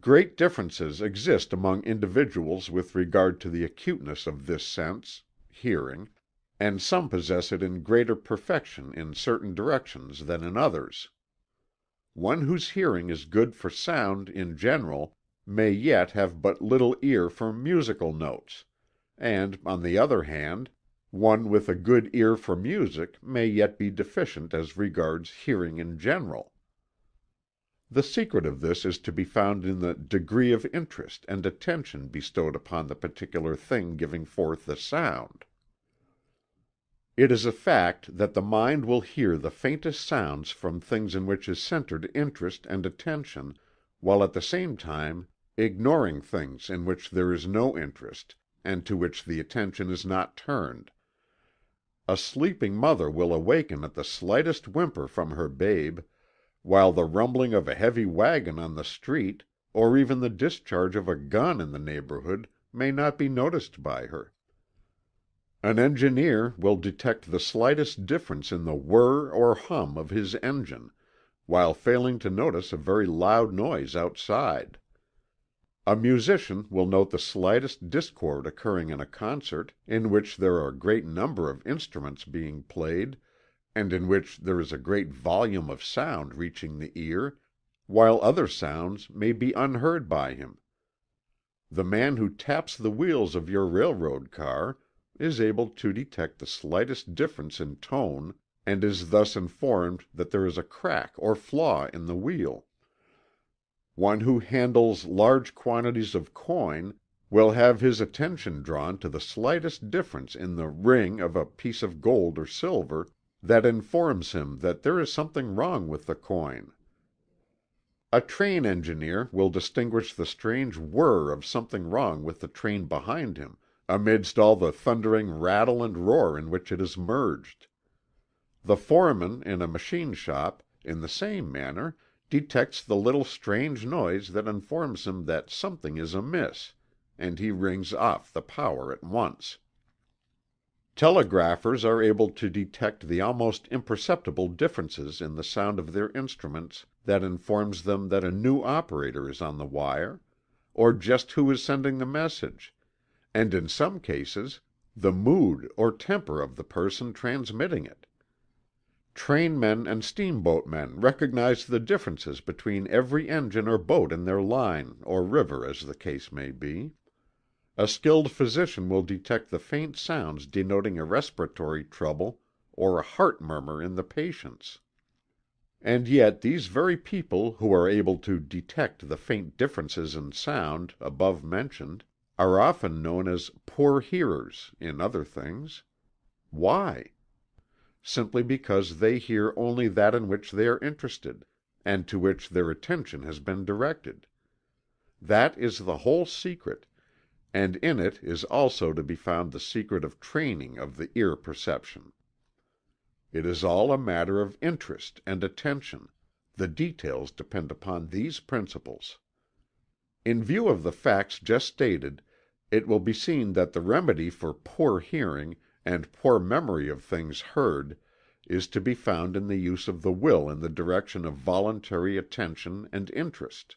"Great differences exist among individuals with regard to the acuteness of this sense (hearing), and some possess it in greater perfection in certain directions than in others. One whose hearing is good for sound in general may yet have but little ear for musical notes, and, on the other hand, one with a good ear for music may yet be deficient as regards hearing in general. The secret of this is to be found in the degree of interest and attention bestowed upon the particular thing giving forth the sound. It is a fact that the mind will hear the faintest sounds from things in which is centered interest and attention, while at the same time ignoring things in which there is no interest and to which the attention is not turned. A sleeping mother will awaken at the slightest whimper from her babe, while the rumbling of a heavy wagon on the street, or even the discharge of a gun in the neighborhood may not be noticed by her. An engineer will detect the slightest difference in the whir or hum of his engine, while failing to notice a very loud noise outside. A musician will note the slightest discord occurring in a concert in which there are a great number of instruments being played, and in which there is a great volume of sound reaching the ear, while other sounds may be unheard by him. The man who taps the wheels of your railroad car is able to detect the slightest difference in tone, and is thus informed that there is a crack or flaw in the wheel. One who handles large quantities of coin will have his attention drawn to the slightest difference in the ring of a piece of gold or silver that informs him that there is something wrong with the coin. A train engineer will distinguish the strange whir of something wrong with the train behind him amidst all the thundering rattle and roar in which it is merged. The foreman in a machine shop, in the same manner, detects the little strange noise that informs him that something is amiss, and he rings off the power at once. Telegraphers are able to detect the almost imperceptible differences in the sound of their instruments that informs them that a new operator is on the wire, or just who is sending the message and in some cases, the mood or temper of the person transmitting it. Trainmen and steamboatmen recognize the differences between every engine or boat in their line, or river as the case may be. A skilled physician will detect the faint sounds denoting a respiratory trouble or a heart murmur in the patients. And yet these very people who are able to detect the faint differences in sound, above mentioned, are often known as poor hearers in other things. Why? Simply because they hear only that in which they are interested, and to which their attention has been directed. That is the whole secret, and in it is also to be found the secret of training of the ear perception. It is all a matter of interest and attention the details depend upon these principles. In view of the facts just stated, it will be seen that the remedy for poor hearing, and poor memory of things heard, is to be found in the use of the will in the direction of voluntary attention and interest.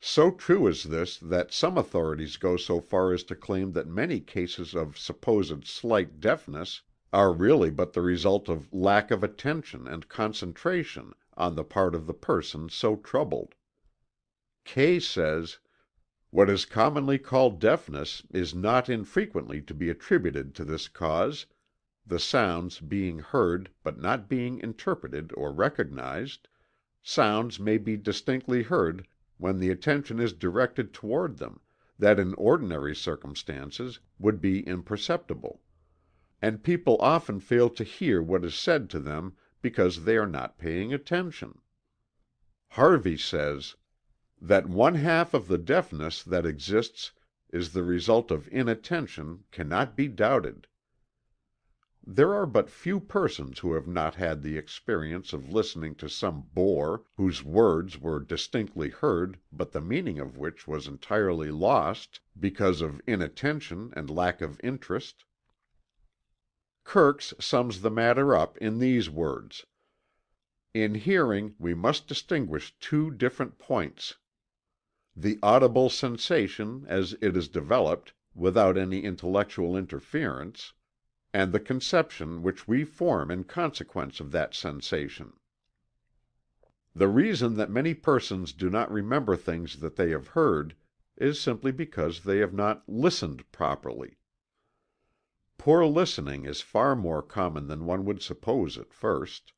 So true is this that some authorities go so far as to claim that many cases of supposed slight deafness are really but the result of lack of attention and concentration on the part of the person so troubled. Kay says: "What is commonly called deafness is not infrequently to be attributed to this cause, the sounds being heard but not being interpreted or recognized; sounds may be distinctly heard when the attention is directed toward them, that in ordinary circumstances would be imperceptible and people often fail to hear what is said to them because they are not paying attention. Harvey says: "That one half of the deafness that exists is the result of inattention cannot be doubted." There are but few persons who have not had the experience of listening to some bore, whose words were distinctly heard but the meaning of which was entirely lost, because of inattention and lack of interest. Kirkes sums the matter up in these words: "In hearing we must distinguish two different points: the audible sensation as it is developed, without any intellectual interference, and the conception which we form in consequence of that sensation. The reason that many persons do not remember things that they have heard, is simply because they have not listened properly. Poor listening is far more common than one would suppose at first.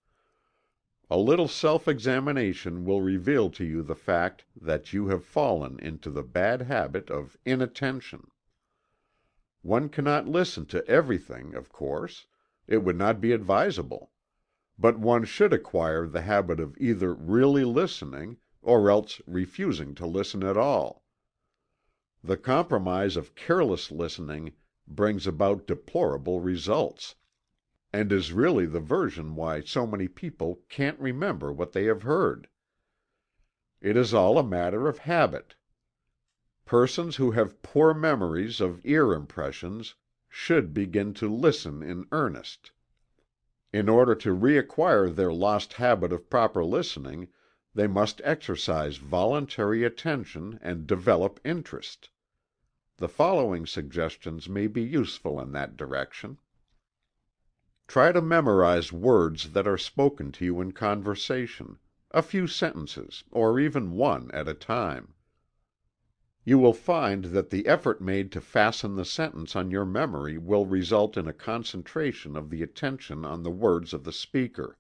A little self examination will reveal to you the fact that you have fallen into the bad habit of inattention. One cannot listen to everything, of course; it would not be advisable; but one should acquire the habit of either really listening, or else refusing to listen at all. The compromise of careless listening brings about deplorable results, and is really the version why so many people can't remember what they have heard. It is all a matter of habit. Persons who have poor memories of ear impressions should begin to listen in earnest. In order to reacquire their lost habit of proper listening, they must exercise voluntary attention and develop interest. The following suggestions may be useful in that direction: Try to memorize words that are spoken to you in conversation a few sentences, or even one, at a time. You will find that the effort made to fasten the sentence on your memory will result in a concentration of the attention on the words of the speaker.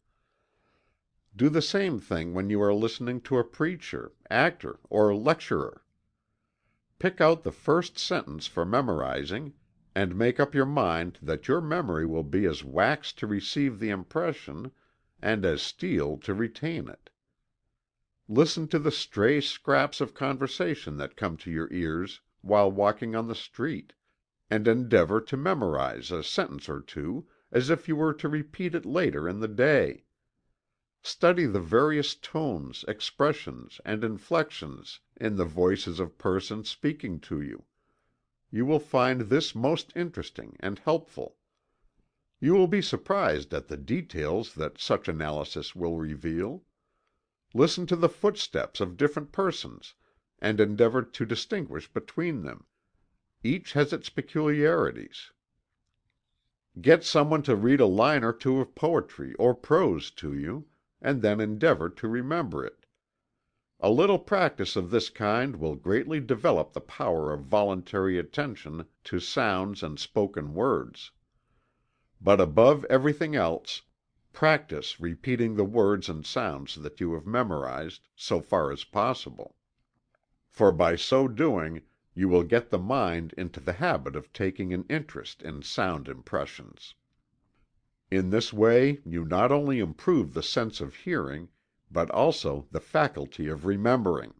Do the same thing when you are listening to a preacher, actor, or lecturer. Pick out the first sentence for memorizing, and make up your mind that your memory will be as wax to receive the impression and as steel to retain it. Listen to the stray scraps of conversation that come to your ears while walking on the street, and endeavor to memorize a sentence or two, as if you were to repeat it later in the day. Study the various tones, expressions and inflections in the voices of persons speaking to you. You will find this most interesting and helpful. You will be surprised at the details that such analysis will reveal. Listen to the footsteps of different persons and endeavor to distinguish between them. Each has its peculiarities. Get someone to read a line or two of poetry or prose to you and then endeavor to remember it. A little practice of this kind will greatly develop the power of voluntary attention to sounds and spoken words. But above everything else, practice repeating the words and sounds that you have memorized, so far as possible. For by so doing you will get the mind into the habit of taking an interest in sound impressions. In this way you not only improve the sense of hearing, but also the faculty of remembering.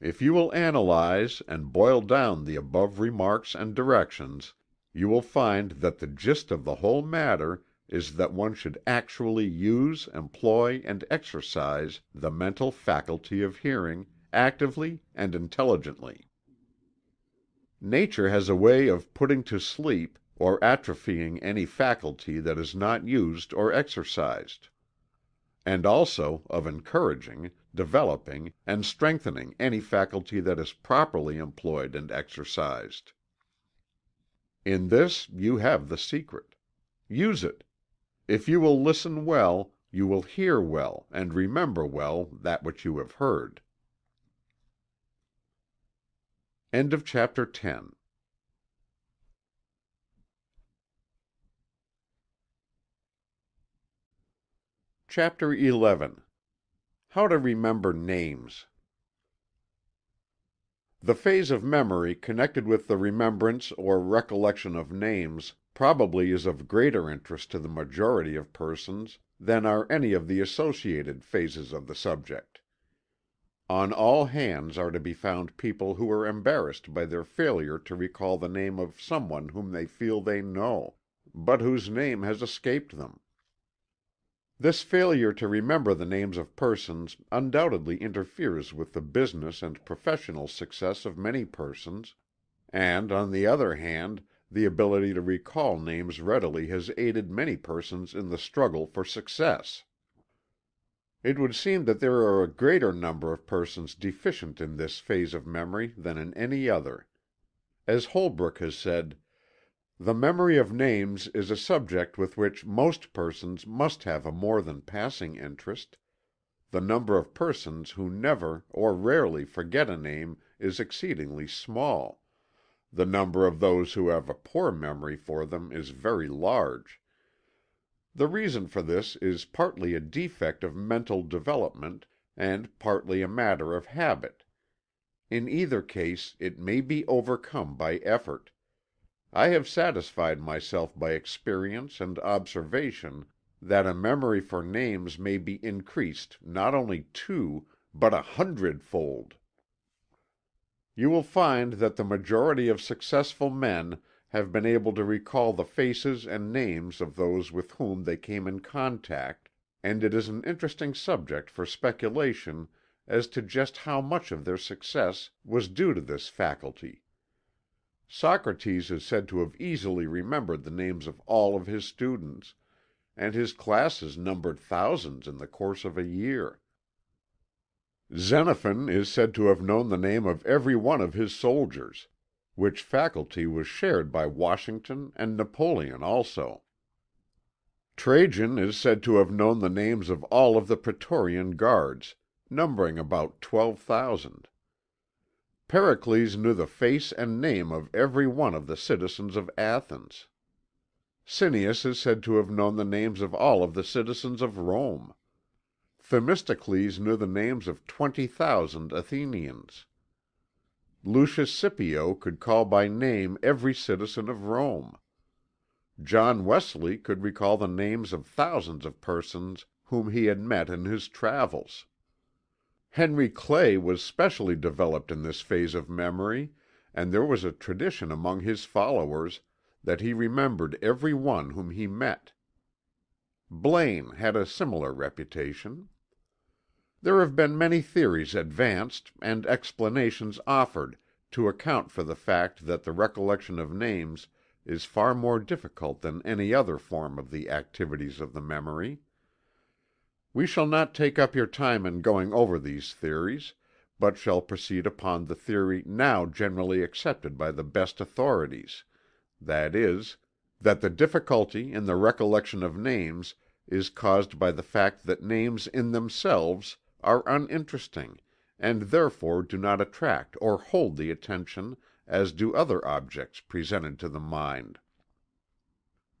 If you will analyze and boil down the above remarks and directions, you will find that the gist of the whole matter is that one should actually use, employ and exercise the mental faculty of hearing, actively and intelligently. Nature has a way of putting to sleep, or atrophying any faculty that is not used or exercised; and also of encouraging, developing and strengthening any faculty that is properly employed and exercised. In this you have the secret. Use it. If you will listen well, you will hear well and remember well that which you have heard. End of chapter XI How to Remember Names. The phase of memory connected with the remembrance or recollection of names probably is of greater interest to the majority of persons than are any of the associated phases of the subject. On all hands are to be found people who are embarrassed by their failure to recall the name of some one whom they feel they know, but whose name has escaped them. This failure to remember the names of persons undoubtedly interferes with the business and professional success of many persons, and on the other hand the ability to recall names readily has aided many persons in the struggle for success. It would seem that there are a greater number of persons deficient in this phase of memory than in any other. As Holbrook has said: "The memory of names is a subject with which most persons must have a more than passing interest. The number of persons who never, or rarely, forget a name is exceedingly small; the number of those who have a poor memory for them is very large. The reason for this is partly a defect of mental development and partly a matter of habit. In either case it may be overcome by effort. I have satisfied myself by experience and observation that a memory for names may be increased not only two, but a hundredfold. You will find that the majority of successful men have been able to recall the faces and names of those with whom they came in contact, and it is an interesting subject for speculation as to just how much of their success was due to this faculty. Socrates is said to have easily remembered the names of all of his students, and his classes numbered thousands in the course of a year. Xenophon is said to have known the name of every one of his soldiers which faculty was shared by Washington and Napoleon also. Trajan is said to have known the names of all of the Praetorian Guards, numbering about twelve thousand. Pericles knew the face and name of every one of the citizens of Athens. Cineas is said to have known the names of all of the citizens of Rome. Themistocles knew the names of twenty thousand Athenians. Lucius Scipio could call by name every citizen of Rome. John Wesley could recall the names of thousands of persons whom he had met in his travels. Henry Clay was specially developed in this phase of memory, and there was a tradition among his followers that he remembered every one whom he met. Blaine had a similar reputation. There have been many theories advanced and explanations offered to account for the fact that the recollection of names is far more difficult than any other form of the activities of the memory. We shall not take up your time in going over these theories, but shall proceed upon the theory now generally accepted by the best authorities, that is, that the difficulty in the recollection of names is caused by the fact that names in themselves are uninteresting and therefore do not attract or hold the attention as do other objects presented to the mind.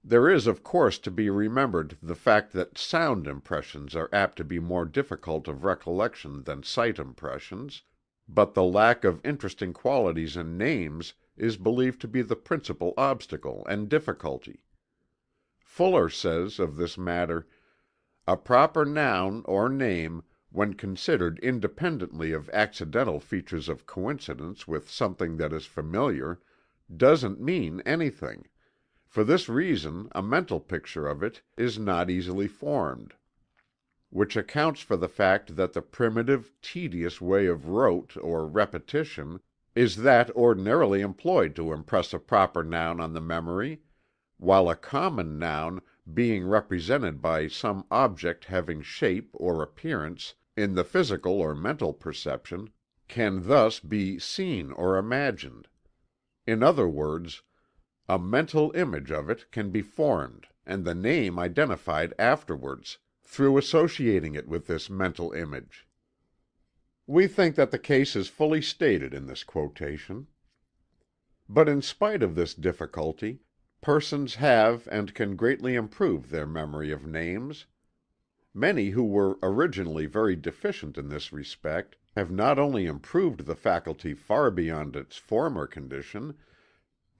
There is of course to be remembered the fact that sound impressions are apt to be more difficult of recollection than sight impressions, but the lack of interesting qualities in names is believed to be the principal obstacle and difficulty. Fuller says of this matter: "A proper noun or name when considered independently of accidental features of coincidence with something that is familiar, doesn't mean anything For this reason a mental picture of it is not easily formed. Which accounts for the fact that the primitive, tedious way of rote, or repetition, is that ordinarily employed to impress a proper noun on the memory, while a common noun being represented by some object having shape or appearance in the physical or mental perception, can thus be seen or imagined. In other words, a mental image of it can be formed and the name identified afterwards, through associating it with this mental image. We think that the case is fully stated in this quotation. But in spite of this difficulty, persons have and can greatly improve their memory of names. Many who were originally very deficient in this respect have not only improved the faculty far beyond its former condition,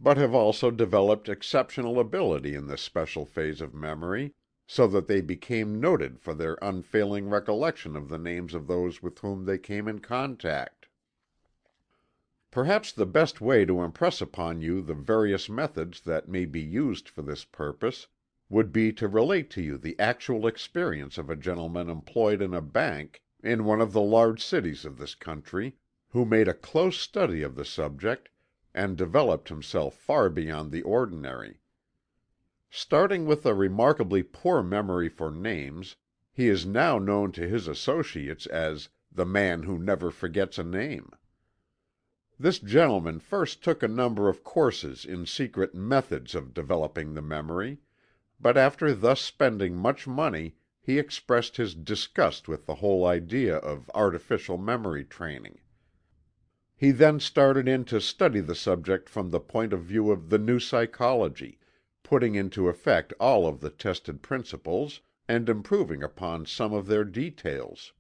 but have also developed exceptional ability in this special phase of memory, so that they became noted for their unfailing recollection of the names of those with whom they came in contact. Perhaps the best way to impress upon you the various methods that may be used for this purpose would be to relate to you the actual experience of a gentleman employed in a bank in one of the large cities of this country, who made a close study of the subject and developed himself far beyond the ordinary. Starting with a remarkably poor memory for names, he is now known to his associates as "the man who never forgets a name." This gentleman first took a number of courses in secret methods of developing the memory, but after thus spending much money he expressed his disgust with the whole idea of artificial memory training. He then started in to study the subject from the point of view of the new psychology, putting into effect all of the tested principles, and improving upon some of their details.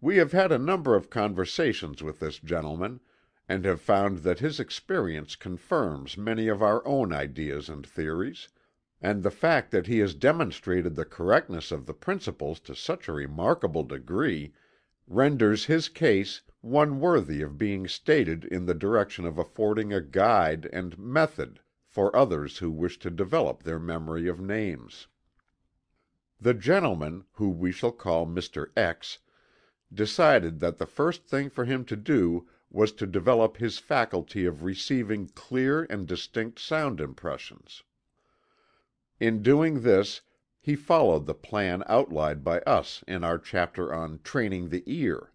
We have had a number of conversations with this gentleman, and have found that his experience confirms many of our own ideas and theories, and the fact that he has demonstrated the correctness of the principles to such a remarkable degree renders his case one worthy of being stated in the direction of affording a guide and method for others who wish to develop their memory of names. The gentleman, who we shall call Mr. X., decided that the first thing for him to do was to develop his faculty of receiving clear and distinct sound impressions. In doing this he followed the plan outlined by us in our chapter on Training the Ear.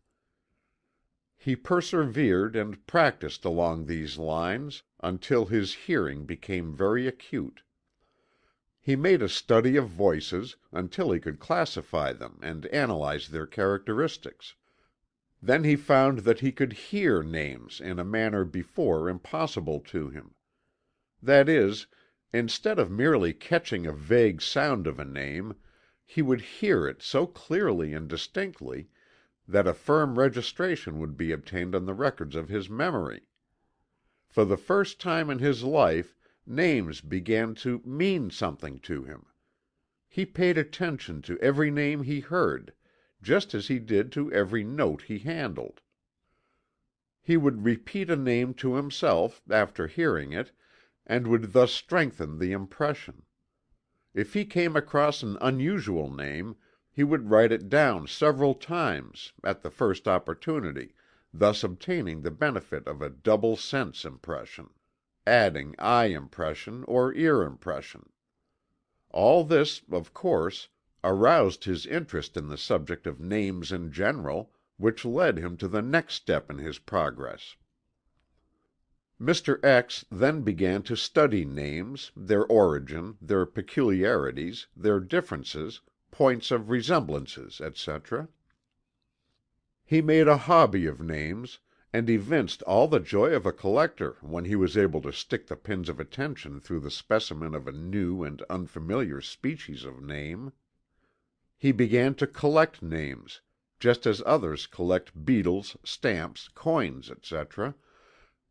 He persevered and practiced along these lines until his hearing became very acute. He made a study of voices until he could classify them and analyze their characteristics. Then he found that he could hear names in a manner before impossible to him. That is, instead of merely catching a vague sound of a name, he would hear it so clearly and distinctly that a firm registration would be obtained on the records of his memory. For the first time in his life names began to mean something to him. He paid attention to every name he heard, just as he did to every note he handled. He would repeat a name to himself, after hearing it, and would thus strengthen the impression. If he came across an unusual name he would write it down several times, at the first opportunity, thus obtaining the benefit of a double sense impression, adding eye impression or ear impression. All this, of course, aroused his interest in the subject of names in general, which led him to the next step in his progress. Mr. X. then began to study names, their origin, their peculiarities, their differences, points of resemblances, etc. He made a hobby of names, and evinced all the joy of a collector when he was able to stick the pins of attention through the specimen of a new and unfamiliar species of name. He began to collect names, just as others collect beetles, stamps, coins, etc.,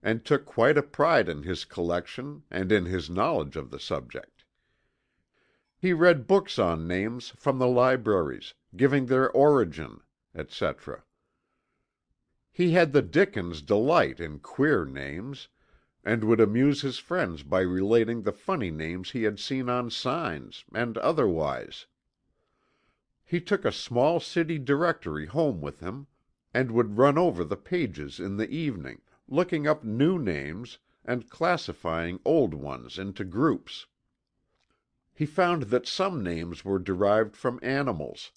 and took quite a pride in his collection and in his knowledge of the subject. He read books on names from the libraries, giving their origin, etc. He had the Dickens delight in queer names, and would amuse his friends by relating the funny names he had seen on signs, and otherwise. He took a small city directory home with him, and would run over the pages in the evening, looking up new names, and classifying old ones into groups. He found that some names were derived from animals,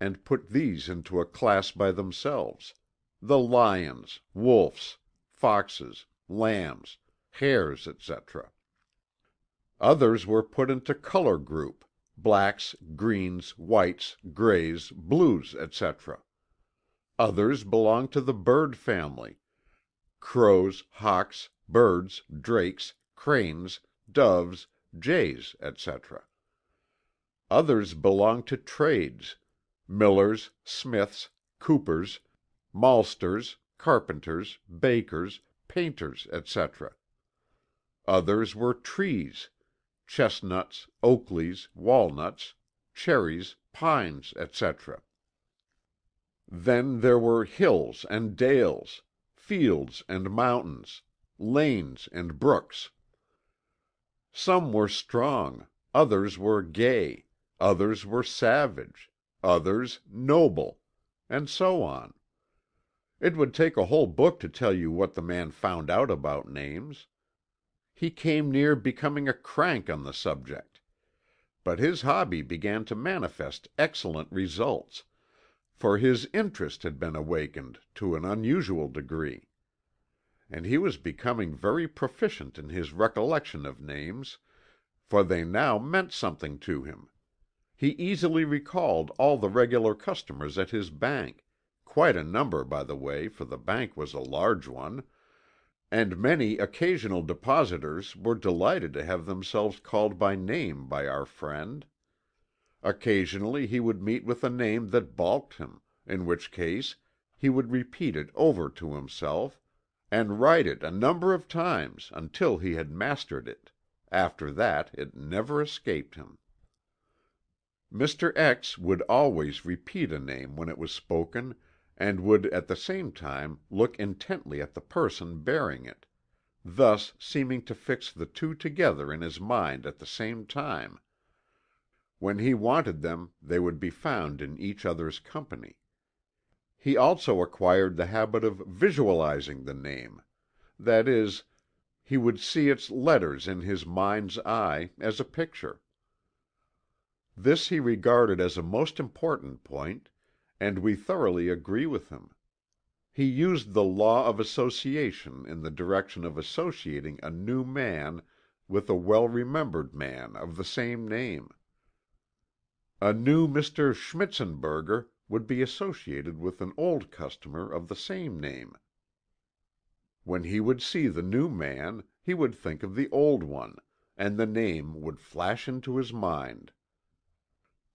and put these into a class by themselves the lions, wolves, foxes, lambs, hares, etc. Others were put into color group blacks, greens, whites, grays, blues, etc. Others belonged to the bird family crows, hawks, birds, drakes, cranes, doves, jays, etc. Others belonged to trades millers, smiths, coopers, maltsters, carpenters, bakers, painters, etc. Others were trees chestnuts, oakleys, walnuts, cherries, pines, etc. Then there were hills and dales, fields and mountains, lanes and brooks. Some were strong, others were gay, others were savage, others noble, and so on. It would take a whole book to tell you what the man found out about names. He came near becoming a crank on the subject. But his hobby began to manifest excellent results, for his interest had been awakened to an unusual degree. And he was becoming very proficient in his recollection of names, for they now meant something to him. He easily recalled all the regular customers at his bank quite a number, by the way, for the bank was a large one and many occasional depositors were delighted to have themselves called by name by our friend. Occasionally he would meet with a name that balked him, in which case he would repeat it over to himself, and write it a number of times until he had mastered it after that it never escaped him. Mr. X. would always repeat a name when it was spoken, and would at the same time look intently at the person bearing it, thus seeming to fix the two together in his mind at the same time. When he wanted them they would be found in each other's company. He also acquired the habit of visualizing the name that is, he would see its letters in his mind's eye, as a picture. This he regarded as a most important point, and we thoroughly agree with him. He used the law of association in the direction of associating a new man with a well remembered man of the same name. A new Mr. Schmitzenberger would be associated with an old customer of the same name. When he would see the new man he would think of the old one, and the name would flash into his mind.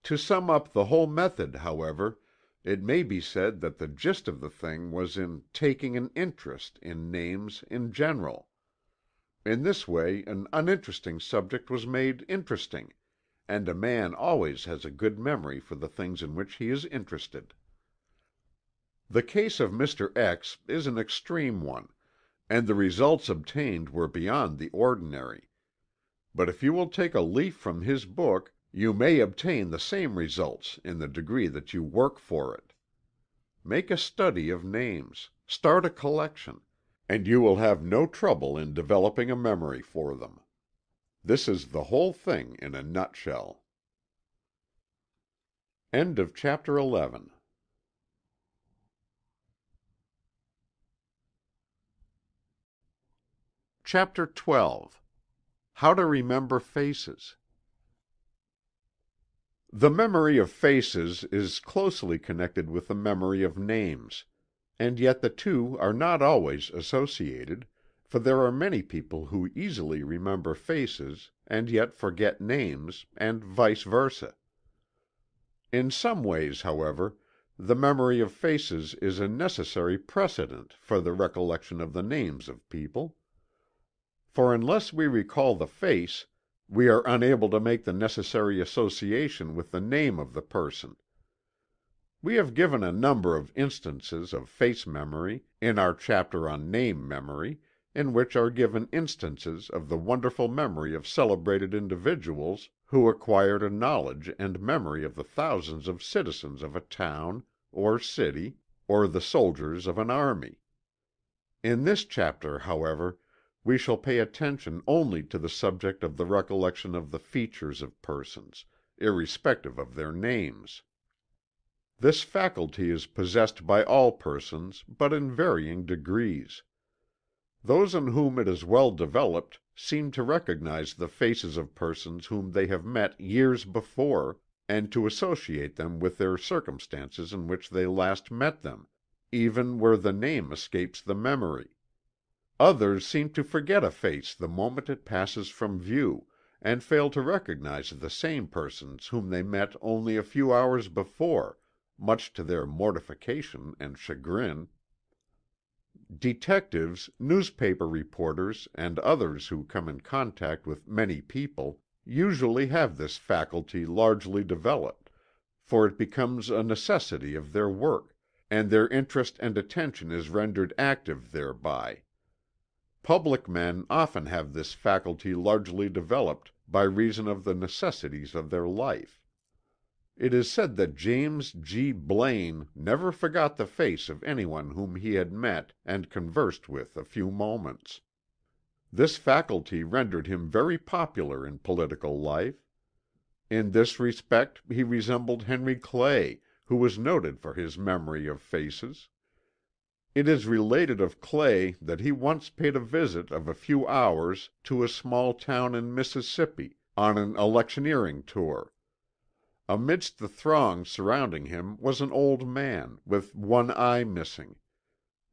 To sum up the whole method, however, it may be said that the gist of the thing was in taking an interest in names in general. In this way an uninteresting subject was made interesting, and a man always has a good memory for the things in which he is interested. The case of Mr. X. is an extreme one, and the results obtained were beyond the ordinary. But if you will take a leaf from his book you may obtain the same results in the degree that you work for it. Make a study of names, start a collection, and you will have no trouble in developing a memory for them. This is the whole thing in a nutshell. End of chapter 11 Chapter 12 How to Remember Faces. The memory of faces is closely connected with the memory of names, and yet the two are not always associated, for there are many people who easily remember faces and yet forget names, and vice versa. In some ways, however, the memory of faces is a necessary precedent for the recollection of the names of people. For unless we recall the face we are unable to make the necessary association with the name of the person. We have given a number of instances of face memory, in our chapter on name memory, in which are given instances of the wonderful memory of celebrated individuals who acquired a knowledge and memory of the thousands of citizens of a town, or city, or the soldiers of an army. In this chapter, however, we shall pay attention only to the subject of the recollection of the features of persons, irrespective of their names. This faculty is possessed by all persons, but in varying degrees. Those in whom it is well developed seem to recognize the faces of persons whom they have met years before, and to associate them with the circumstances in which they last met them, even where the name escapes the memory. Others seem to forget a face the moment it passes from view, and fail to recognize the same persons whom they met only a few hours before, much to their mortification and chagrin. Detectives, newspaper reporters and others who come in contact with many people, usually have this faculty largely developed, for it becomes a necessity of their work, and their interest and attention is rendered active thereby. Public men often have this faculty largely developed by reason of the necessities of their life. It is said that James G. Blaine never forgot the face of anyone whom he had met and conversed with a few moments. This faculty rendered him very popular in political life. In this respect he resembled Henry Clay, who was noted for his memory of faces. It is related of Clay that he once paid a visit of a few hours to a small town in Mississippi, on an electioneering tour. Amidst the throng surrounding him was an old man, with one eye missing.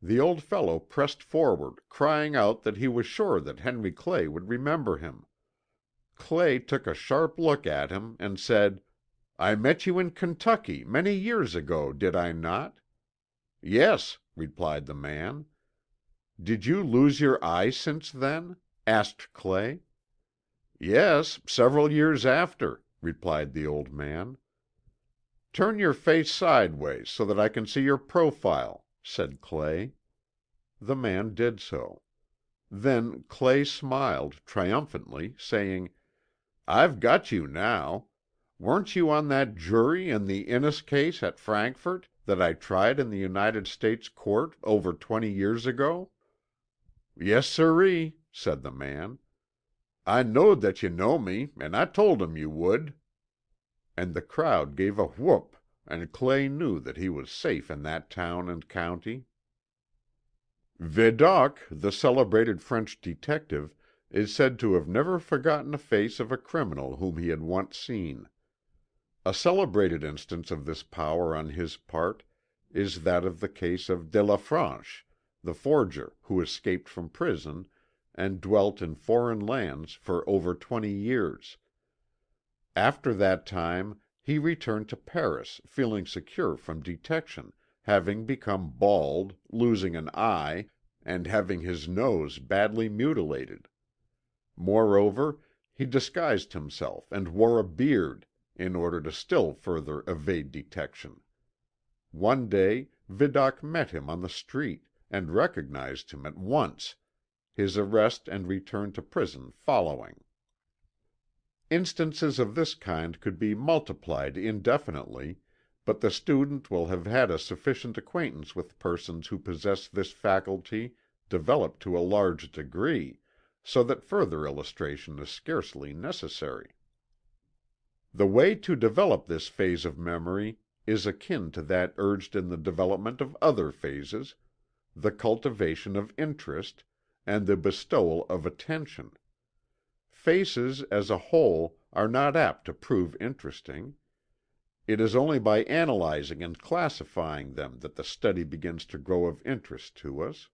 The old fellow pressed forward, crying out that he was sure that Henry Clay would remember him. Clay took a sharp look at him, and said, "I met you in Kentucky many years ago, did I not?" "Yes," replied the man. "Did you lose your eye since then?" asked Clay. "Yes, several years after replied the old man. "Turn your face sideways so that I can see your profile," said Clay. The man did so. Then Clay smiled, triumphantly, saying: "I've got you now. Weren't you on that jury in the Innes case at Frankfort, that I tried in the United States Court over twenty years ago?" "Yes sirree," said the man. I knowed that you know me, an' I told 'em you would." And the crowd gave a whoop, and Clay knew that he was safe in that town and county. Vidocq, the celebrated French detective, is said to have never forgotten a face of a criminal whom he had once seen. A celebrated instance of this power on his part is that of the case of Delafranche, the forger who escaped from prison and dwelt in foreign lands for over twenty years. After that time he returned to Paris feeling secure from detection, having become bald, losing an eye, and having his nose badly mutilated. Moreover, he disguised himself and wore a beard, in order to still further evade detection. One day Vidocq met him on the street, and recognized him at once his arrest and return to prison following. Instances of this kind could be multiplied indefinitely, but the student will have had a sufficient acquaintance with persons who possess this faculty developed to a large degree, so that further illustration is scarcely necessary. The way to develop this phase of memory is akin to that urged in the development of other phases, the cultivation of interest, and the bestowal of attention. Faces, as a whole, are not apt to prove interesting. It is only by analyzing and classifying them that the study begins to grow of interest to us.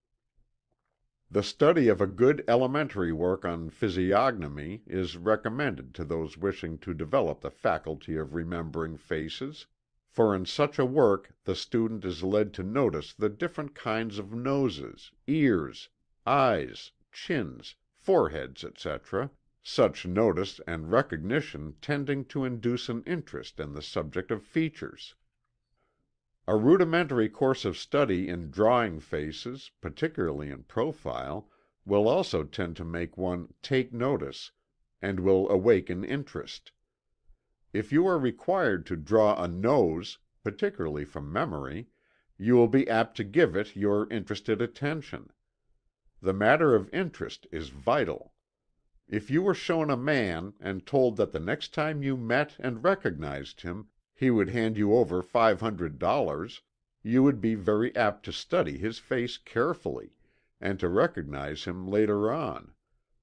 The study of a good elementary work on physiognomy is recommended to those wishing to develop the faculty of remembering faces, for in such a work the student is led to notice the different kinds of noses, ears, eyes, chins, foreheads, etc., such notice and recognition tending to induce an interest in the subject of features. A rudimentary course of study in drawing faces, particularly in profile, will also tend to make one "take notice" and will awaken interest. If you are required to draw a nose, particularly from memory, you will be apt to give it your interested attention. The matter of interest is vital. If you were shown a man and told that the next time you met and recognized him he would hand you over five hundred dollars, you would be very apt to study his face carefully, and to recognize him later on;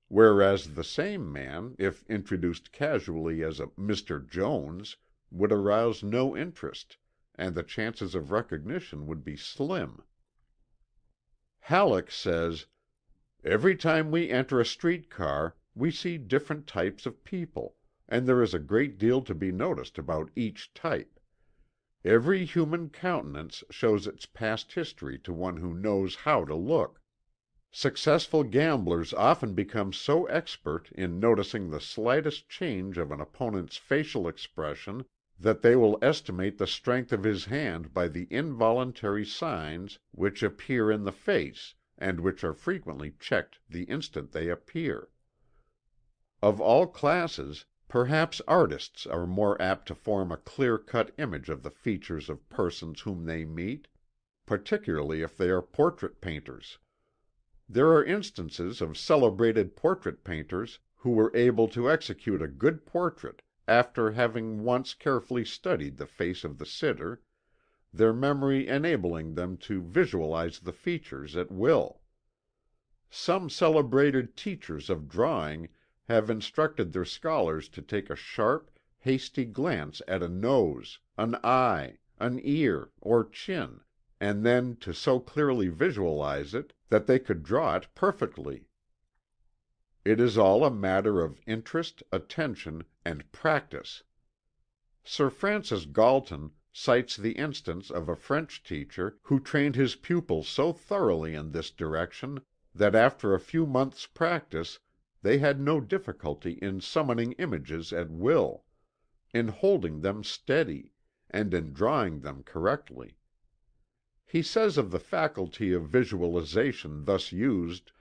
whereas the same man, if introduced casually as a "Mr. Jones," would arouse no interest, and the chances of recognition would be slim. Halleck says: "Every time we enter a street car we see different types of people, and there is a great deal to be noticed about each type. Every human countenance shows its past history to one who knows how to look. Successful gamblers often become so expert in noticing the slightest change of an opponent's facial expression that they will estimate the strength of his hand by the involuntary signs which appear in the face and which are frequently checked the instant they appear. Of all classes, perhaps artists are more apt to form a clear cut image of the features of persons whom they meet, particularly if they are portrait painters. There are instances of celebrated portrait painters who were able to execute a good portrait after having once carefully studied the face of the sitter, their memory enabling them to visualize the features at will. Some celebrated teachers of drawing have instructed their scholars to take a sharp, hasty glance at a nose, an eye, an ear, or chin, and then to so clearly visualize it that they could draw it perfectly. It is all a matter of interest, attention, and practice. Sir Francis Galton cites the instance of a French teacher who trained his pupils so thoroughly in this direction that after a few months' practice they had no difficulty in summoning images at will, in holding them steady, and in drawing them correctly. He says of the faculty of visualization thus used: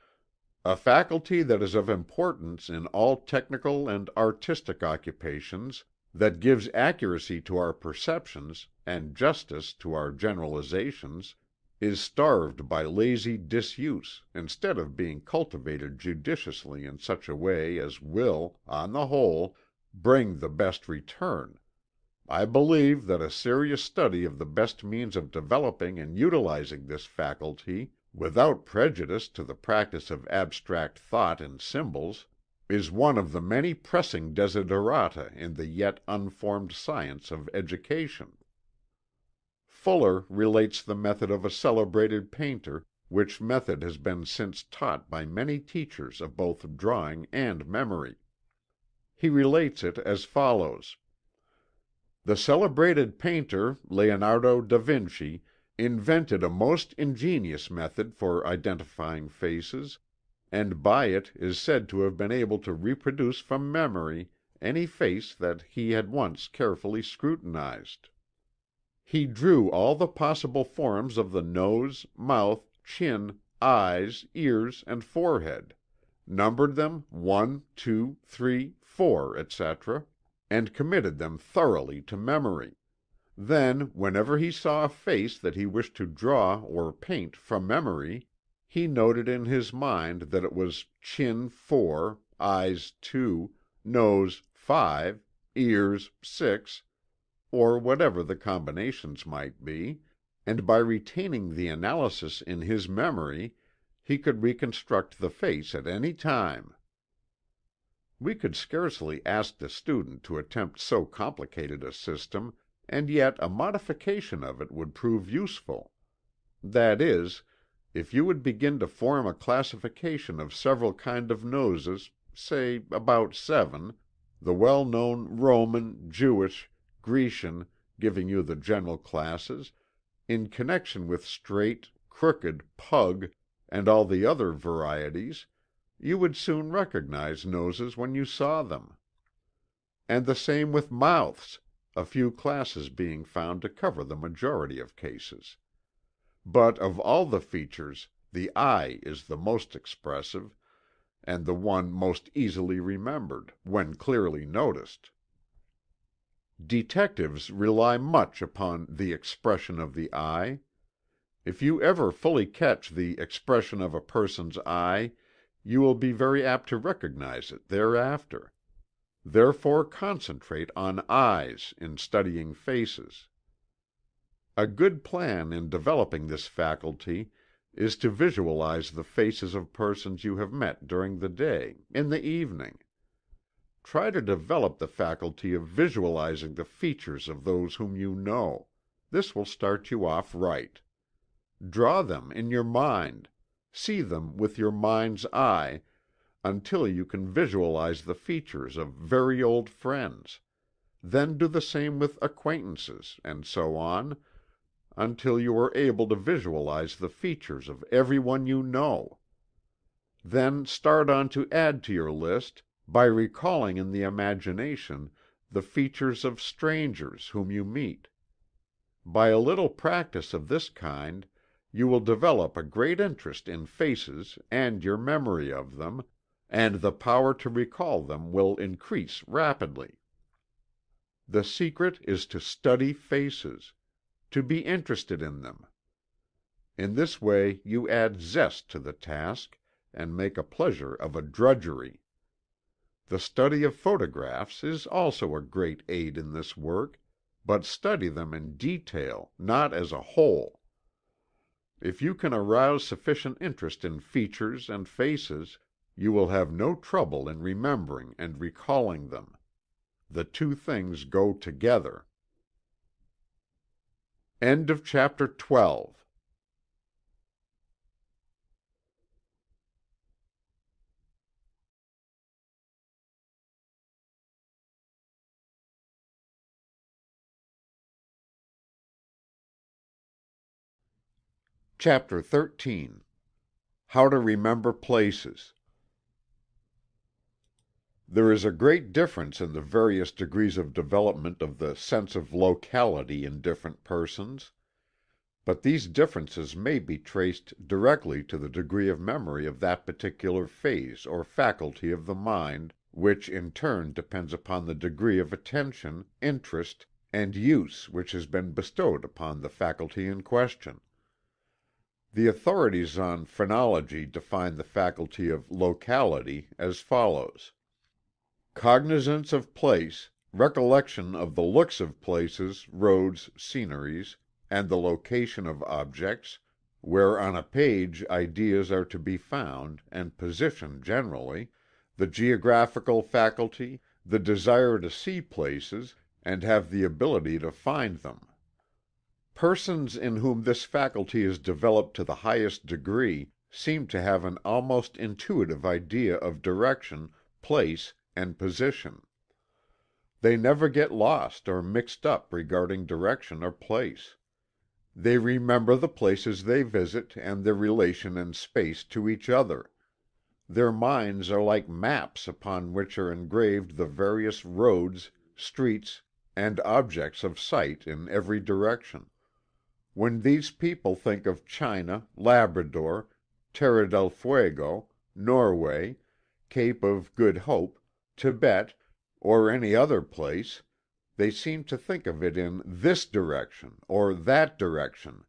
"A faculty that is of importance in all technical and artistic occupations, that gives accuracy to our perceptions, and justice to our generalizations, is starved by lazy disuse, instead of being cultivated judiciously in such a way as will, on the whole, bring the best return. I believe that a serious study of the best means of developing and utilizing this faculty, without prejudice to the practice of abstract thought in symbols, is one of the many pressing desiderata in the yet unformed science of education." Fuller relates the method of a celebrated painter, which method has been since taught by many teachers of both drawing and memory. He relates it as follows. The celebrated painter, Leonardo da Vinci, invented a most ingenious method for identifying faces, and by it is said to have been able to reproduce from memory any face that he had once carefully scrutinized. He drew all the possible forms of the nose, mouth, chin, eyes, ears and forehead, numbered them one, two, three, four, etc and committed them thoroughly to memory; then whenever he saw a face that he wished to draw or paint from memory, he noted in his mind that it was chin 4, eyes 2, nose 5, ears 6, or whatever the combinations might be, and by retaining the analysis in his memory he could reconstruct the face at any time. We could scarcely ask the student to attempt so complicated a system, and yet a modification of it would prove useful. That is, if you would begin to form a classification of several kind of noses, say about seven, the well known Roman, Jewish, Grecian giving you the general classes, in connection with straight, crooked, pug, and all the other varieties you would soon recognize noses when you saw them. And the same with mouths, a few classes being found to cover the majority of cases. But of all the features the eye is the most expressive, and the one most easily remembered, when clearly noticed. Detectives rely much upon the expression of the eye. If you ever fully catch the expression of a person's eye you will be very apt to recognize it thereafter. Therefore concentrate on eyes in studying faces. A good plan in developing this faculty is to visualize the faces of persons you have met during the day, in the evening. Try to develop the faculty of visualizing the features of those whom you know this will start you off right. Draw them in your mind, see them with your mind's eye, until you can visualize the features of very old friends; then do the same with acquaintances, and so on until you are able to visualize the features of every one you know. Then start on to add to your list by recalling in the imagination the features of strangers whom you meet. By a little practice of this kind you will develop a great interest in faces and your memory of them, and the power to recall them will increase rapidly. The secret is to study faces to be interested in them. In this way you add zest to the task, and make a pleasure of a drudgery. The study of photographs is also a great aid in this work, but study them in detail, not as a whole. If you can arouse sufficient interest in features and faces, you will have no trouble in remembering and recalling them. The two things go together. End of chapter 12 CHAPTER XIII How to Remember Places There is a great difference in the various degrees of development of the sense of locality in different persons. But these differences may be traced directly to the degree of memory of that particular phase or faculty of the mind, which in turn depends upon the degree of attention, interest and use which has been bestowed upon the faculty in question. The authorities on phrenology define the faculty of locality as follows: Cognizance of place, recollection of the looks of places, roads, sceneries, and the location of objects, where on a page ideas are to be found, and position generally, the geographical faculty, the desire to see places, and have the ability to find them. Persons in whom this faculty is developed to the highest degree seem to have an almost intuitive idea of direction, place and position. They never get lost or mixed up regarding direction or place. They remember the places they visit and their relation in space to each other. Their minds are like maps upon which are engraved the various roads, streets and objects of sight in every direction. When these people think of China, Labrador, Terra del Fuego, Norway, Cape of Good Hope Tibet, or any other place, they seem to think of it in this direction or that direction,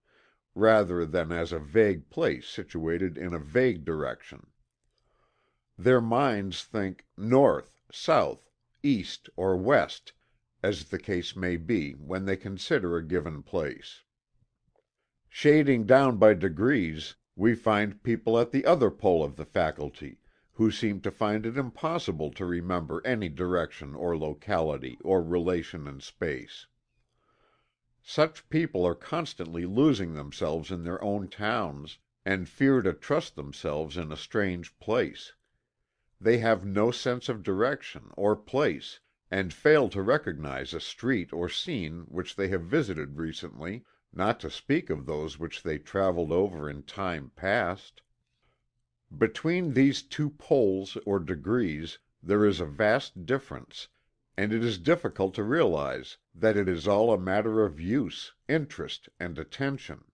rather than as a vague place situated in a vague direction. Their minds think north, south, east or west, as the case may be when they consider a given place. Shading down by degrees, we find people at the other pole of the faculty who seem to find it impossible to remember any direction or locality or relation in space. Such people are constantly losing themselves in their own towns, and fear to trust themselves in a strange place. They have no sense of direction or place, and fail to recognize a street or scene which they have visited recently, not to speak of those which they traveled over in time past. Between these two poles or degrees there is a vast difference, and it is difficult to realize that it is all a matter of use, interest and attention.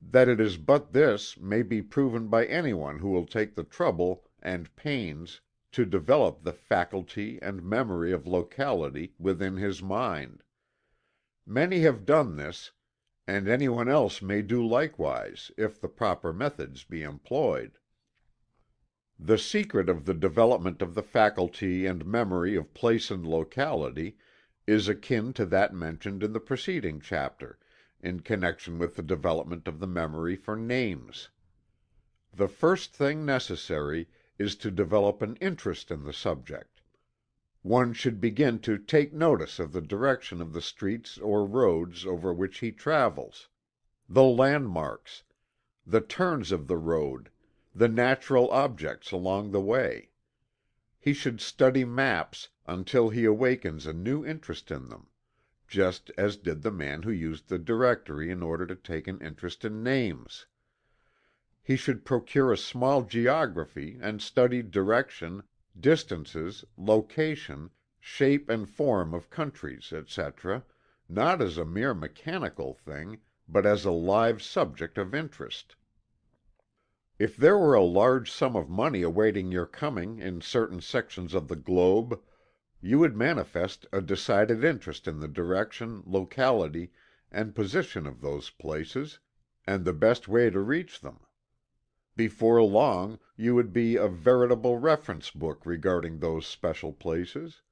That it is but this may be proven by anyone who will take the trouble and pains to develop the faculty and memory of locality within his mind. Many have done this, and anyone else may do likewise, if the proper methods be employed. The secret of the development of the faculty and memory of place and locality is akin to that mentioned in the preceding chapter, in connection with the development of the memory for names. The first thing necessary is to develop an interest in the subject. One should begin to take notice of the direction of the streets or roads over which he travels; the landmarks; the turns of the road; the natural objects along the way. He should study maps until he awakens a new interest in them, just as did the man who used the directory in order to take an interest in names. He should procure a small geography and study direction, distances, location, shape and form of countries, etc., not as a mere mechanical thing, but as a live subject of interest. If there were a large sum of money awaiting your coming in certain sections of the globe, you would manifest a decided interest in the direction, locality, and position of those places, and the best way to reach them. Before long you would be a veritable reference book regarding those special places.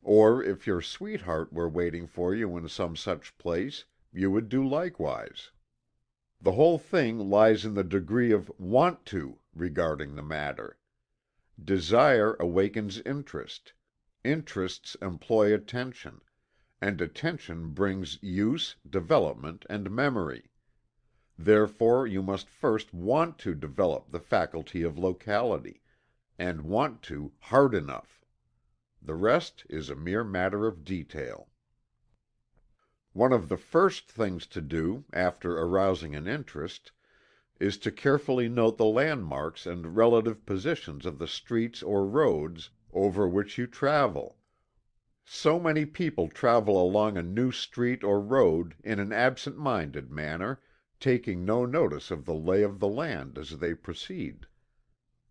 Or if your sweetheart were waiting for you in some such place, you would do likewise. The whole thing lies in the degree of "want to" regarding the matter. Desire awakens interest; interests employ attention; and attention brings use, development and memory. Therefore you must first want to develop the faculty of locality, and want to hard enough. The rest is a mere matter of detail. One of the first things to do, after arousing an interest, is to carefully note the landmarks and relative positions of the streets or roads over which you travel. So many people travel along a new street or road in an absent minded manner taking no notice of the lay of the land as they proceed.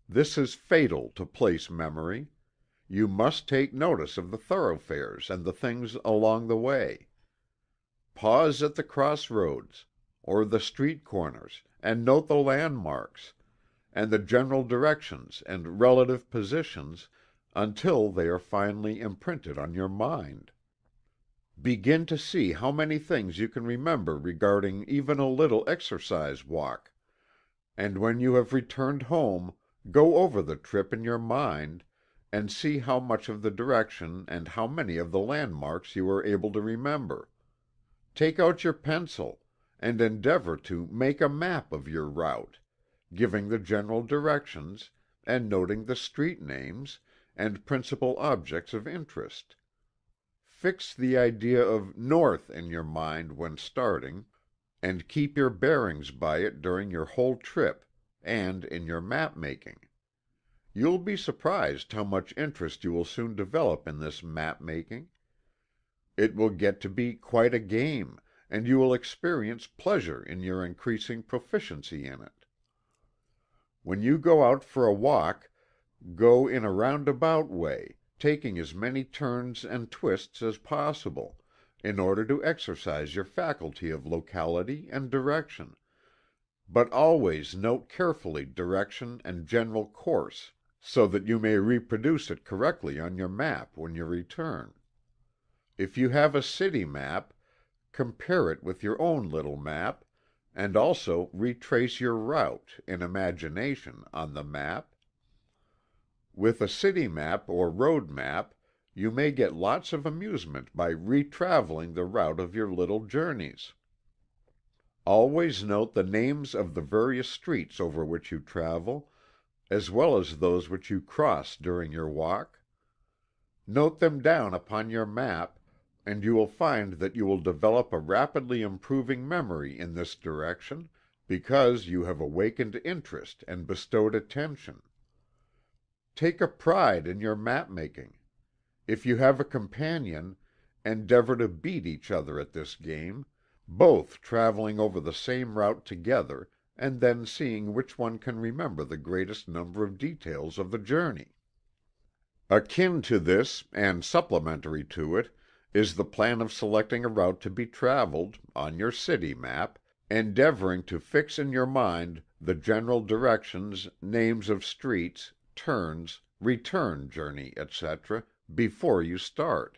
This is fatal to place memory. You must take notice of the thoroughfares and the things along the way. Pause at the cross roads, or the street corners, and note the landmarks, and the general directions and relative positions, until they are finally imprinted on your mind. Begin to see how many things you can remember regarding even a little exercise walk; and when you have returned home, go over the trip in your mind, and see how much of the direction and how many of the landmarks you are able to remember. Take out your pencil, and endeavor to make a map of your route, giving the general directions, and noting the street names, and principal objects of interest. Fix the idea of "north" in your mind when starting, and keep your bearings by it during your whole trip, and in your map making. You will be surprised how much interest you will soon develop in this map making. It will get to be quite a game, and you will experience pleasure in your increasing proficiency in it. When you go out for a walk, go in a roundabout way taking as many turns and twists as possible, in order to exercise your faculty of locality and direction, but always note carefully direction and general course, so that you may reproduce it correctly on your map when you return. If you have a city map, compare it with your own little map, and also retrace your route, in imagination, on the map. With a city map or road map you may get lots of amusement by retraveling the route of your little journeys. Always note the names of the various streets over which you travel, as well as those which you cross during your walk. Note them down upon your map, and you will find that you will develop a rapidly improving memory in this direction, because you have awakened interest and bestowed attention. Take a pride in your map making. If you have a companion, endeavor to beat each other at this game, both traveling over the same route together and then seeing which one can remember the greatest number of details of the journey. Akin to this, and supplementary to it, is the plan of selecting a route to be traveled, on your city map, endeavoring to fix in your mind the general directions, names of streets, turns, return journey, etc., before you start.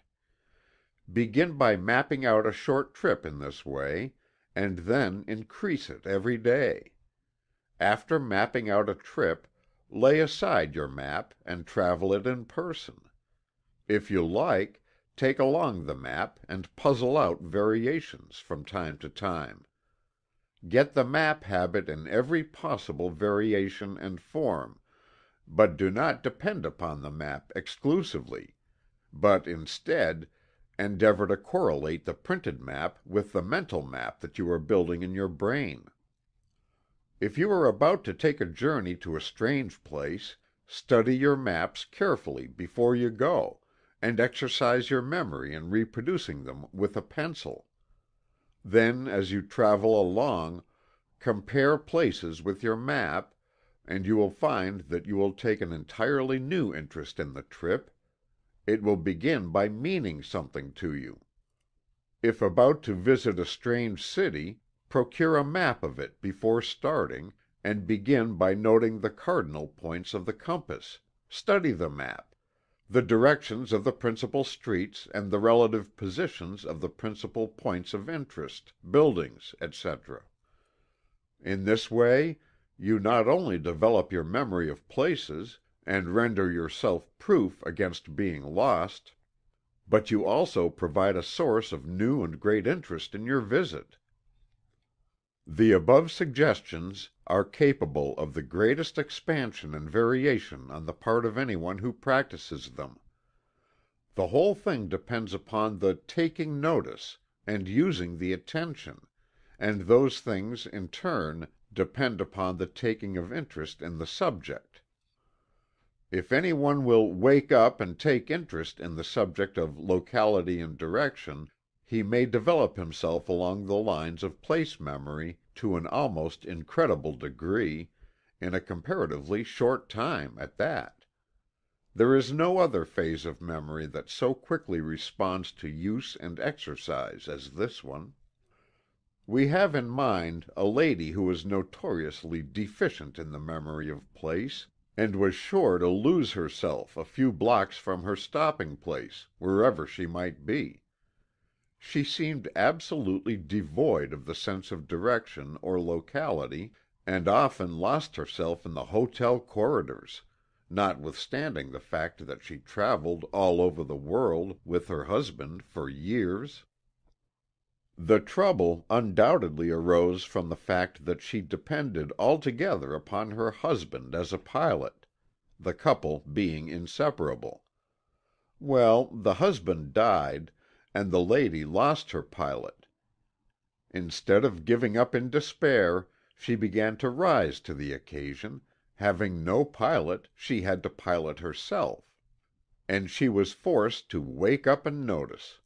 Begin by mapping out a short trip in this way, and then increase it every day. After mapping out a trip, lay aside your map and travel it in person. If you like, take along the map and puzzle out variations from time to time. Get the map habit in every possible variation and form, but do not depend upon the map exclusively, but instead, endeavor to correlate the printed map with the mental map that you are building in your brain. If you are about to take a journey to a strange place, study your maps carefully before you go, and exercise your memory in reproducing them with a pencil. Then as you travel along, compare places with your map, and you will find that you will take an entirely new interest in the trip it will begin by meaning something to you. If about to visit a strange city, procure a map of it before starting, and begin by noting the cardinal points of the compass study the map the directions of the principal streets and the relative positions of the principal points of interest, buildings, etc. In this way you not only develop your memory of places, and render yourself proof against being lost, but you also provide a source of new and great interest in your visit. The above suggestions are capable of the greatest expansion and variation on the part of anyone who practices them. The whole thing depends upon the taking notice, and using the attention, and those things in turn depend upon the taking of interest in the subject. If anyone will wake up and take interest in the subject of locality and direction he may develop himself along the lines of place memory to an almost incredible degree, in a comparatively short time at that. There is no other phase of memory that so quickly responds to use and exercise as this one. We have in mind a lady who was notoriously deficient in the memory of place, and was sure to lose herself a few blocks from her stopping place, wherever she might be. She seemed absolutely devoid of the sense of direction or locality, and often lost herself in the hotel corridors, notwithstanding the fact that she traveled all over the world with her husband for years. The trouble undoubtedly arose from the fact that she depended altogether upon her husband as a pilot the couple being inseparable. Well, the husband died and the lady lost her pilot. Instead of giving up in despair, she began to rise to the occasion; having no pilot, she had to pilot herself. And she was forced to "wake up and notice."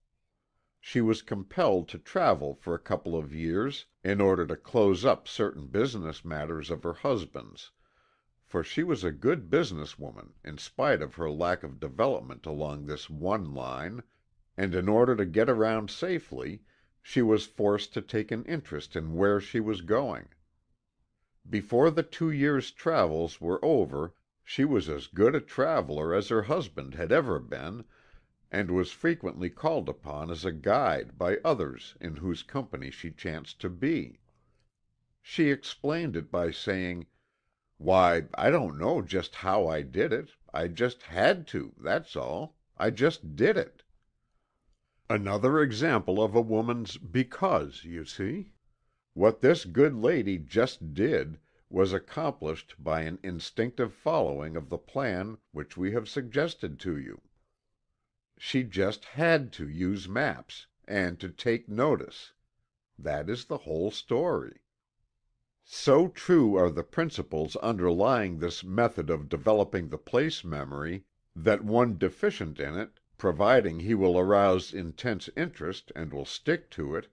She was compelled to travel for a couple of years, in order to close up certain business matters of her husband's, for she was a good business woman in spite of her lack of development along this one line and in order to get around safely, she was forced to take an interest in where she was going. Before the two years' travels were over she was as good a traveler as her husband had ever been, and was frequently called upon as a guide by others in whose company she chanced to be. She explained it by saying: "Why, I don't know just how I did it I just had to, that's all I just did it." Another example of a woman's "because," you see. What this good lady just did, was accomplished by an instinctive following of the plan which we have suggested to you. She just had to use maps, and to take notice. That is the whole story. So true are the principles underlying this method of developing the place memory, that one deficient in it providing he will arouse intense interest and will stick to it,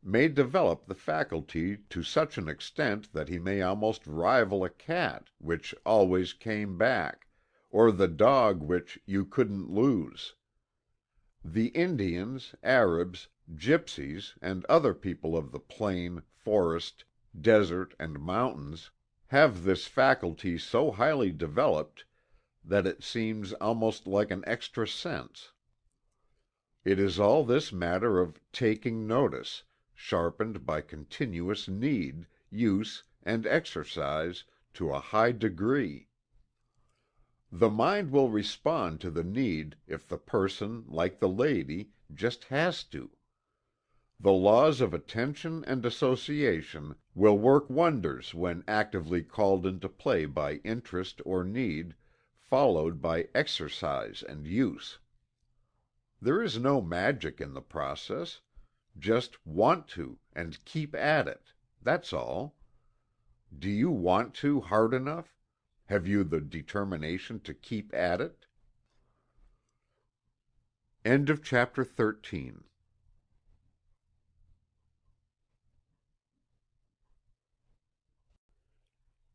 may develop the faculty to such an extent that he may almost rival a cat which always came back, or the dog which "you couldn't lose." The Indians, Arabs, gypsies and other people of the plain, forest, desert and mountains have this faculty so highly developed that it seems almost like an extra sense. It is all this matter of "taking notice," sharpened by continuous need, use and exercise to a high degree. The mind will respond to the need if the person, like the lady, just has to. The laws of attention and association will work wonders when actively called into play by interest or need, followed by exercise and use. There is no magic in the process. Just want to, and keep at it. That's all. Do you want to hard enough? Have you the determination to keep at it? End of chapter 13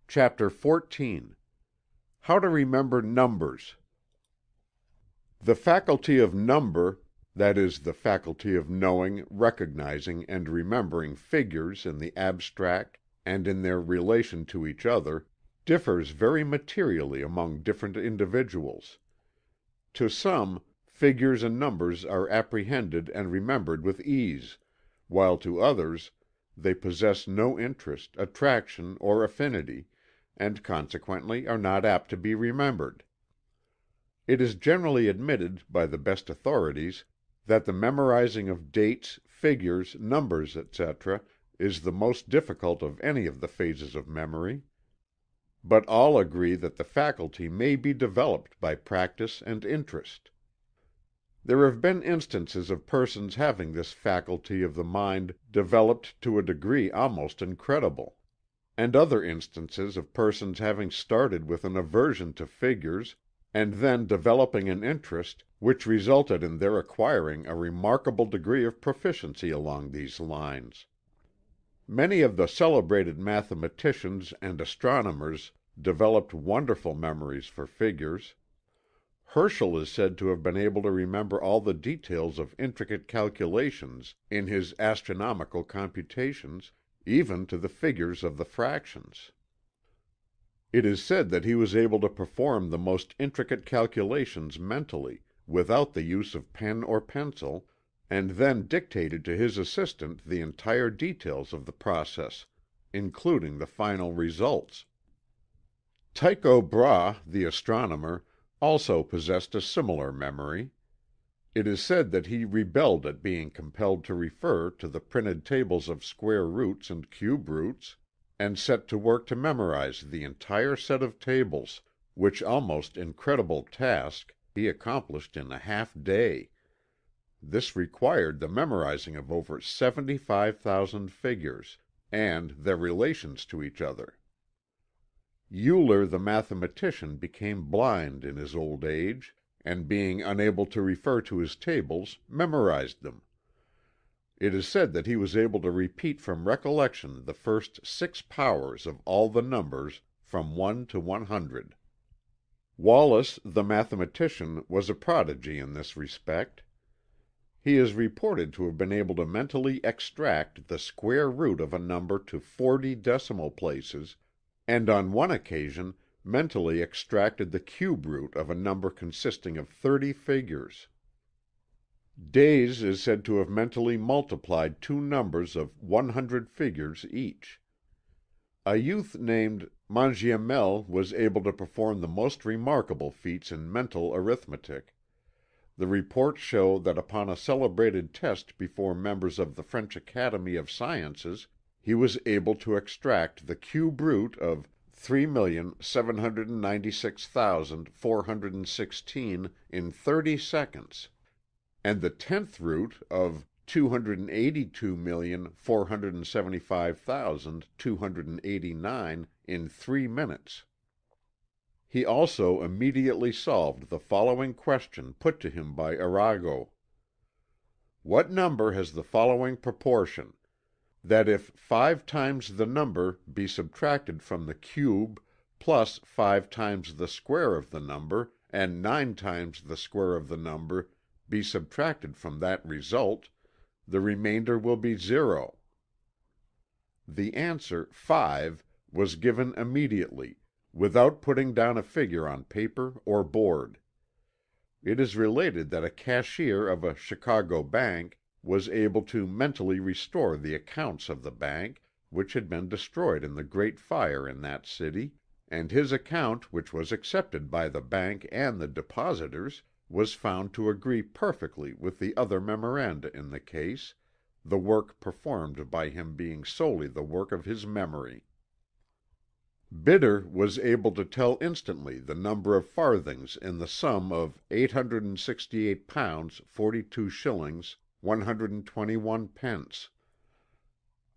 CHAPTER XIV How to Remember Numbers The faculty of number, that is the faculty of knowing, recognizing and remembering figures in the abstract and in their relation to each other, differs very materially among different individuals. To some, figures and numbers are apprehended and remembered with ease, while to others they possess no interest, attraction or affinity, and consequently are not apt to be remembered. It is generally admitted by the best authorities that the memorizing of dates, figures, numbers, etc., is the most difficult of any of the phases of memory. But all agree that the faculty may be developed by practice and interest. There have been instances of persons having this faculty of the mind developed to a degree almost incredible and other instances of persons having started with an aversion to figures, and then developing an interest, which resulted in their acquiring a remarkable degree of proficiency along these lines. Many of the celebrated mathematicians and astronomers developed wonderful memories for figures. Herschel is said to have been able to remember all the details of intricate calculations in his astronomical computations, even to the figures of the fractions. It is said that he was able to perform the most intricate calculations mentally, without the use of pen or pencil, and then dictated to his assistant the entire details of the process, including the final results. Tycho Brahe, the astronomer, also possessed a similar memory. It is said that he rebelled at being compelled to refer to the printed tables of square roots and cube roots, and set to work to memorize the entire set of tables, which almost incredible task he accomplished in a half day. This required the memorizing of over 75,000 figures, and their relations to each other. Euler the mathematician became blind in his old age and being unable to refer to his tables memorized them. It is said that he was able to repeat from recollection the first six powers of all the numbers from one to one hundred. Wallis the mathematician was a prodigy in this respect. He is reported to have been able to mentally extract the square root of a number to forty decimal places, and on one occasion mentally extracted the cube root of a number consisting of thirty figures. Dase is said to have mentally multiplied two numbers of one hundred figures each. A youth named Mangiamele was able to perform the most remarkable feats in mental arithmetic. The reports show that upon a celebrated test before members of the French Academy of Sciences he was able to extract the cube root of 3,796,416 in thirty seconds, and the tenth root of 282,475,289 in three minutes. He also immediately solved the following question put to him by Arago: What number has the following proportion that if five times the number be subtracted from the cube plus five times the square of the number and nine times the square of the number be subtracted from that result, the remainder will be zero. The answer 5 was given immediately, without putting down a figure on paper or board. It is related that a cashier of a Chicago bank was able to mentally restore the accounts of the bank, which had been destroyed in the great fire in that city, and his account which was accepted by the bank and the depositors was found to agree perfectly with the other memoranda in the case, the work performed by him being solely the work of his memory. Bidder was able to tell instantly the number of farthings in the sum of 868 pounds 42 shillings 121 pence.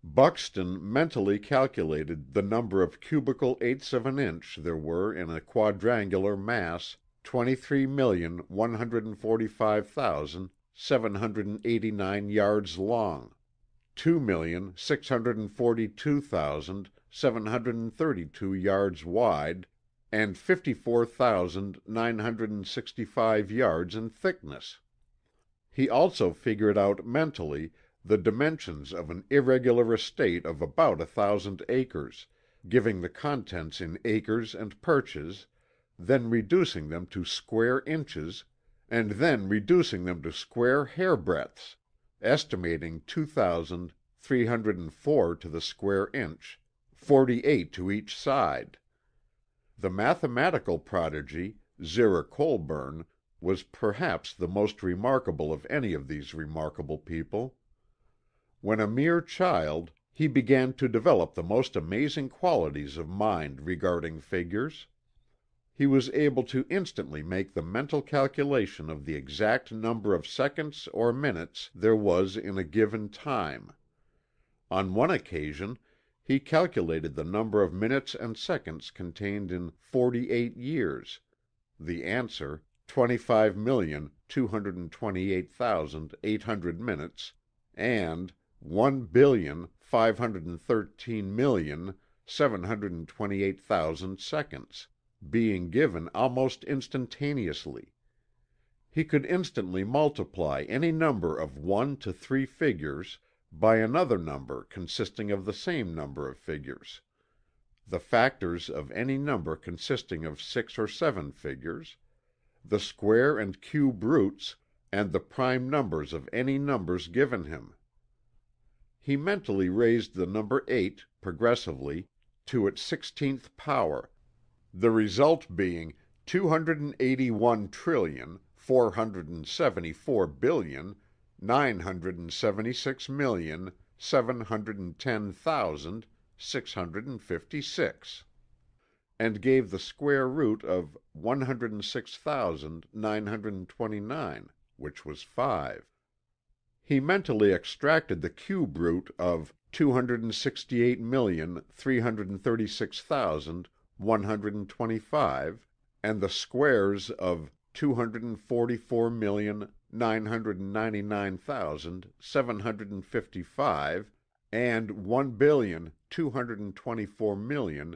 Buxton mentally calculated the number of cubical eighths of an inch there were in a quadrangular mass 23,145,789 yards long, 2,642,732 yards wide, and 54,965 yards in thickness. He also figured out mentally the dimensions of an irregular estate of about a thousand acres, giving the contents in acres and perches, then reducing them to square inches, and then reducing them to square hairbreadths, estimating 2,304 to the square inch, 48 to each side. The mathematical prodigy, Zerah Colburn, was perhaps the most remarkable of any of these remarkable people. When a mere child, he began to develop the most amazing qualities of mind regarding figures. He was able to instantly make the mental calculation of the exact number of seconds or minutes there was in a given time. On one occasion he calculated the number of minutes and seconds contained in forty eight years, the answer 25,228,800 minutes, and one billion five hundred and thirteen million seven hundred and twenty eight thousand seconds, being given almost instantaneously. He could instantly multiply any number of one to three figures by another number consisting of the same number of figures; the factors of any number consisting of six or seven figures the square and cube roots, and the prime numbers of any numbers given him. He mentally raised the number 8, progressively, to its sixteenth power, the result being two hundred and gave the square root of 106,929, which was 5. He mentally extracted the cube root of 268,336,125 and the squares of 244,999,755 and 1,224,000,000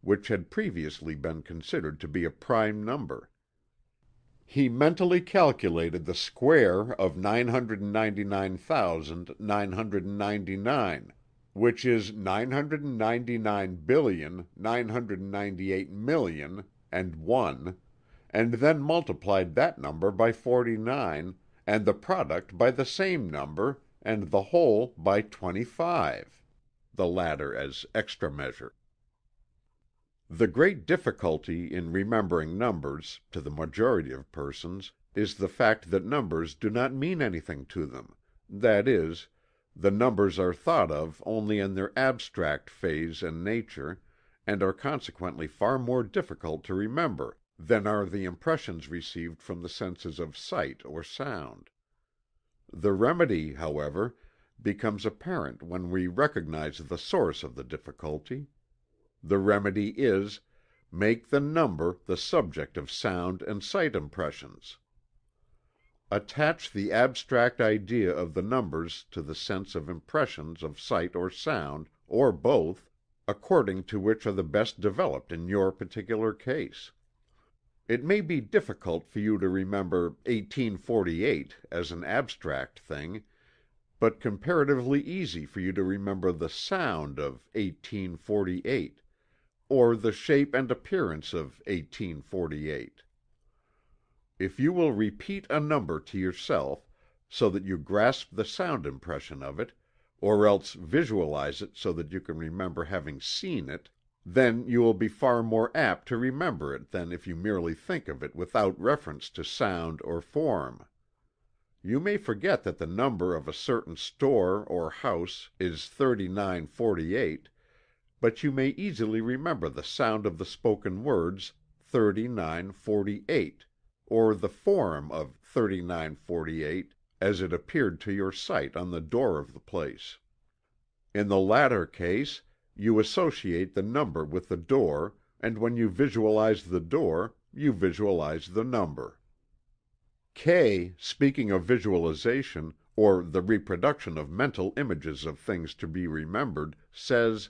which had previously been considered to be a prime number. He mentally calculated the square of 999,999, which is 999,998,000,000 and one, and then multiplied that number by 49, and the product by the same number, and the whole by 25, the latter as extra measure. The great difficulty in remembering numbers, to the majority of persons, is the fact that numbers do not mean anything to them, that is, the numbers are thought of only in their abstract phase and nature, and are consequently far more difficult to remember than are the impressions received from the senses of sight or sound. The remedy, however, becomes apparent when we recognize the source of the difficulty. The remedy is make the number the subject of sound and sight impressions. Attach the abstract idea of the numbers to the sense of impressions of sight or sound, or both, according to which are the best developed in your particular case. It may be difficult for you to remember 1848 as an abstract thing, but comparatively easy for you to remember the sound of 1848, or the shape and appearance of 1848. If you will repeat a number to yourself, so that you grasp the sound impression of it, or else visualize it so that you can remember having seen it, then you will be far more apt to remember it than if you merely think of it without reference to sound or form. You may forget that the number of a certain store or house is 3948, but you may easily remember the sound of the spoken words 3948 or the form of 3948 as it appeared to your sight on the door of the place. In the latter case you associate the number with the door and when you visualize the door you visualize the number. Kay, speaking of visualization, or the reproduction of mental images of things to be remembered, says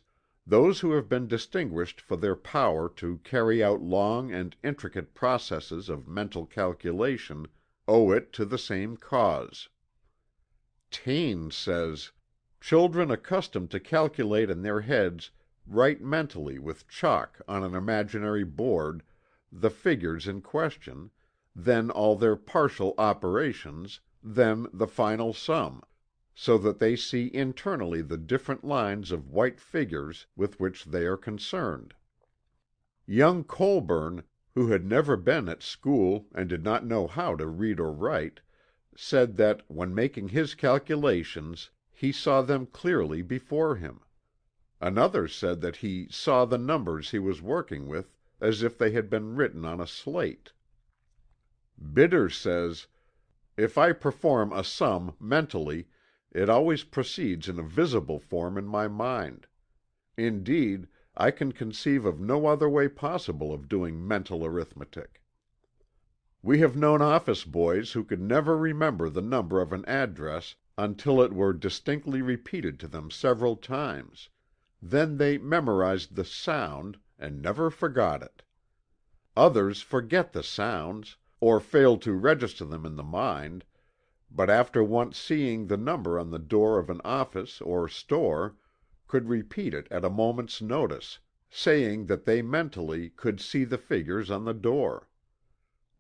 those who have been distinguished for their power to carry out long and intricate processes of mental calculation owe it to the same cause. Taine says: "Children accustomed to calculate in their heads write mentally with chalk on an imaginary board the figures in question, then all their partial operations, then the final sum so that they see internally the different lines of white figures with which they are concerned." Young Colburn, who had never been at school and did not know how to read or write, said that when making his calculations he saw them clearly before him. Another said that he saw the numbers he was working with as if they had been written on a slate. Bidder says: "If I perform a sum mentally it always proceeds in a visible form in my mind. Indeed, I can conceive of no other way possible of doing mental arithmetic. We have known office boys who could never remember the number of an address until it were distinctly repeated to them several times; then they memorized the sound, and never forgot it. Others forget the sounds, or fail to register them in the mind but after once seeing the number on the door of an office or store, could repeat it at a moment's notice, saying that they mentally could see the figures on the door.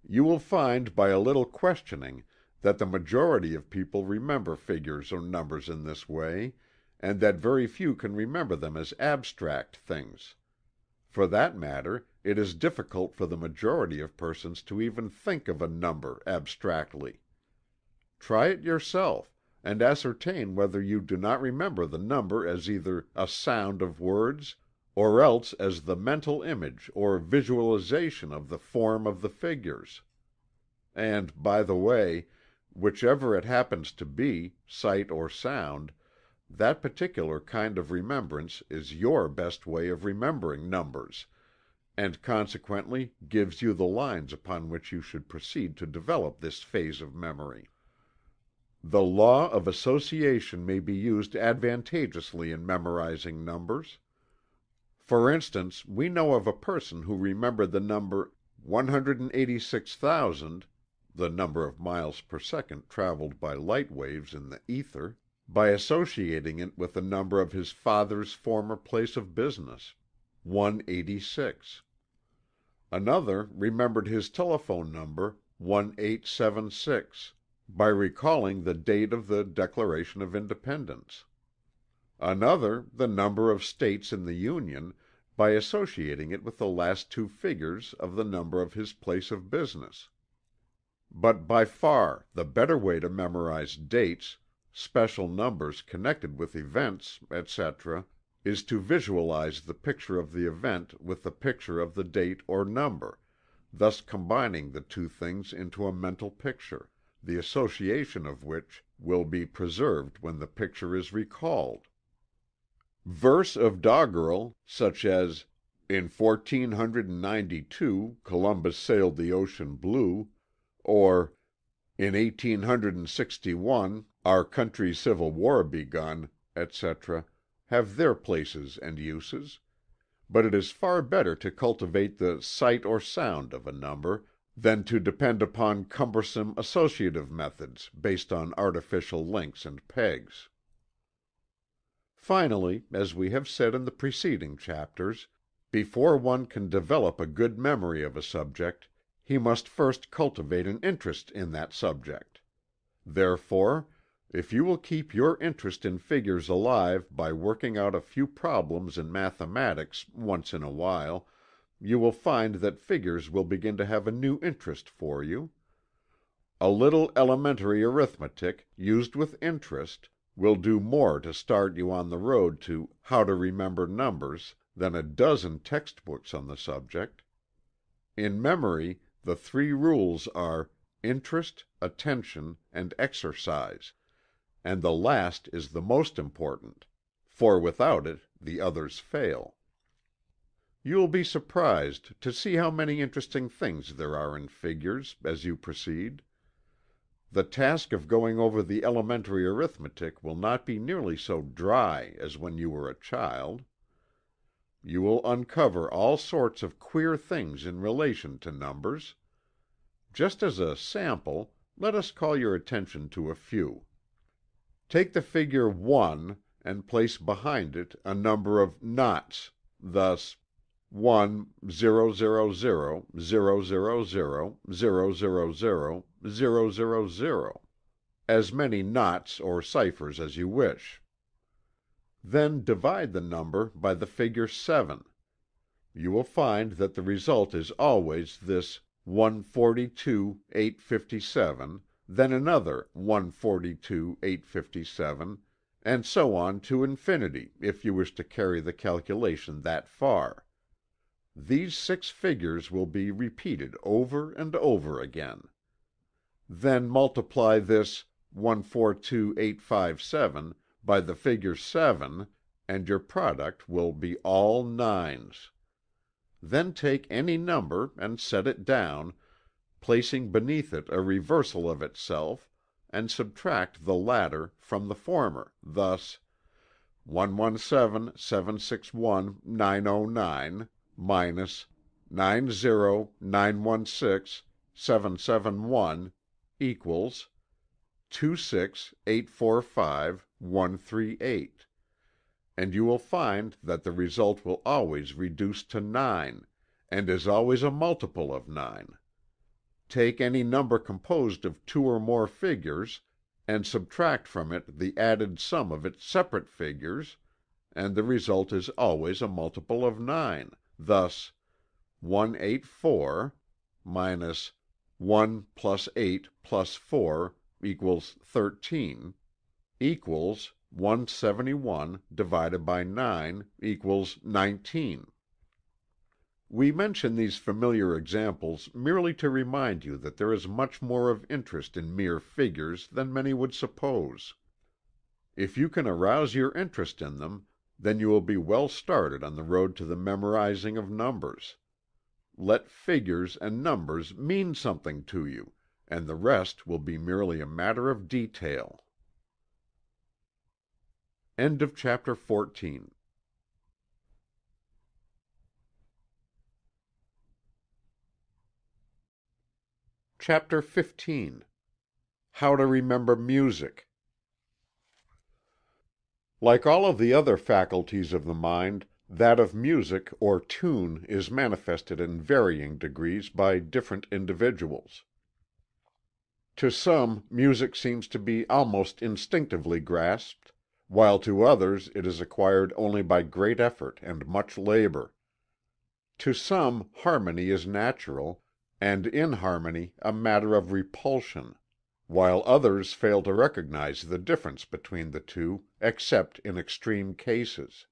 You will find by a little questioning that the majority of people remember figures or numbers in this way, and that very few can remember them as abstract things. For that matter, it is difficult for the majority of persons to even think of a number abstractly. Try it yourself, and ascertain whether you do not remember the number as either a sound of words, or else as the mental image or visualization of the form of the figures. And, by the way, whichever it happens to be, sight or sound, that particular kind of remembrance is your best way of remembering numbers, and consequently gives you the lines upon which you should proceed to develop this phase of memory. The law of association may be used advantageously in memorizing numbers. For instance, we know of a person who remembered the number 186,000 (the number of miles per second traveled by light waves in the ether) by associating it with the number of his father's former place of business 186. Another remembered his telephone number 1876 by recalling the date of the Declaration of Independence. Another, the number of States in the Union, by associating it with the last two figures of the number of his place of business. But by far the better way to memorize dates, special numbers connected with events, etc., is to visualize the picture of the event with the picture of the date or number, thus combining the two things into a mental picture, the association of which will be preserved when the picture is recalled. Verse of doggerel, such as "In fourteen hundred and ninety two Columbus sailed the ocean blue," or "In eighteen hundred and sixty one Our country's civil war begun," etc have their places and uses; but it is far better to cultivate the sight or sound of a number, than to depend upon cumbersome associative methods based on artificial links and pegs. Finally, as we have said in the preceding chapters, before one can develop a good memory of a subject, he must first cultivate an interest in that subject. Therefore if you will keep your interest in figures alive by working out a few problems in mathematics once in a while, you will find that figures will begin to have a new interest for you. A little elementary arithmetic, used with interest, will do more to start you on the road to "How to Remember Numbers" than a dozen text books on the subject. In memory, the three rules are interest, attention, and exercise and the last is the most important, for without it the others fail. You will be surprised to see how many interesting things there are in figures, as you proceed. The task of going over the elementary arithmetic will not be nearly so dry as when you were a child. You will uncover all sorts of queer things in relation to numbers. Just as a sample, let us call your attention to a few. Take the figure 1 and place behind it a number of noughts, thus 1 0 0 0 0 0 0 0 0 0 0 0 0 as many noughts or ciphers as you wish. Then divide the number by the figure 7. You will find that the result is always this 142 857 then another 142 857, and so on to infinity if you wish to carry the calculation that far. These six figures will be repeated over and over again. Then multiply this 142857 by the figure 7 and your product will be all nines. Then take any number and set it down placing beneath it a reversal of itself, and subtract the latter from the former, thus: 117 761 909 minus 90 916 771 equals 26 845 138, and you will find that the result will always reduce to 9, and is always a multiple of 9. Take any number composed of two or more figures, and subtract from it the added sum of its separate figures, and the result is always a multiple of 9, thus 184 minus 1 plus 8 plus 4 equals 13 equals 171 divided by 9 equals 19. We mention these familiar examples merely to remind you that there is much more of interest in mere figures than many would suppose. If you can arouse your interest in them, then you will be well started on the road to the memorizing of numbers. Let figures and numbers mean something to you, and the rest will be merely a matter of detail. End of chapter 14 CHAPTER XV How to Remember Music Like all of the other faculties of the mind, that of music or tune is manifested in varying degrees by different individuals. To some music seems to be almost instinctively grasped, while to others it is acquired only by great effort and much labor. To some harmony is natural, and inharmony a matter of repulsion. While others fail to recognize the difference between the two except in extreme cases.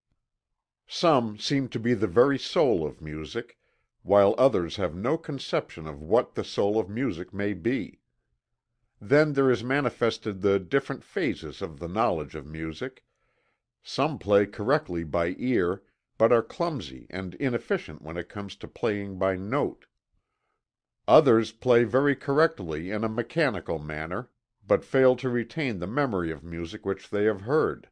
Some seem to be the very soul of music, while others have no conception of what the soul of music may be. Then there is manifested the different phases of the knowledge of music. Some play correctly by ear, but are clumsy and inefficient when it comes to playing by note. Others play very correctly in a mechanical manner, but fail to retain the memory of music which they have heard.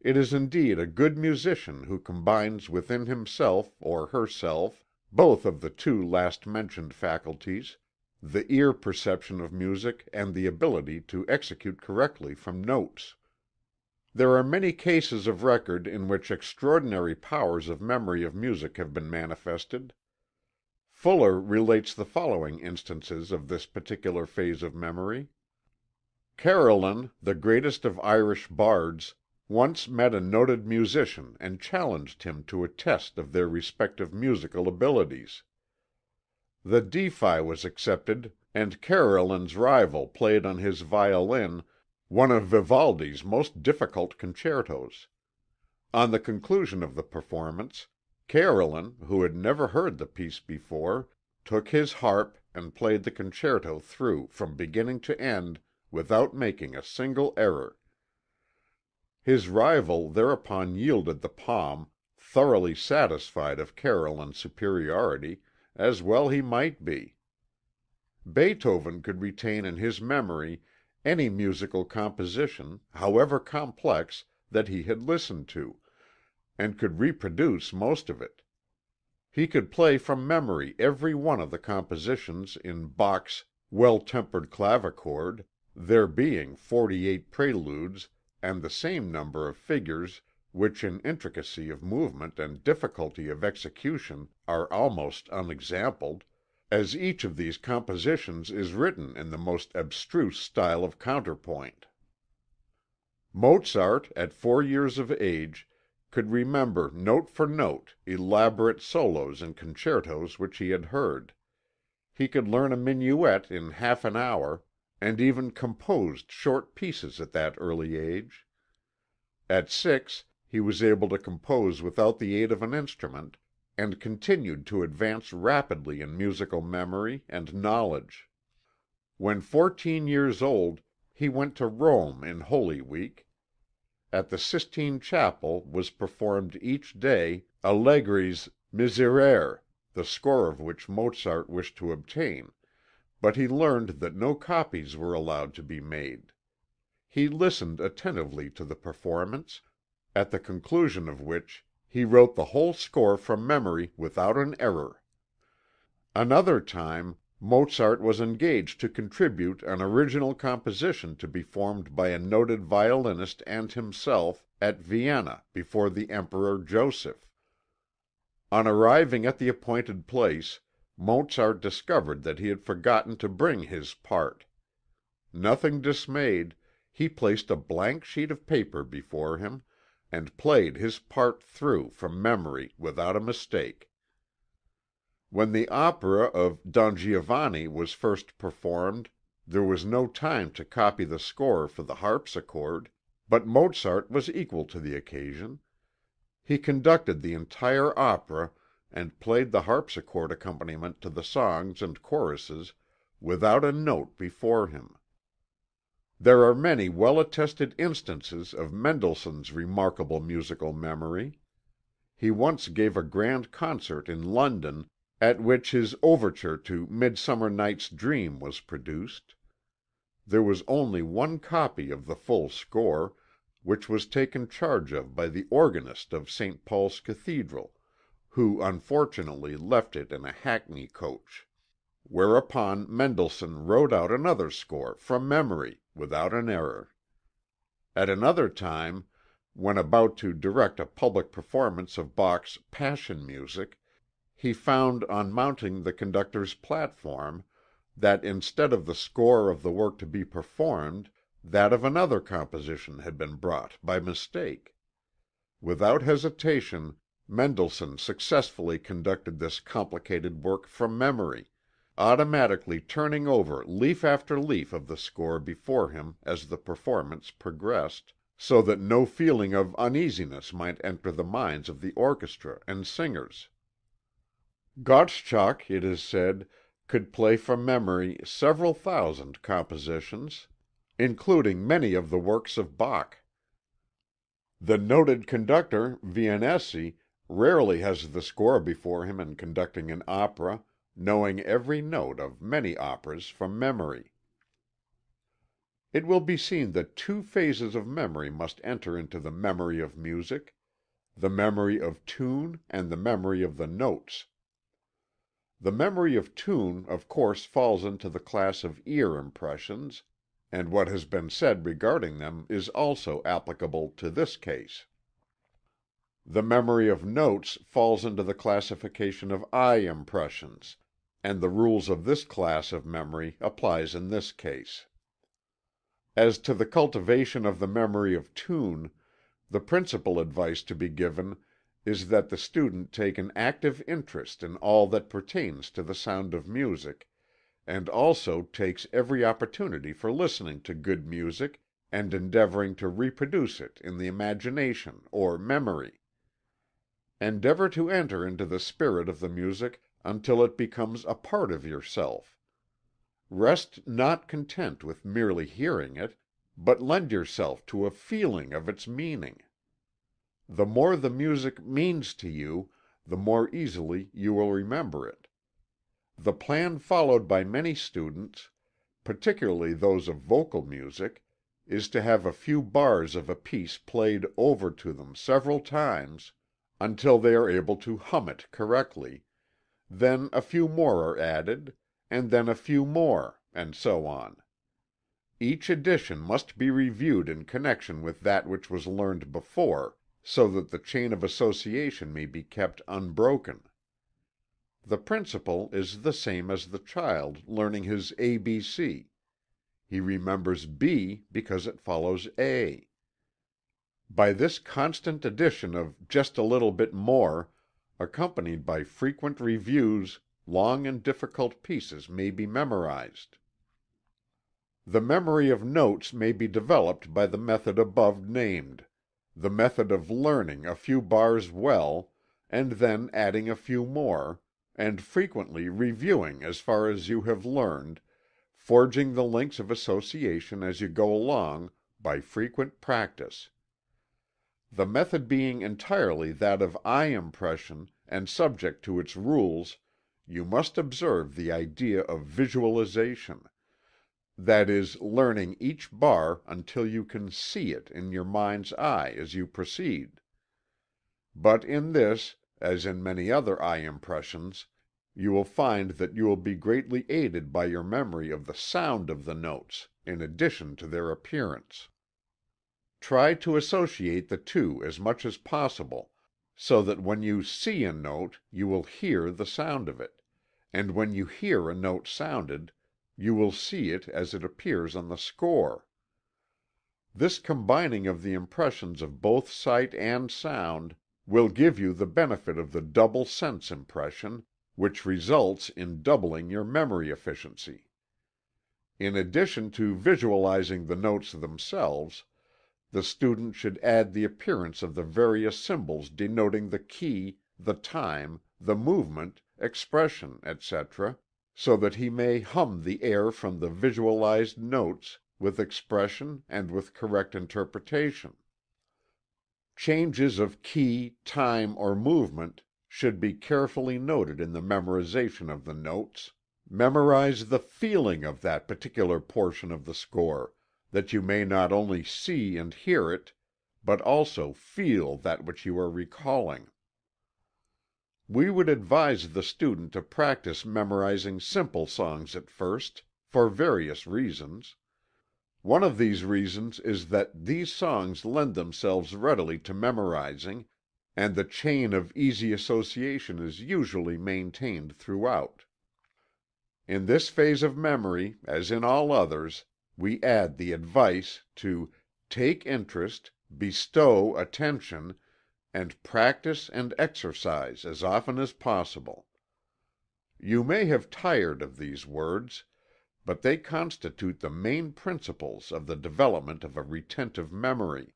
It is indeed a good musician who combines within himself or herself both of the two last mentioned faculties, the ear perception of music and the ability to execute correctly from notes. There are many cases of record in which extraordinary powers of memory of music have been manifested. Fuller relates the following instances of this particular phase of memory. Carolan, the greatest of Irish bards, once met a noted musician and challenged him to a test of their respective musical abilities. The defi was accepted and Carolan's rival played on his violin one of Vivaldi's most difficult concertos. On the conclusion of the performance Carolan, who had never heard the piece before, took his harp and played the concerto through from beginning to end without making a single error. His rival thereupon yielded the palm, thoroughly satisfied of Carolan's superiority, as well he might be. Beethoven could retain in his memory any musical composition, however complex, that he had listened to and could reproduce most of it. He could play from memory every one of the compositions in Bach's Well Tempered Clavichord, there being forty eight preludes and the same number of fugues which in intricacy of movement and difficulty of execution are almost unexampled, as each of these compositions is written in the most abstruse style of counterpoint. Mozart, at four years of age, could remember note for note elaborate solos in concertos which he had heard. He could learn a minuet in half an hour, and even composed short pieces at that early age. At six he was able to compose without the aid of an instrument, and continued to advance rapidly in musical memory and knowledge. When fourteen years old he went to Rome in Holy Week. At the Sistine Chapel was performed each day Allegri's Miserere, the score of which Mozart wished to obtain, but he learned that no copies were allowed to be made. He listened attentively to the performance, at the conclusion of which he wrote the whole score from memory without an error. Another time Mozart was engaged to contribute an original composition to be formed by a noted violinist and himself, at Vienna, before the Emperor Joseph. On arriving at the appointed place, Mozart discovered that he had forgotten to bring his part. Nothing dismayed, he placed a blank sheet of paper before him, and played his part through from memory without a mistake. When the opera of Don Giovanni was first performed there was no time to copy the score for the harpsichord, but Mozart was equal to the occasion. He conducted the entire opera and played the harpsichord accompaniment to the songs and choruses without a note before him. There are many well attested instances of Mendelssohn's remarkable musical memory. He once gave a grand concert in London at which his overture to Midsummer Night's Dream was produced. There was only one copy of the full score, which was taken charge of by the organist of St. Paul's Cathedral, who unfortunately left it in a hackney coach. Whereupon Mendelssohn wrote out another score from memory, without an error. At another time, when about to direct a public performance of Bach's Passion Music, he found on mounting the conductor's platform that instead of the score of the work to be performed, that of another composition had been brought by mistake. Without hesitation Mendelssohn successfully conducted this complicated work from memory, automatically turning over leaf after leaf of the score before him as the performance progressed, so that no feeling of uneasiness might enter the minds of the orchestra and singers. Gottschalk, it is said, could play from memory several thousand compositions, including many of the works of Bach. The noted conductor Vianesi rarely has the score before him in conducting an opera, knowing every note of many operas from memory. It will be seen that two phases of memory must enter into the memory of music the memory of tune and the memory of the notes. The memory of tune of course falls into the class of ear impressions, and what has been said regarding them is also applicable to this case. The memory of notes falls into the classification of eye impressions, and the rules of this class of memory applies in this case. As to the cultivation of the memory of tune, the principal advice to be given is that the student take an active interest in all that pertains to the sound of music, and also takes every opportunity for listening to good music and endeavoring to reproduce it in the imagination or memory. Endeavor to enter into the spirit of the music until it becomes a part of yourself. Rest not content with merely hearing it, but lend yourself to a feeling of its meaning. The more the music means to you, the more easily you will remember it. The plan followed by many students, particularly those of vocal music, is to have a few bars of a piece played over to them several times, until they are able to hum it correctly, then a few more are added, and then a few more, and so on. Each edition must be reviewed in connection with that which was learned before, so that the chain of association may be kept unbroken. The principle is the same as the child learning his ABC. He remembers B because it follows A. By this constant addition of just a little bit more, accompanied by frequent reviews, long and difficult pieces may be memorized. The memory of notes may be developed by the method above named the method of learning a few bars well, and then adding a few more, and frequently reviewing as far as you have learned, forging the links of association as you go along by frequent practice. The method being entirely that of eye impression and subject to its rules, you must observe the idea of visualization that is learning each bar until you can see it in your mind's eye as you proceed. But in this, as in many other eye impressions, you will find that you will be greatly aided by your memory of the sound of the notes, in addition to their appearance. Try to associate the two as much as possible, so that when you see a note you will hear the sound of it, and when you hear a note sounded you will see it as it appears on the score. This combining of the impressions of both sight and sound will give you the benefit of the double sense impression, which results in doubling your memory efficiency. In addition to visualizing the notes themselves, the student should add the appearance of the various symbols denoting the key, the time, the movement, expression, etc so that he may hum the air from the visualized notes with expression and with correct interpretation. Changes of key, time, or movement should be carefully noted in the memorization of the notes. Memorize the feeling of that particular portion of the score, that you may not only see and hear it, but also feel that which you are recalling. We would advise the student to practice memorizing simple songs at first, for various reasons. One of these reasons is that these songs lend themselves readily to memorizing, and the chain of easy association is usually maintained throughout. In this phase of memory, as in all others, we add the advice to "take interest, bestow attention, and practice and exercise as often as possible. You may have tired of these words, but they constitute the main principles of the development of a retentive memory.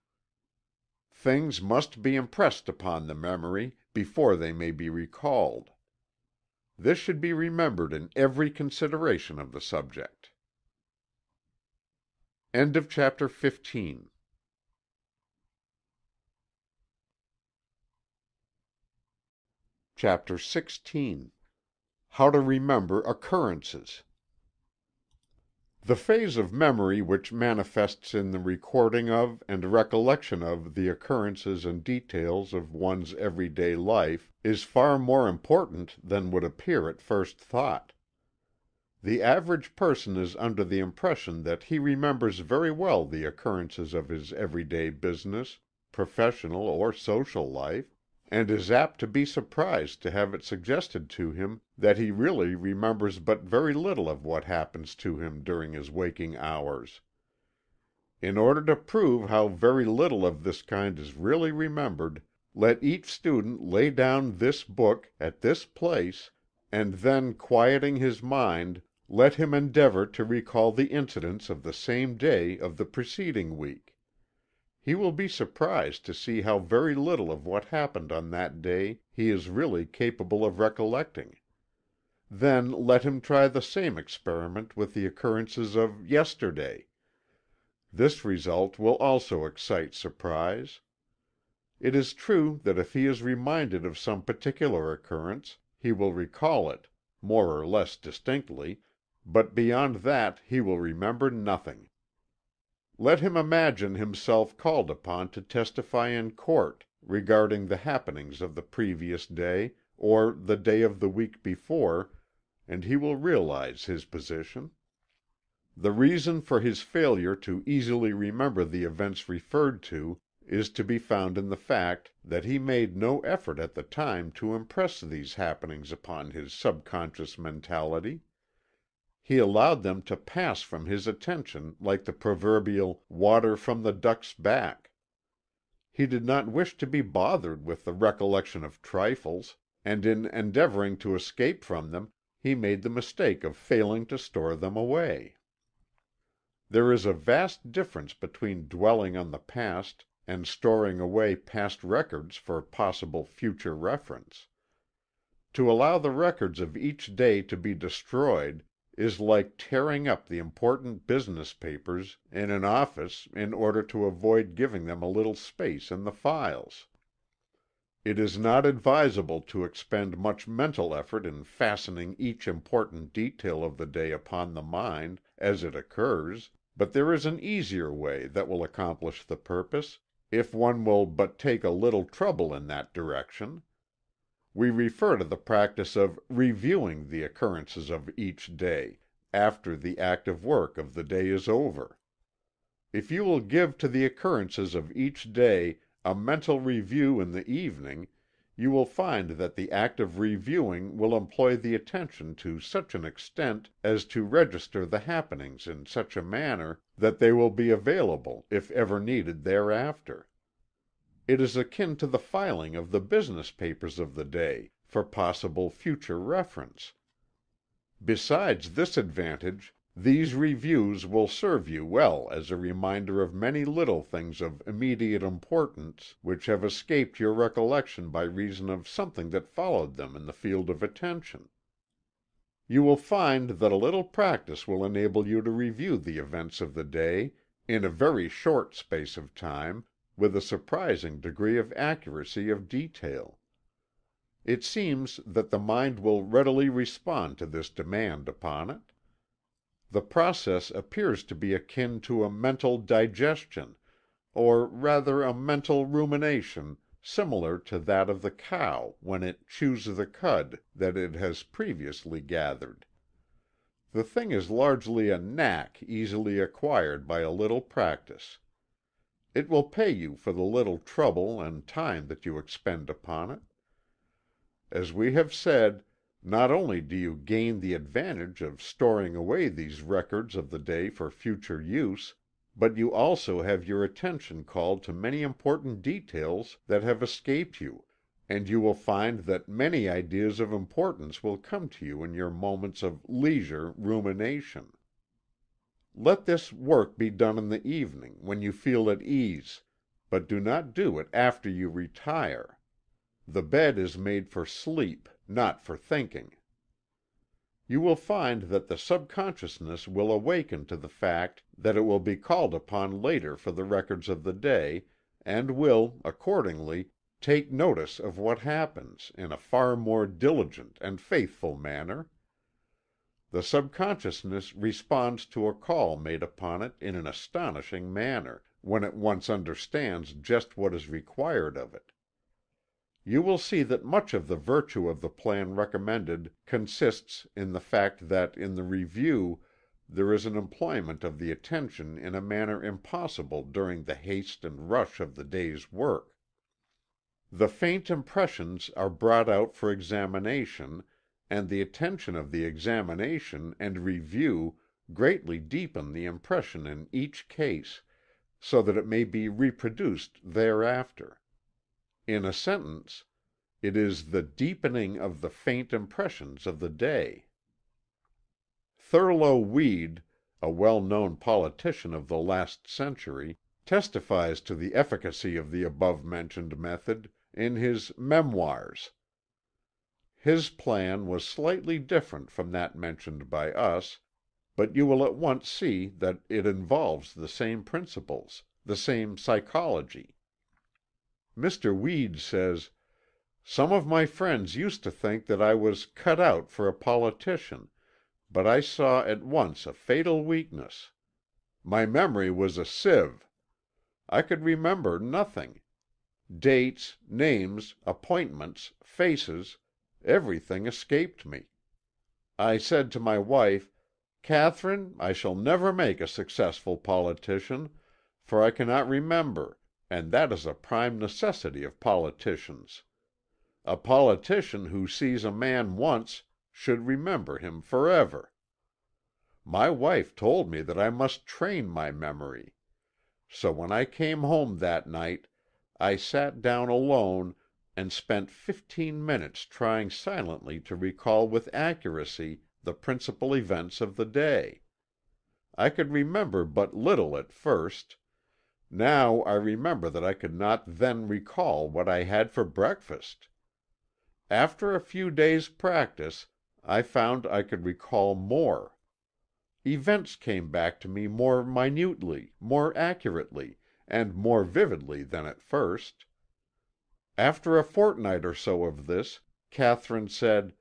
Things must be impressed upon the memory before they may be recalled. This should be remembered in every consideration of the subject. End of chapter 15 CHAPTER XVI How to Remember Occurrences The phase of memory which manifests in the recording of and recollection of the occurrences and details of one's everyday life is far more important than would appear at first thought. The average person is under the impression that he remembers very well the occurrences of his everyday business, professional or social life, and is apt to be surprised to have it suggested to him that he really remembers but very little of what happens to him during his waking hours. In order to prove how very little of this kind is really remembered, let each student lay down this book, at this place, and then quieting his mind, let him endeavor to recall the incidents of the same day of the preceding week. He will be surprised to see how very little of what happened on that day he is really capable of recollecting. Then let him try the same experiment with the occurrences of yesterday. This result will also excite surprise. It is true that if he is reminded of some particular occurrence, he will recall it, more or less distinctly, but beyond that he will remember nothing. Let him imagine himself called upon to testify in court regarding the happenings of the previous day, or the day of the week before, and he will realize his position. The reason for his failure to easily remember the events referred to is to be found in the fact that he made no effort at the time to impress these happenings upon his subconscious mentality. He allowed them to pass from his attention like the proverbial "water from the duck's back." He did not wish to be bothered with the recollection of trifles, and in endeavoring to escape from them he made the mistake of failing to store them away. There is a vast difference between dwelling on the past and storing away past records for possible future reference. To allow the records of each day to be destroyed is like tearing up the important business papers in an office in order to avoid giving them a little space in the files. It is not advisable to expend much mental effort in fastening each important detail of the day upon the mind, as it occurs, but there is an easier way that will accomplish the purpose, if one will but take a little trouble in that direction. We refer to the practice of reviewing the occurrences of each day, after the active work of the day is over. If you will give to the occurrences of each day a mental review in the evening, you will find that the act of reviewing will employ the attention to such an extent as to register the happenings in such a manner that they will be available if ever needed thereafter. It is akin to the filing of the business papers of the day, for possible future reference. Besides this advantage, these reviews will serve you well as a reminder of many little things of immediate importance which have escaped your recollection by reason of something that followed them in the field of attention. You will find that a little practice will enable you to review the events of the day, in a very short space of time, with a surprising degree of accuracy of detail. It seems that the mind will readily respond to this demand upon it. The process appears to be akin to a mental digestion, or rather a mental rumination similar to that of the cow when it chews the cud that it has previously gathered. The thing is largely a knack easily acquired by a little practice. It will pay you for the little trouble and time that you expend upon it. As we have said, not only do you gain the advantage of storing away these records of the day for future use, but you also have your attention called to many important details that have escaped you, and you will find that many ideas of importance will come to you in your moments of leisure rumination. Let this work be done in the evening, when you feel at ease, but do not do it after you retire. The bed is made for sleep, not for thinking. You will find that the subconsciousness will awaken to the fact that it will be called upon later for the records of the day, and will, accordingly, take notice of what happens, in a far more diligent and faithful manner. The subconsciousness responds to a call made upon it in an astonishing manner, when it once understands just what is required of it. You will see that much of the virtue of the plan recommended consists in the fact that in the review there is an employment of the attention in a manner impossible during the haste and rush of the day's work. The faint impressions are brought out for examination, and the attention of the examination and review greatly deepen the impression in each case, so that it may be reproduced thereafter. In a sentence, it is the deepening of the faint impressions of the day. Thurlow Weed, a well known politician of the last century, testifies to the efficacy of the above mentioned method in his Memoirs. His plan was slightly different from that mentioned by us, but you will at once see that it involves the same principles, the same psychology. Mr. Weed says: "Some of my friends used to think that I was cut out for a politician, but I saw at once a fatal weakness. My memory was a sieve. I could remember nothing. Dates, names, appointments, faces, everything escaped me. I said to my wife, 'Catherine, I shall never make a successful politician, for I cannot remember, and that is a prime necessity of politicians. A politician who sees a man once should remember him forever.' My wife told me that I must train my memory. So when I came home that night I sat down alone and spent fifteen minutes trying silently to recall with accuracy the principal events of the day. I could remember but little at first. Now I remember that I could not then recall what I had for breakfast. After a few days' practice I found I could recall more. Events came back to me more minutely, more accurately, and more vividly than at first. After a fortnight or so of this, Catherine said,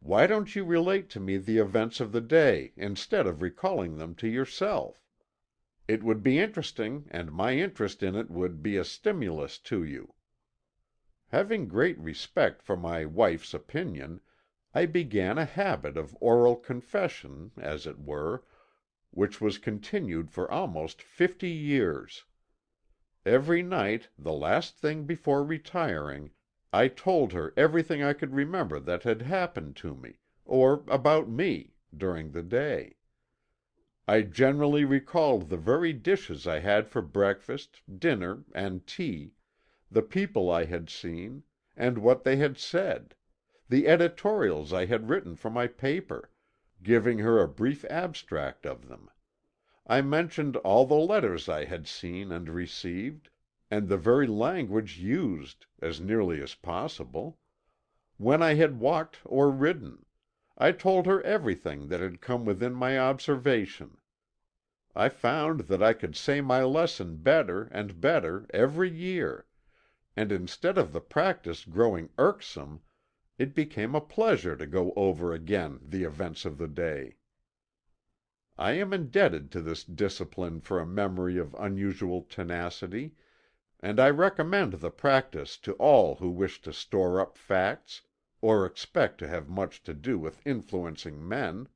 "Why don't you relate to me the events of the day instead of recalling them to yourself? It would be interesting and my interest in it would be a stimulus to you.' Having great respect for my wife's opinion, I began a habit of oral confession, as it were, which was continued for almost fifty years. Every night, the last thing before retiring, I told her everything I could remember that had happened to me, or about me, during the day. I generally recalled the very dishes I had for breakfast, dinner, and tea, the people I had seen, and what they had said, the editorials I had written for my paper, giving her a brief abstract of them. I mentioned all the letters I had seen and received, and the very language used, as nearly as possible. When I had walked or ridden, I told her everything that had come within my observation. I found that I could say my lesson better and better every year, and instead of the practice growing irksome, it became a pleasure to go over again the events of the day. I am indebted to this discipline for a memory of unusual tenacity, and I recommend the practice to all who wish to store up facts, or expect to have much to do with influencing men.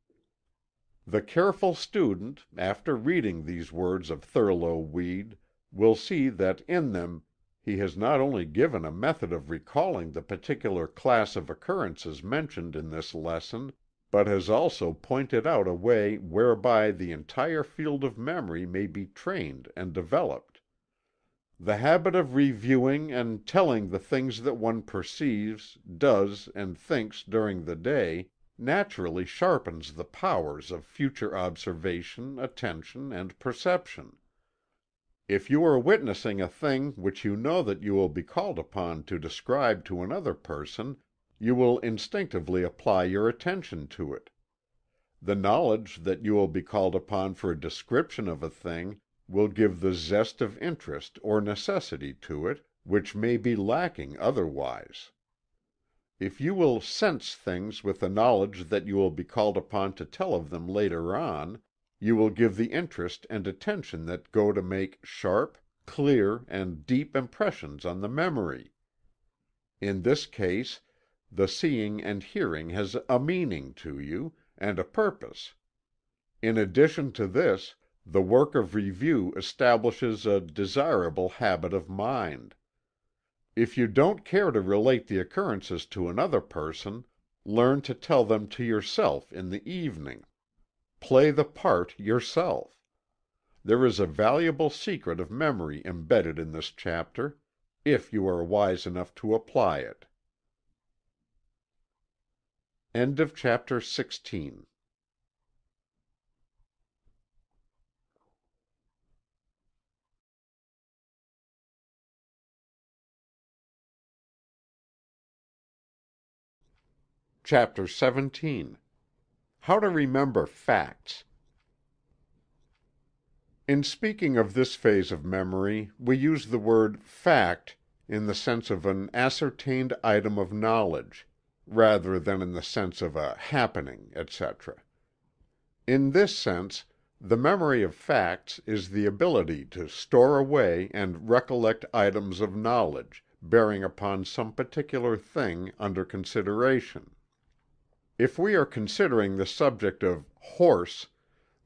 The careful student, after reading these words of Thurlow Weed, will see that in them he has not only given a method of recalling the particular class of occurrences mentioned in this lesson, but has also pointed out a way whereby the entire field of memory may be trained and developed. The habit of reviewing and telling the things that one perceives, does and thinks during the day, naturally sharpens the powers of future observation, attention and perception. If you are witnessing a thing which you know that you will be called upon to describe to another person, you will instinctively apply your attention to it. The knowledge that you will be called upon for a description of a thing will give the zest of interest or necessity to it, which may be lacking otherwise. If you will "sense" things with the knowledge that you will be called upon to tell of them later on, you will give the interest and attention that go to make sharp, clear and deep impressions on the memory. In this case the seeing and hearing has a meaning to you, and a purpose. In addition to this, the work of review establishes a desirable habit of mind. If you don't care to relate the occurrences to another person, learn to tell them to yourself in the evening. Play the part yourself. There is a valuable secret of memory embedded in this chapter if you are wise enough to apply it. End of chapter 16 CHAPTER XVII How to Remember Facts. In speaking of this phase of memory we use the word "fact" in the sense of an ascertained item of knowledge, rather than in the sense of a happening, etc. In this sense, the memory of facts is the ability to store away and recollect items of knowledge, bearing upon some particular thing under consideration. If we are considering the subject of "horse,"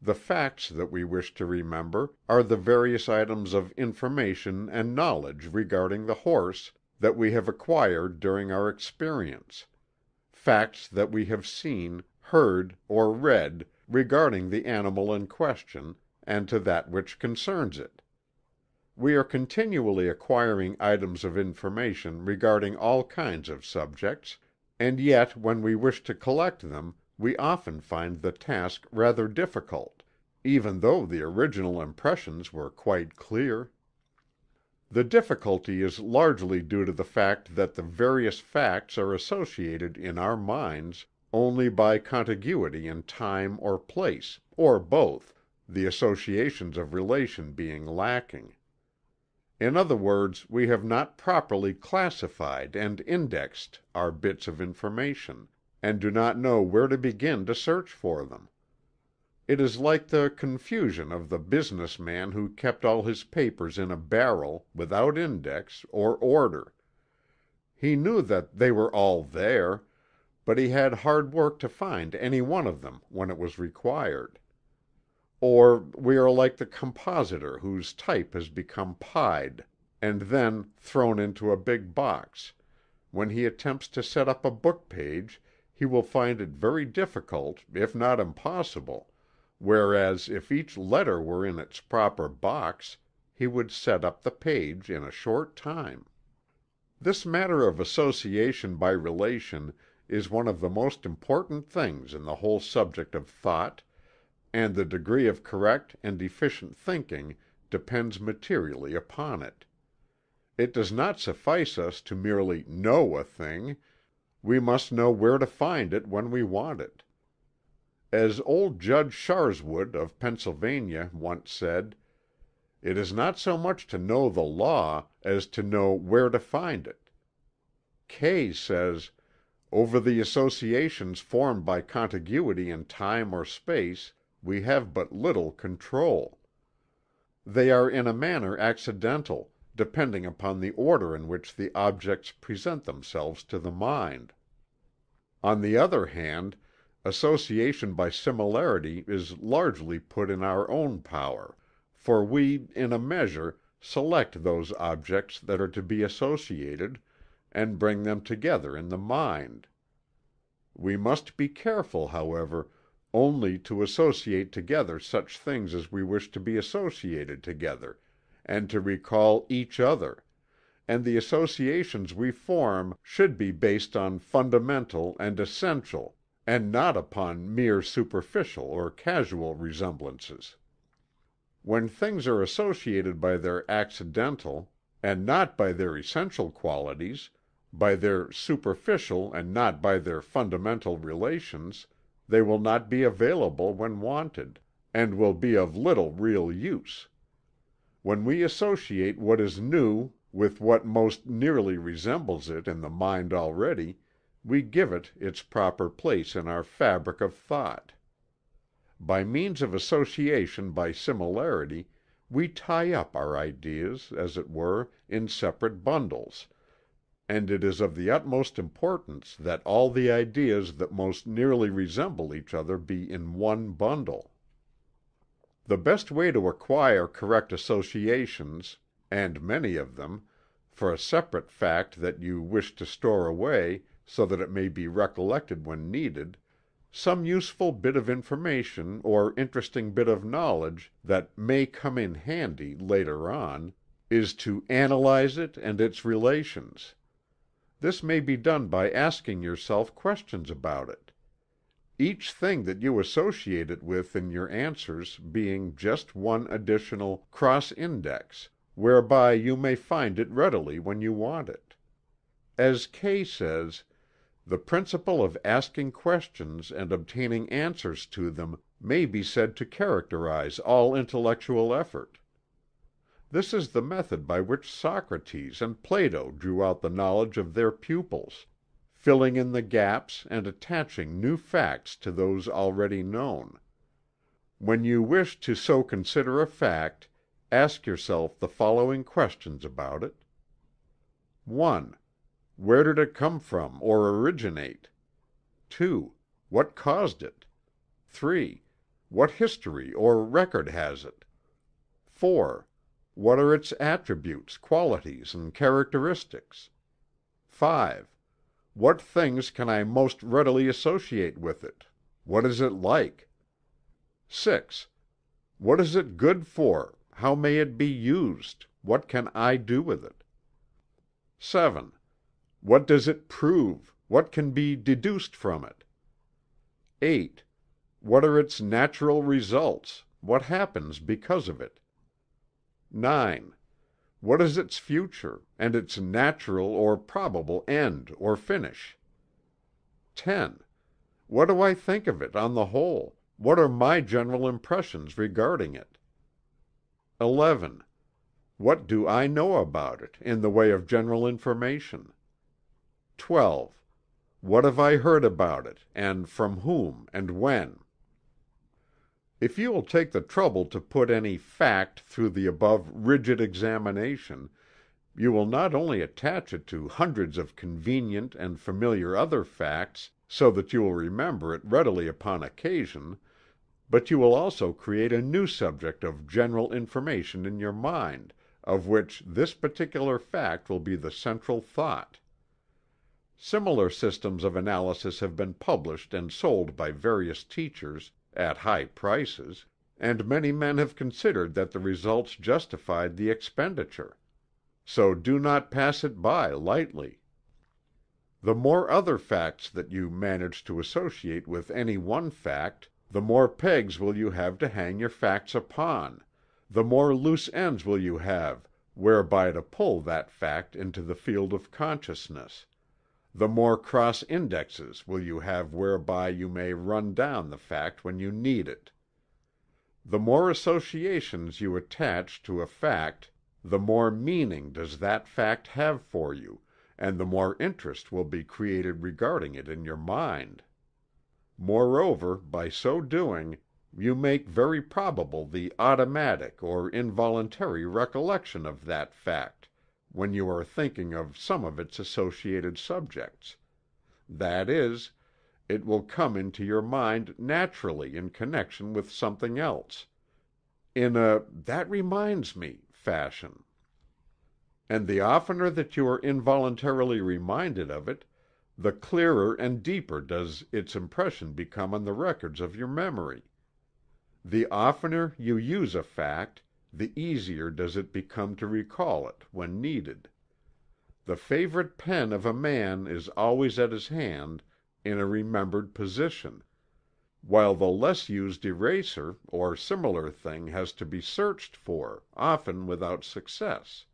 the facts that we wish to remember are the various items of information and knowledge regarding the horse, that we have acquired during our experience; facts that we have seen, heard or read regarding the animal in question, and to that which concerns it. We are continually acquiring items of information regarding all kinds of subjects. And yet when we wish to collect them we often find the task rather difficult, even though the original impressions were quite clear. The difficulty is largely due to the fact that the various facts are associated in our minds only by contiguity in time or place, or both, the associations of relation being lacking. In other words we have not properly classified and indexed our bits of information, and do not know where to begin to search for them. It is like the confusion of the business man who kept all his papers in a barrel, without index, or order. He knew that they were all there, but he had hard work to find any one of them when it was required. Or we are like the compositor whose type has become "pied," and then thrown into a big box; when he attempts to set up a book page he will find it very difficult, if not impossible, whereas if each letter were in its proper box he would set up the page in a short time. This matter of association by relation is one of the most important things in the whole subject of thought and the degree of correct and efficient thinking depends materially upon it. It does not suffice us to merely know a thing, we must know where to find it when we want it. As old Judge Sharswood of Pennsylvania once said: "It is not so much to know the law as to know where to find it." Kay says: "Over the associations formed by contiguity in time or space we have but little control. They are in a manner accidental, depending upon the order in which the objects present themselves to the mind. On the other hand, association by similarity is largely put in our own power, for we, in a measure, select those objects that are to be associated, and bring them together in the mind. We must be careful, however only to associate together such things as we wish to be associated together, and to recall each other, and the associations we form should be based on fundamental and essential and not upon mere superficial or casual resemblances. When things are associated by their accidental and not by their essential qualities, by their superficial and not by their fundamental relations, they will not be available when wanted, and will be of little real use. When we associate what is new with what most nearly resembles it in the mind already, we give it its proper place in our fabric of thought. By means of association by similarity we tie up our ideas, as it were, in separate bundles, and it is of the utmost importance that all the ideas that most nearly resemble each other be in one bundle. The best way to acquire correct associations, and many of them, for a separate fact that you wish to store away so that it may be recollected when needed, some useful bit of information or interesting bit of knowledge that may come in handy later on, is to analyze it and its relations. This may be done by asking yourself questions about it each thing that you associate it with in your answers being just one additional "cross index," whereby you may find it readily when you want it. As Kay says, "The principle of asking questions and obtaining answers to them may be said to characterize all intellectual effort." This is the method by which Socrates and Plato drew out the knowledge of their pupils filling in the gaps and attaching new facts to those already known. When you wish to so consider a fact, ask yourself the following questions about it: 1. Where did it come from or originate? 2. What caused it? 3. What history or record has it? 4. What are its attributes, qualities and characteristics? 5. What things can I most readily associate with it? What is it like? 6. What is it good for? How may it be used? What can I do with it? 7. What does it prove? What can be deduced from it? 8. What are its natural results? What happens because of it? 9. What is its future, and its natural or probable end or finish? 10. What do I think of it, on the whole? What are my general impressions regarding it? 11. What do I know about it, in the way of general information? 12. What have I heard about it, and from whom, and when? If you will take the trouble to put any fact through the above rigid examination, you will not only attach it to hundreds of convenient and familiar other facts, so that you will remember it readily upon occasion, but you will also create a new subject of general information in your mind, of which this particular fact will be the central thought. Similar systems of analysis have been published and sold by various teachers at high prices, and many men have considered that the results justified the expenditure. So do not pass it by lightly. The more other facts that you manage to associate with any one fact, the more pegs will you have to hang your facts upon, the more loose ends will you have whereby to pull that fact into the field of consciousness the more cross indexes will you have whereby you may run down the fact when you need it. The more associations you attach to a fact the more meaning does that fact have for you, and the more interest will be created regarding it in your mind. Moreover, by so doing, you make very probable the automatic or involuntary recollection of that fact when you are thinking of some of its associated subjects; that is, it will come into your mind naturally in connection with something else, in a "that reminds me" fashion. And the oftener that you are involuntarily reminded of it, the clearer and deeper does its impression become on the records of your memory. The oftener you use a fact the easier does it become to recall it, when needed. The favorite pen of a man is always at his hand in a remembered position, while the less used eraser, or similar thing has to be searched for, often without success.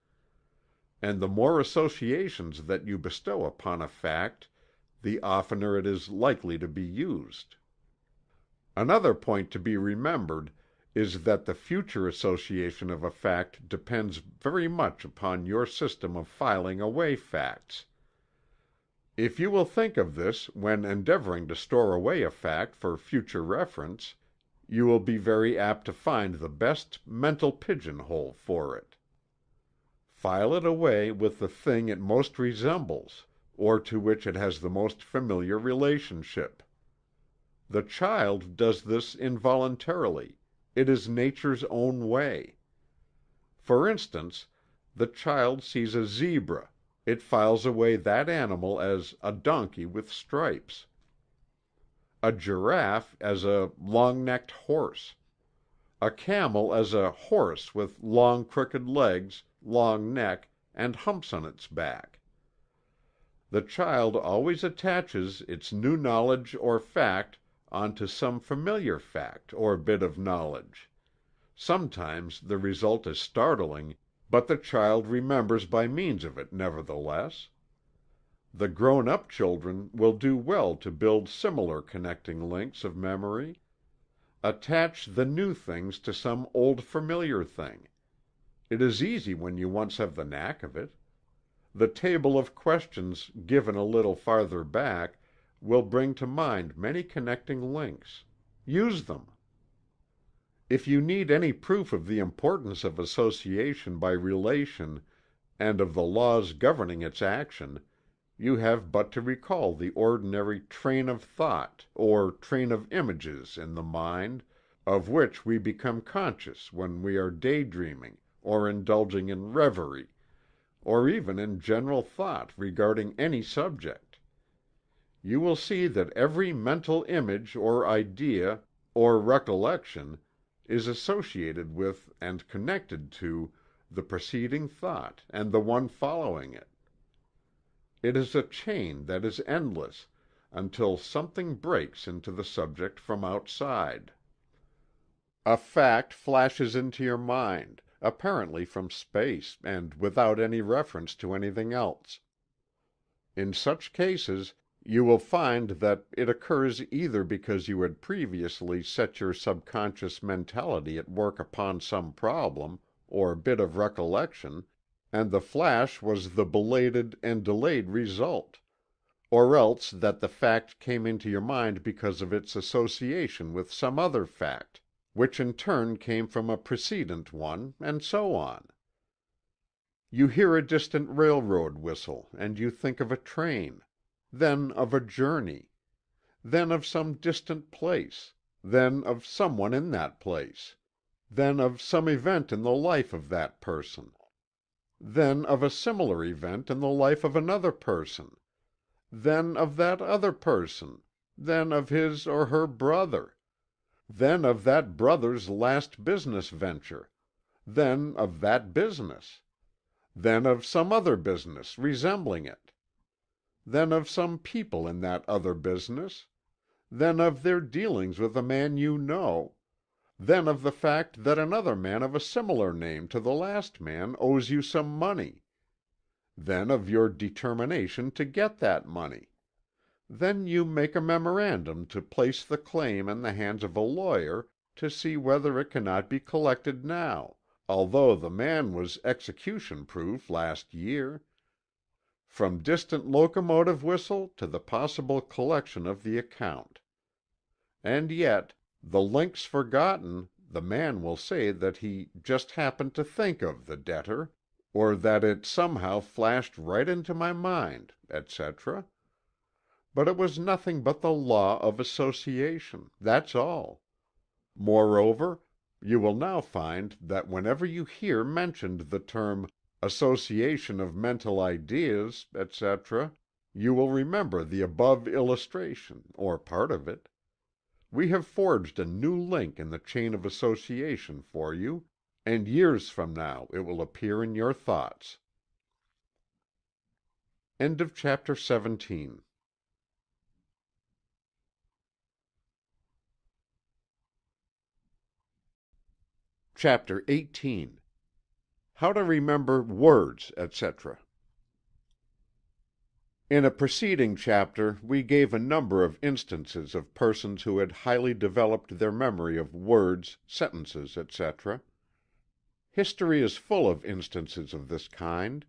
And the more associations that you bestow upon a fact the oftener it is likely to be used. Another point to be remembered is that the future association of a fact depends very much upon your system of filing away facts. If you will think of this when endeavoring to store away a fact for future reference, you will be very apt to find the best mental pigeon hole for it. File it away with the thing it most resembles, or to which it has the most familiar relationship. The child does this involuntarily it is nature's own way. For instance, the child sees a zebra, it files away that animal as a donkey with stripes; a giraffe as a long necked horse; a camel as a horse with long crooked legs, long neck, and humps on its back. The child always attaches its new knowledge or fact onto some familiar fact or bit of knowledge. Sometimes the result is startling, but the child remembers by means of it nevertheless. The grown up children will do well to build similar connecting links of memory. Attach the new things to some old familiar thing. It is easy when you once have the knack of it. The table of questions given a little farther back will bring to mind many connecting links. Use them. If you need any proof of the importance of association by relation and of the laws governing its action, you have but to recall the ordinary train of thought, or train of images in the mind, of which we become conscious when we are day dreaming, or indulging in reverie, or even in general thought regarding any subject you will see that every mental image or idea or recollection is associated with and connected to the preceding thought and the one following it. It is a chain that is endless, until something breaks into the subject from outside. A fact flashes into your mind, apparently from space and without any reference to anything else. In such cases you will find that it occurs either because you had previously set your subconscious mentality at work upon some problem, or bit of recollection, and the flash was the belated and delayed result; or else that the fact came into your mind because of its association with some other fact, which in turn came from a precedent one, and so on. You hear a distant railroad whistle and you think of a train then of a journey; then of some distant place; then of some one in that place; then of some event in the life of that person; then of a similar event in the life of another person; then of that other person; then of his or her brother; then of that brother's last business venture; then of that business; then of some other business resembling it then of some people in that other business; then of their dealings with a man you know; then of the fact that another man of a similar name to the last man owes you some money; then of your determination to get that money; then you make a memorandum to place the claim in the hands of a lawyer to see whether it cannot be collected now, although the man was execution proof last year. From distant locomotive whistle to the possible collection of the account. And yet, the links forgotten, the man will say that he just happened to think of the debtor, or that it somehow flashed right into my mind, etc. But it was nothing but the law of association, that's all. Moreover, you will now find that whenever you hear mentioned the term association of mental ideas, etc., you will remember the above illustration, or part of it. We have forged a new link in the chain of association for you, and years from now it will appear in your thoughts. End of chapter 17 Chapter 18 How to Remember Words, etc. In a preceding chapter we gave a number of instances of persons who had highly developed their memory of words, sentences, etc. History is full of instances of this kind.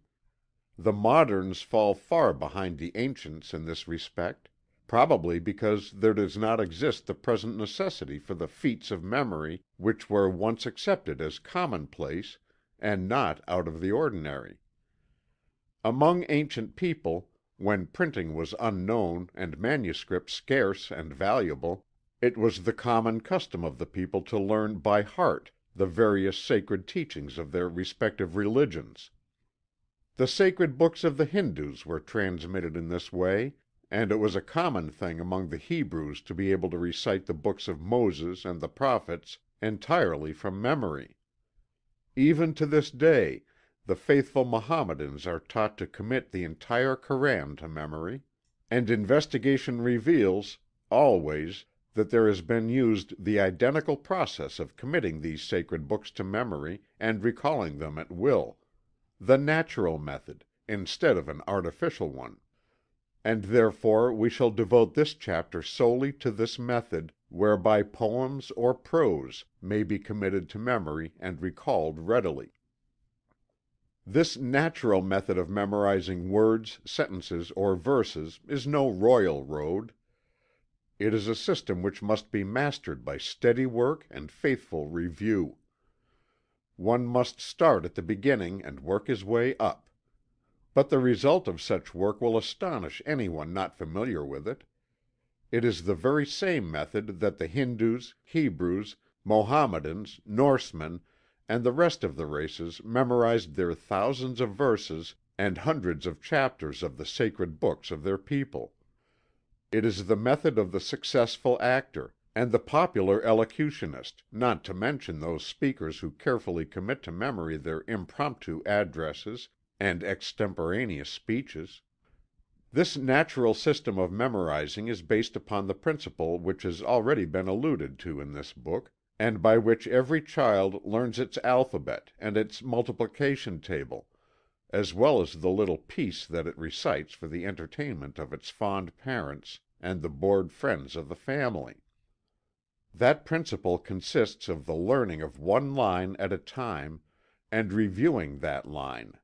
The moderns fall far behind the ancients in this respect, probably because there does not exist the present necessity for the feats of memory which were once accepted as commonplace and not out of the ordinary. Among ancient people, when printing was unknown and manuscripts scarce and valuable, it was the common custom of the people to learn by heart the various sacred teachings of their respective religions. The sacred books of the Hindus were transmitted in this way, and it was a common thing among the Hebrews to be able to recite the books of Moses and the Prophets entirely from memory. Even to this day the faithful Mohammedans are taught to commit the entire Koran to memory. And investigation reveals, always, that there has been used the identical process of committing these sacred books to memory and recalling them at will the natural method, instead of an artificial one. And therefore we shall devote this chapter solely to this method, whereby poems or prose may be committed to memory and recalled readily. This natural method of memorizing words, sentences or verses is no royal road. It is a system which must be mastered by steady work and faithful review. One must start at the beginning and work his way up. But the result of such work will astonish anyone not familiar with it. It is the very same method that the Hindus, Hebrews, Mohammedans, Norsemen, and the rest of the races memorized their thousands of verses and hundreds of chapters of the sacred books of their people. It is the method of the successful actor, and the popular elocutionist, not to mention those speakers who carefully commit to memory their impromptu addresses and extemporaneous speeches. This natural system of memorizing is based upon the principle which has already been alluded to in this book, and by which every child learns its alphabet and its multiplication table, as well as the little piece that it recites for the entertainment of its fond parents and the bored friends of the family. That principle consists of the learning of one line at a time, and reviewing that line;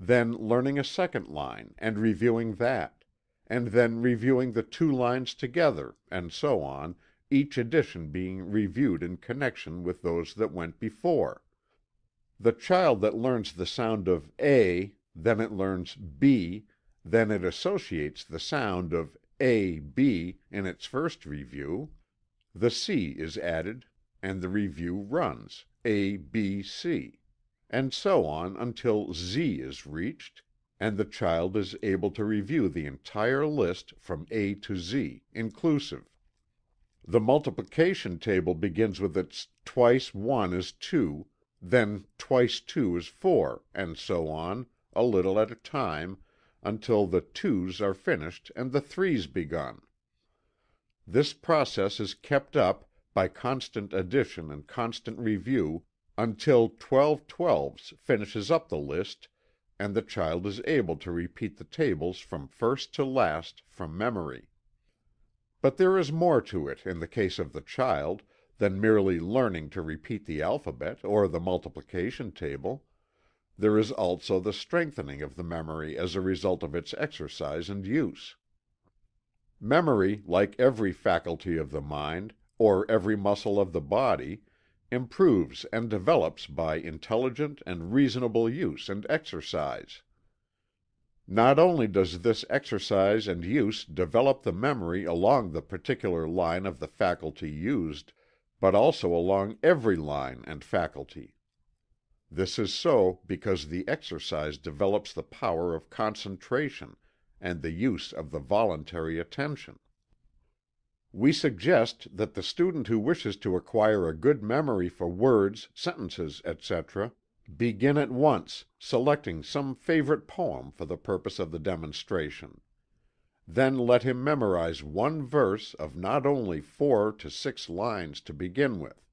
then learning a second line and reviewing that; and then reviewing the two lines together, and so on, each edition being reviewed in connection with those that went before. The child that learns the sound of A, then it learns B, then it associates the sound of A B in its first review the C is added and the review runs, A B C, and so on until Z is reached, and the child is able to review the entire list from A to Z, inclusive. The multiplication table begins with its twice one is two, then twice two is four, and so on, a little at a time, until the twos are finished and the threes begun. This process is kept up, by constant addition and constant review, until twelve twelves finishes up the list and the child is able to repeat the tables from first to last from memory. But there is more to it in the case of the child than merely learning to repeat the alphabet or the multiplication table; there is also the strengthening of the memory as a result of its exercise and use. Memory, like every faculty of the mind, or every muscle of the body, improves and develops by intelligent and reasonable use and exercise. Not only does this exercise and use develop the memory along the particular line of the faculty used, but also along every line and faculty. This is so because the exercise develops the power of concentration and the use of the voluntary attention. We suggest that the student who wishes to acquire a good memory for words, sentences, etc., begin at once, selecting some favorite poem for the purpose of the demonstration. Then let him memorize one verse of not only four to six lines to begin with.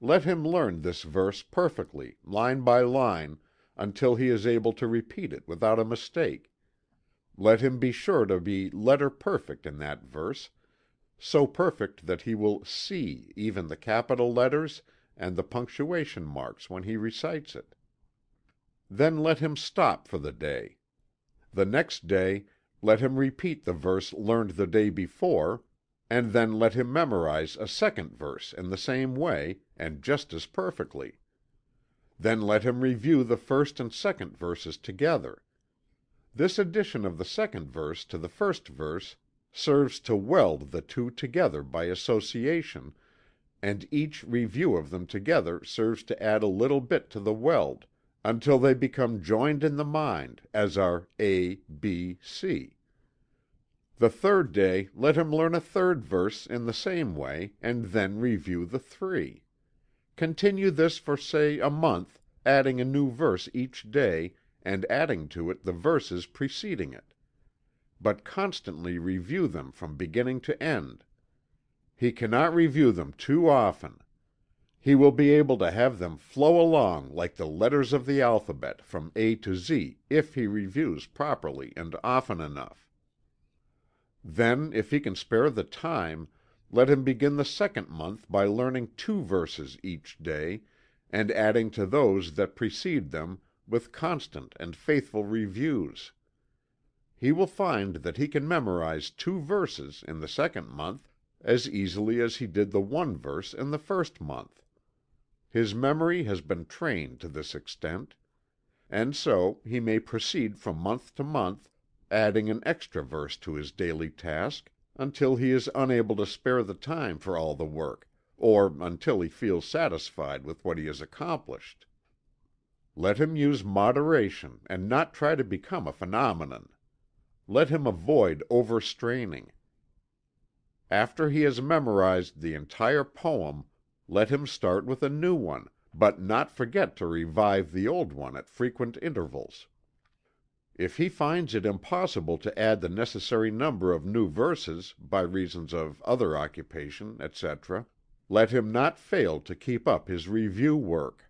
Let him learn this verse perfectly, line by line, until he is able to repeat it without a mistake. Let him be sure to be letter perfect in that verse, so perfect that he will see even the capital letters and the punctuation marks when he recites it. Then let him stop for the day. The next day let him repeat the verse learned the day before, and then let him memorize a second verse in the same way, and just as perfectly. Then let him review the first and second verses together. This addition of the second verse to the first verse serves to weld the two together by association, and each review of them together serves to add a little bit to the weld, until they become joined in the mind, as are A, B, C. The third day let him learn a third verse in the same way, and then review the three. Continue this for say a month, adding a new verse each day, and adding to it the verses preceding it but constantly review them from beginning to end. He cannot review them too often. He will be able to have them flow along like the letters of the alphabet from A to Z if he reviews properly and often enough. Then if he can spare the time, let him begin the second month by learning two verses each day, and adding to those that precede them with constant and faithful reviews he will find that he can memorize two verses in the second month as easily as he did the one verse in the first month. His memory has been trained to this extent. And so he may proceed from month to month, adding an extra verse to his daily task, until he is unable to spare the time for all the work, or until he feels satisfied with what he has accomplished. Let him use moderation and not try to become a phenomenon. Let him avoid overstraining. After he has memorized the entire poem, let him start with a new one, but not forget to revive the old one at frequent intervals. If he finds it impossible to add the necessary number of new verses by reason of other occupation, etc., let him not fail to keep up his review work.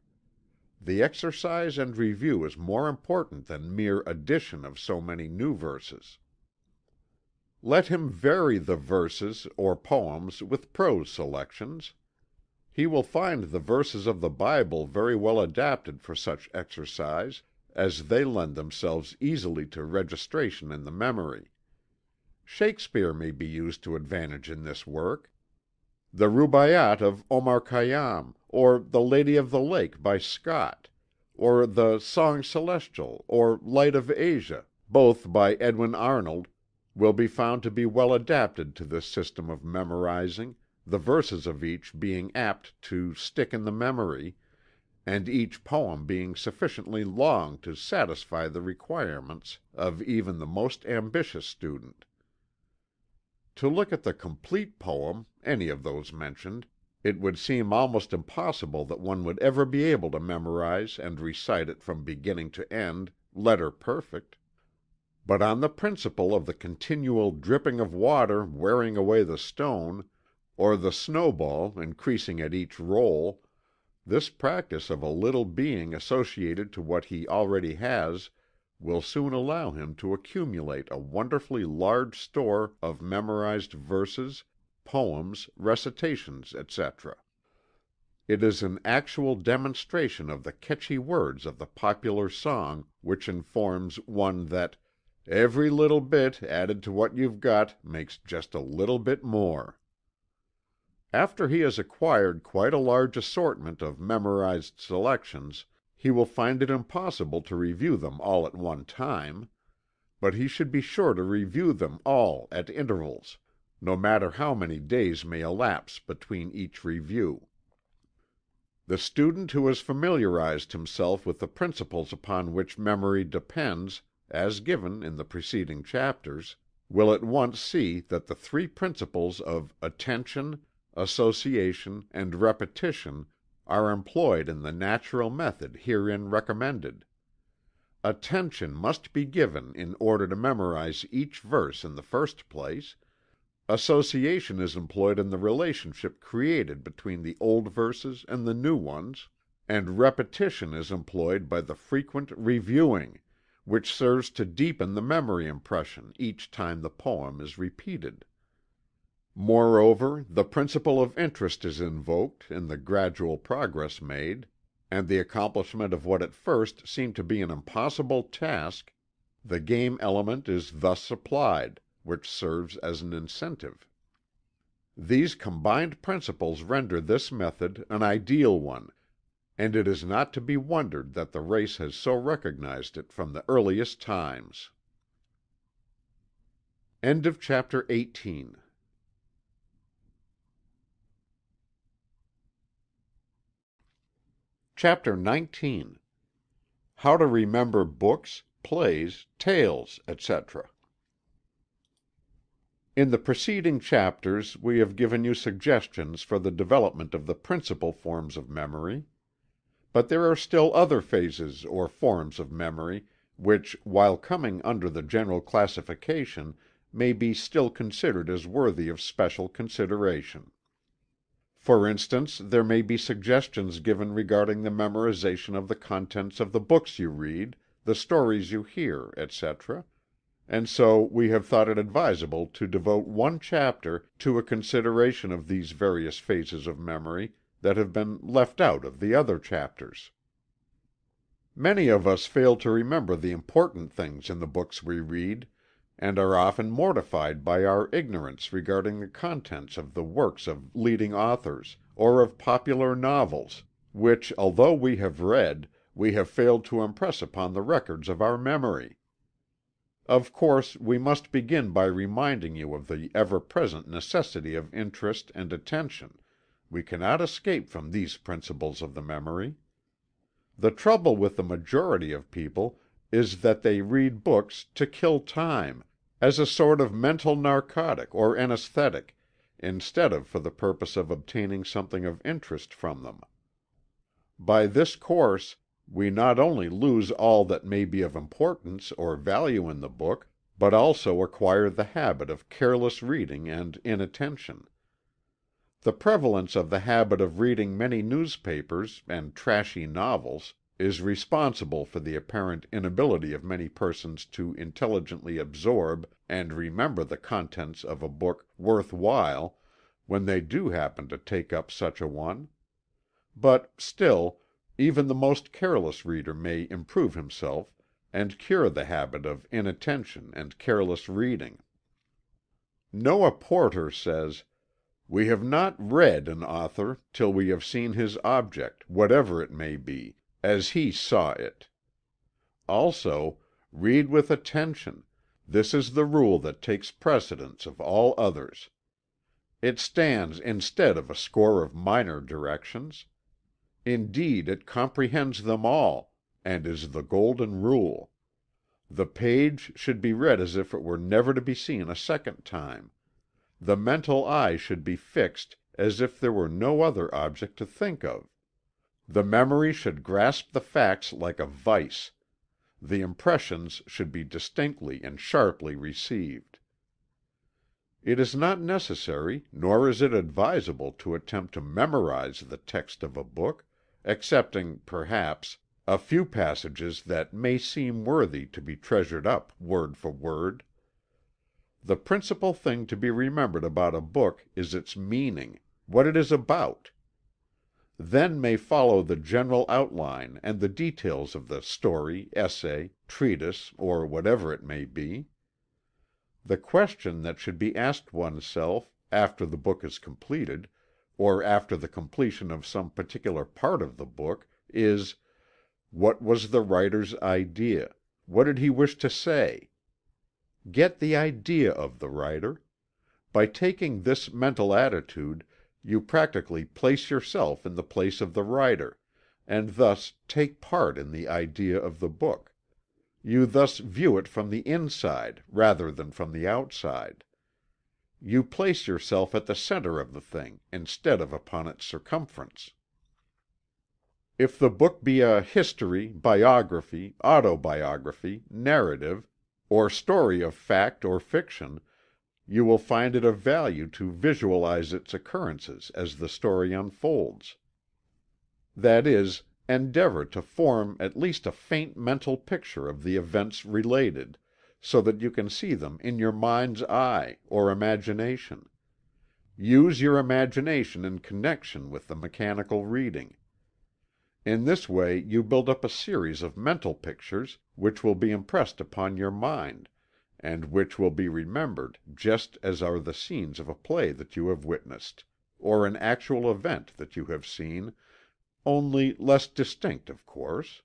The exercise and review is more important than mere addition of so many new verses. Let him vary the verses or poems with prose selections. He will find the verses of the Bible very well adapted for such exercise, as they lend themselves easily to registration in the memory. Shakespeare may be used to advantage in this work. The Rubaiyat of Omar Khayyam, or The Lady of the Lake by Scott, or the Song Celestial or Light of Asia, both by Edwin Arnold, will be found to be well adapted to this system of memorizing, the verses of each being apt to stick in the memory, and each poem being sufficiently long to satisfy the requirements of even the most ambitious student. To look at the complete poem, any of those mentioned, it would seem almost impossible that one would ever be able to memorize and recite it from beginning to end, letter perfect. But on the principle of the continual dripping of water wearing away the stone, or the snowball increasing at each roll, this practice of a little being associated to what he already has will soon allow him to accumulate a wonderfully large store of memorized verses, poems, recitations, etc. It is an actual demonstration of the catchy words of the popular song which informs one that "every little bit added to what you've got makes just a little bit more." After he has acquired quite a large assortment of memorized selections, he will find it impossible to review them all at one time. But he should be sure to review them all at intervals no matter how many days may elapse between each review. The student who has familiarized himself with the principles upon which memory depends, as given in the preceding chapters, will at once see that the three principles of Attention, Association and Repetition are employed in the natural method herein recommended. Attention must be given in order to memorize each verse in the first place, association is employed in the relationship created between the old verses and the new ones, and repetition is employed by the frequent reviewing, which serves to deepen the memory impression each time the poem is repeated. Moreover the principle of interest is invoked in the gradual progress made, and the accomplishment of what at first seemed to be an impossible task, the game element is thus supplied, which serves as an incentive. These combined principles render this method an ideal one, and it is not to be wondered that the race has so recognized it from the earliest times. End of Chapter XIX How to Remember Books, Plays, Tales, etc. In the preceding chapters we have given you suggestions for the development of the principal forms of memory. But there are still other phases or forms of memory which while coming under the general classification may be still considered as worthy of special consideration. For instance there may be suggestions given regarding the memorization of the contents of the books you read, the stories you hear, etc., and so we have thought it advisable to devote one chapter to a consideration of these various phases of memory that have been left out of the other chapters. Many of us fail to remember the important things in the books we read, and are often mortified by our ignorance regarding the contents of the works of leading authors, or of popular novels, which although we have read, we have failed to impress upon the records of our memory. Of course we must begin by reminding you of the ever present necessity of interest and attention we cannot escape from these principles of the memory. The trouble with the majority of people is that they read books to kill time, as a sort of mental narcotic or anaesthetic, instead of for the purpose of obtaining something of interest from them. By this course we not only lose all that may be of importance or value in the book, but also acquire the habit of careless reading and inattention. The prevalence of the habit of reading many newspapers and trashy novels is responsible for the apparent inability of many persons to intelligently absorb and remember the contents of a book worth while when they do happen to take up such a one. But still, even the most careless reader may improve himself and cure the habit of inattention and careless reading. Noah Porter says we have not read an author till we have seen his object, whatever it may be, as he saw it. Also, read with attention this is the rule that takes precedence of all others. It stands instead of a score of minor directions. Indeed it comprehends them all, and is the golden rule. The page should be read as if it were never to be seen a second time. The mental eye should be fixed as if there were no other object to think of. The memory should grasp the facts like a vise. The impressions should be distinctly and sharply received. It is not necessary, nor is it advisable to attempt to memorize the text of a book, excepting, perhaps, a few passages that may seem worthy to be treasured up word for word. The principal thing to be remembered about a book is its meaning what it is about. Then may follow the general outline and the details of the story, essay, treatise, or whatever it may be. The question that should be asked oneself, after the book is completed, or after the completion of some particular part of the book, is: What was the writer's idea? What did he wish to say? Get the idea of the writer. By taking this mental attitude you practically place yourself in the place of the writer, and thus take part in the idea of the book. You thus view it from the inside rather than from the outside. You place yourself at the center of the thing instead of upon its circumference. If the book be a history, biography, autobiography, narrative, or story of fact or fiction, you will find it of value to visualize its occurrences as the story unfolds. That is, endeavor to form at least a faint mental picture of the events related, so that you can see them in your mind's eye, or imagination. Use your imagination in connection with the mechanical reading. In this way you build up a series of mental pictures which will be impressed upon your mind, and which will be remembered just as are the scenes of a play that you have witnessed, or an actual event that you have seen, only less distinct, of course.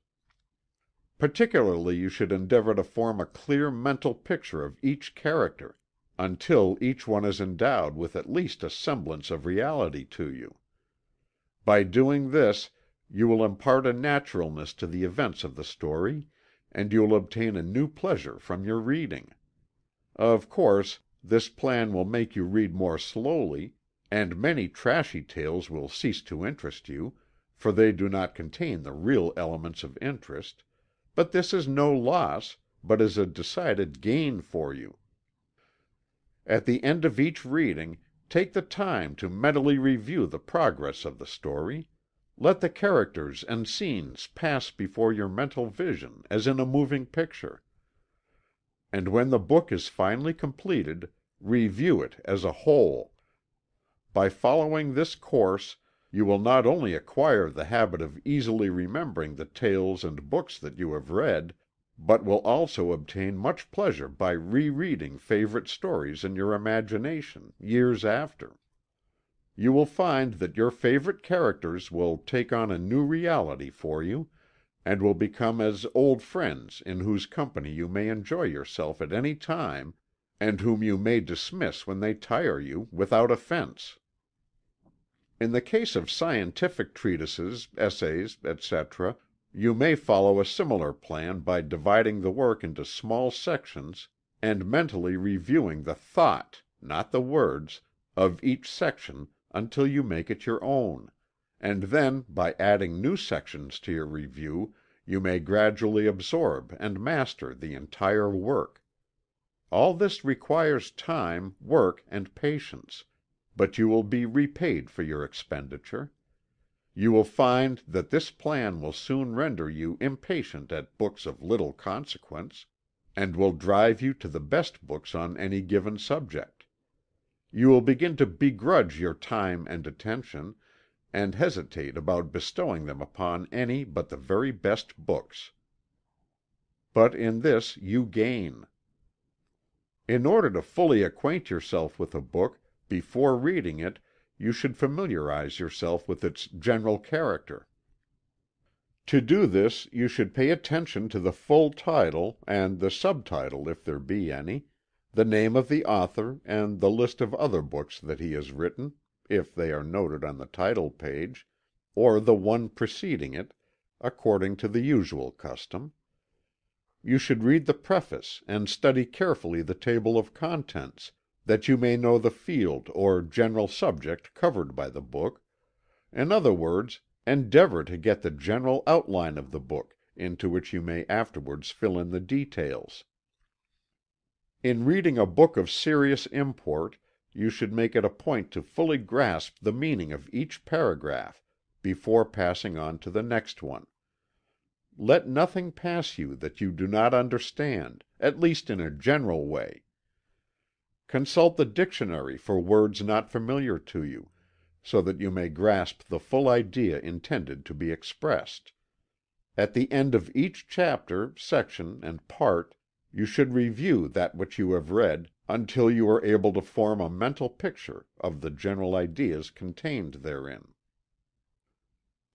Particularly you should endeavor to form a clear mental picture of each character, until each one is endowed with at least a semblance of reality to you. By doing this you will impart a naturalness to the events of the story, and you will obtain a new pleasure from your reading. Of course, this plan will make you read more slowly, and many trashy tales will cease to interest you, for they do not contain the real elements of interest, but this is no loss, but is a decided gain for you. At the end of each reading, take the time to mentally review the progress of the story. Let the characters and scenes pass before your mental vision as in a moving picture. And when the book is finally completed, review it as a whole. By following this course you will not only acquire the habit of easily remembering the tales and books that you have read, but will also obtain much pleasure by re reading favorite stories in your imagination, years after. You will find that your favorite characters will take on a new reality for you, and will become as old friends in whose company you may enjoy yourself at any time, and whom you may dismiss when they tire you, without offense. In the case of scientific treatises, essays, etc., you may follow a similar plan by dividing the work into small sections and mentally reviewing the thought not the words of each section until you make it your own, and then by adding new sections to your review you may gradually absorb and master the entire work. All this requires time, work and patience but you will be repaid for your expenditure. You will find that this plan will soon render you impatient at books of little consequence, and will drive you to the best books on any given subject. You will begin to begrudge your time and attention, and hesitate about bestowing them upon any but the very best books. But in this you gain. In order to fully acquaint yourself with a book before reading it you should familiarize yourself with its general character. To do this you should pay attention to the full title, and the subtitle if there be any, the name of the author and the list of other books that he has written, if they are noted on the title page, or the one preceding it, according to the usual custom. You should read the preface and study carefully the table of contents, that you may know the field or general subject covered by the book in other words, endeavor to get the general outline of the book, into which you may afterwards fill in the details. In reading a book of serious import you should make it a point to fully grasp the meaning of each paragraph before passing on to the next one. Let nothing pass you that you do not understand, at least in a general way. Consult the dictionary for words not familiar to you, so that you may grasp the full idea intended to be expressed. At the end of each chapter, section and part you should review that which you have read, until you are able to form a mental picture of the general ideas contained therein.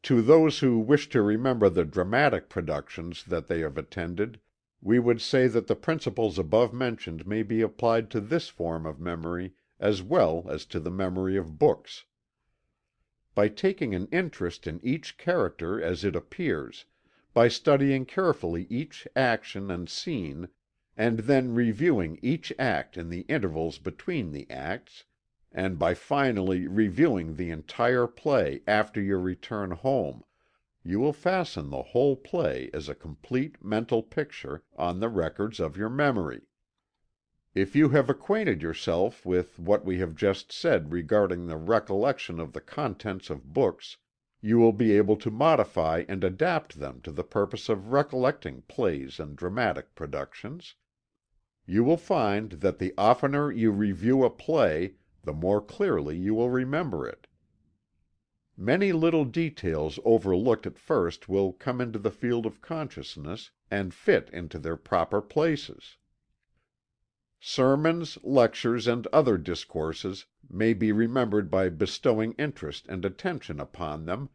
To those who wish to remember the dramatic productions that they have attended we would say that the principles above mentioned may be applied to this form of memory as well as to the memory of books. By taking an interest in each character as it appears, by studying carefully each action and scene and then reviewing each act in the intervals between the acts, and by finally reviewing the entire play after your return home, you will fasten the whole play as a complete mental picture, on the records of your memory. If you have acquainted yourself with what we have just said regarding the recollection of the contents of books, you will be able to modify and adapt them to the purpose of recollecting plays and dramatic productions. You will find that the oftener you review a play the more clearly you will remember it. Many little details overlooked at first will come into the field of consciousness and fit into their proper places. Sermons, lectures and other discourses may be remembered by bestowing interest and attention upon them,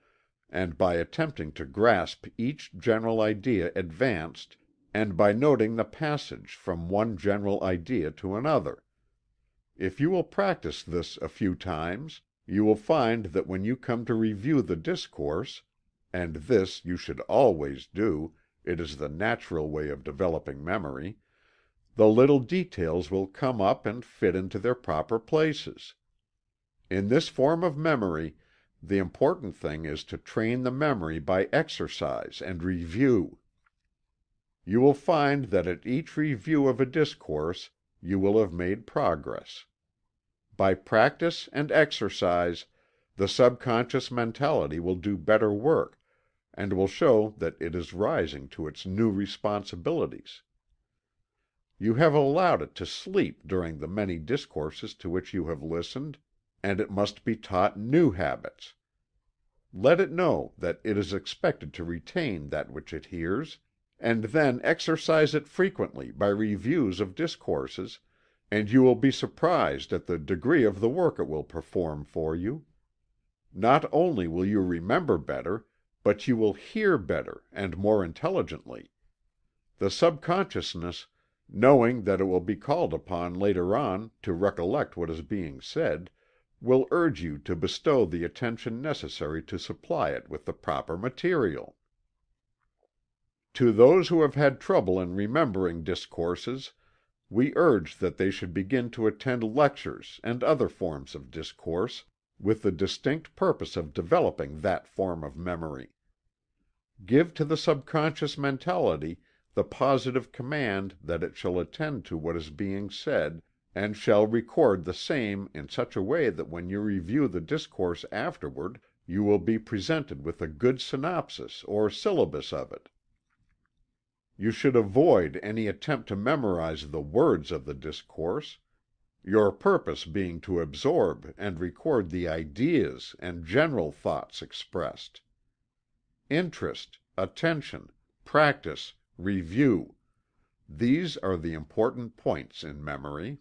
and by attempting to grasp each general idea advanced and by noting the passage from one general idea to another. If you will practice this a few times, you will find that when you come to review the discourse and this you should always do, it is the natural way of developing memory the little details will come up and fit into their proper places. In this form of memory, the important thing is to train the memory by exercise and review. You will find that at each review of a discourse you will have made progress. By practice and exercise the subconscious mentality will do better work, and will show that it is rising to its new responsibilities. You have allowed it to sleep during the many discourses to which you have listened, and it must be taught new habits. Let it know that it is expected to retain that which it hears, and then exercise it frequently by reviews of discourses, and you will be surprised at the degree of the work it will perform for you. Not only will you remember better, but you will hear better and more intelligently. The subconsciousness, knowing that it will be called upon later on to recollect what is being said, will urge you to bestow the attention necessary to supply it with the proper material. To those who have had trouble in remembering discourses, we urge that they should begin to attend lectures and other forms of discourse, with the distinct purpose of developing that form of memory. Give to the subconscious mentality the positive command that it shall attend to what is being said, and shall record the same in such a way that when you review the discourse afterward you will be presented with a good synopsis or syllabus of it. You should avoid any attempt to memorize the words of the discourse, your purpose being to absorb and record the ideas and general thoughts expressed. Interest, attention, practice, review these are the important points in memory.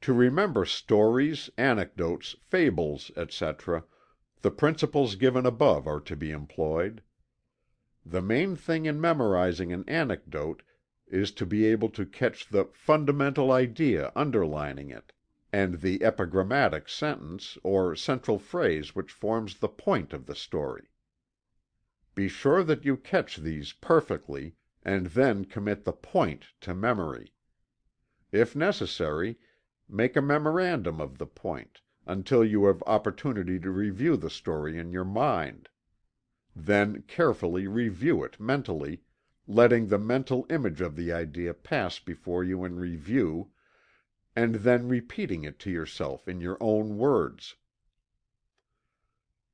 To remember stories, anecdotes, fables, etc., the principles given above are to be employed. The main thing in memorizing an anecdote is to be able to catch the fundamental idea underlying it, and the epigrammatic sentence or central phrase which forms the point of the story. Be sure that you catch these perfectly, and then commit the point to memory. If necessary, make a memorandum of the point, until you have opportunity to review the story in your mind. Then carefully review it mentally, letting the mental image of the idea pass before you in review, and then repeating it to yourself in your own words.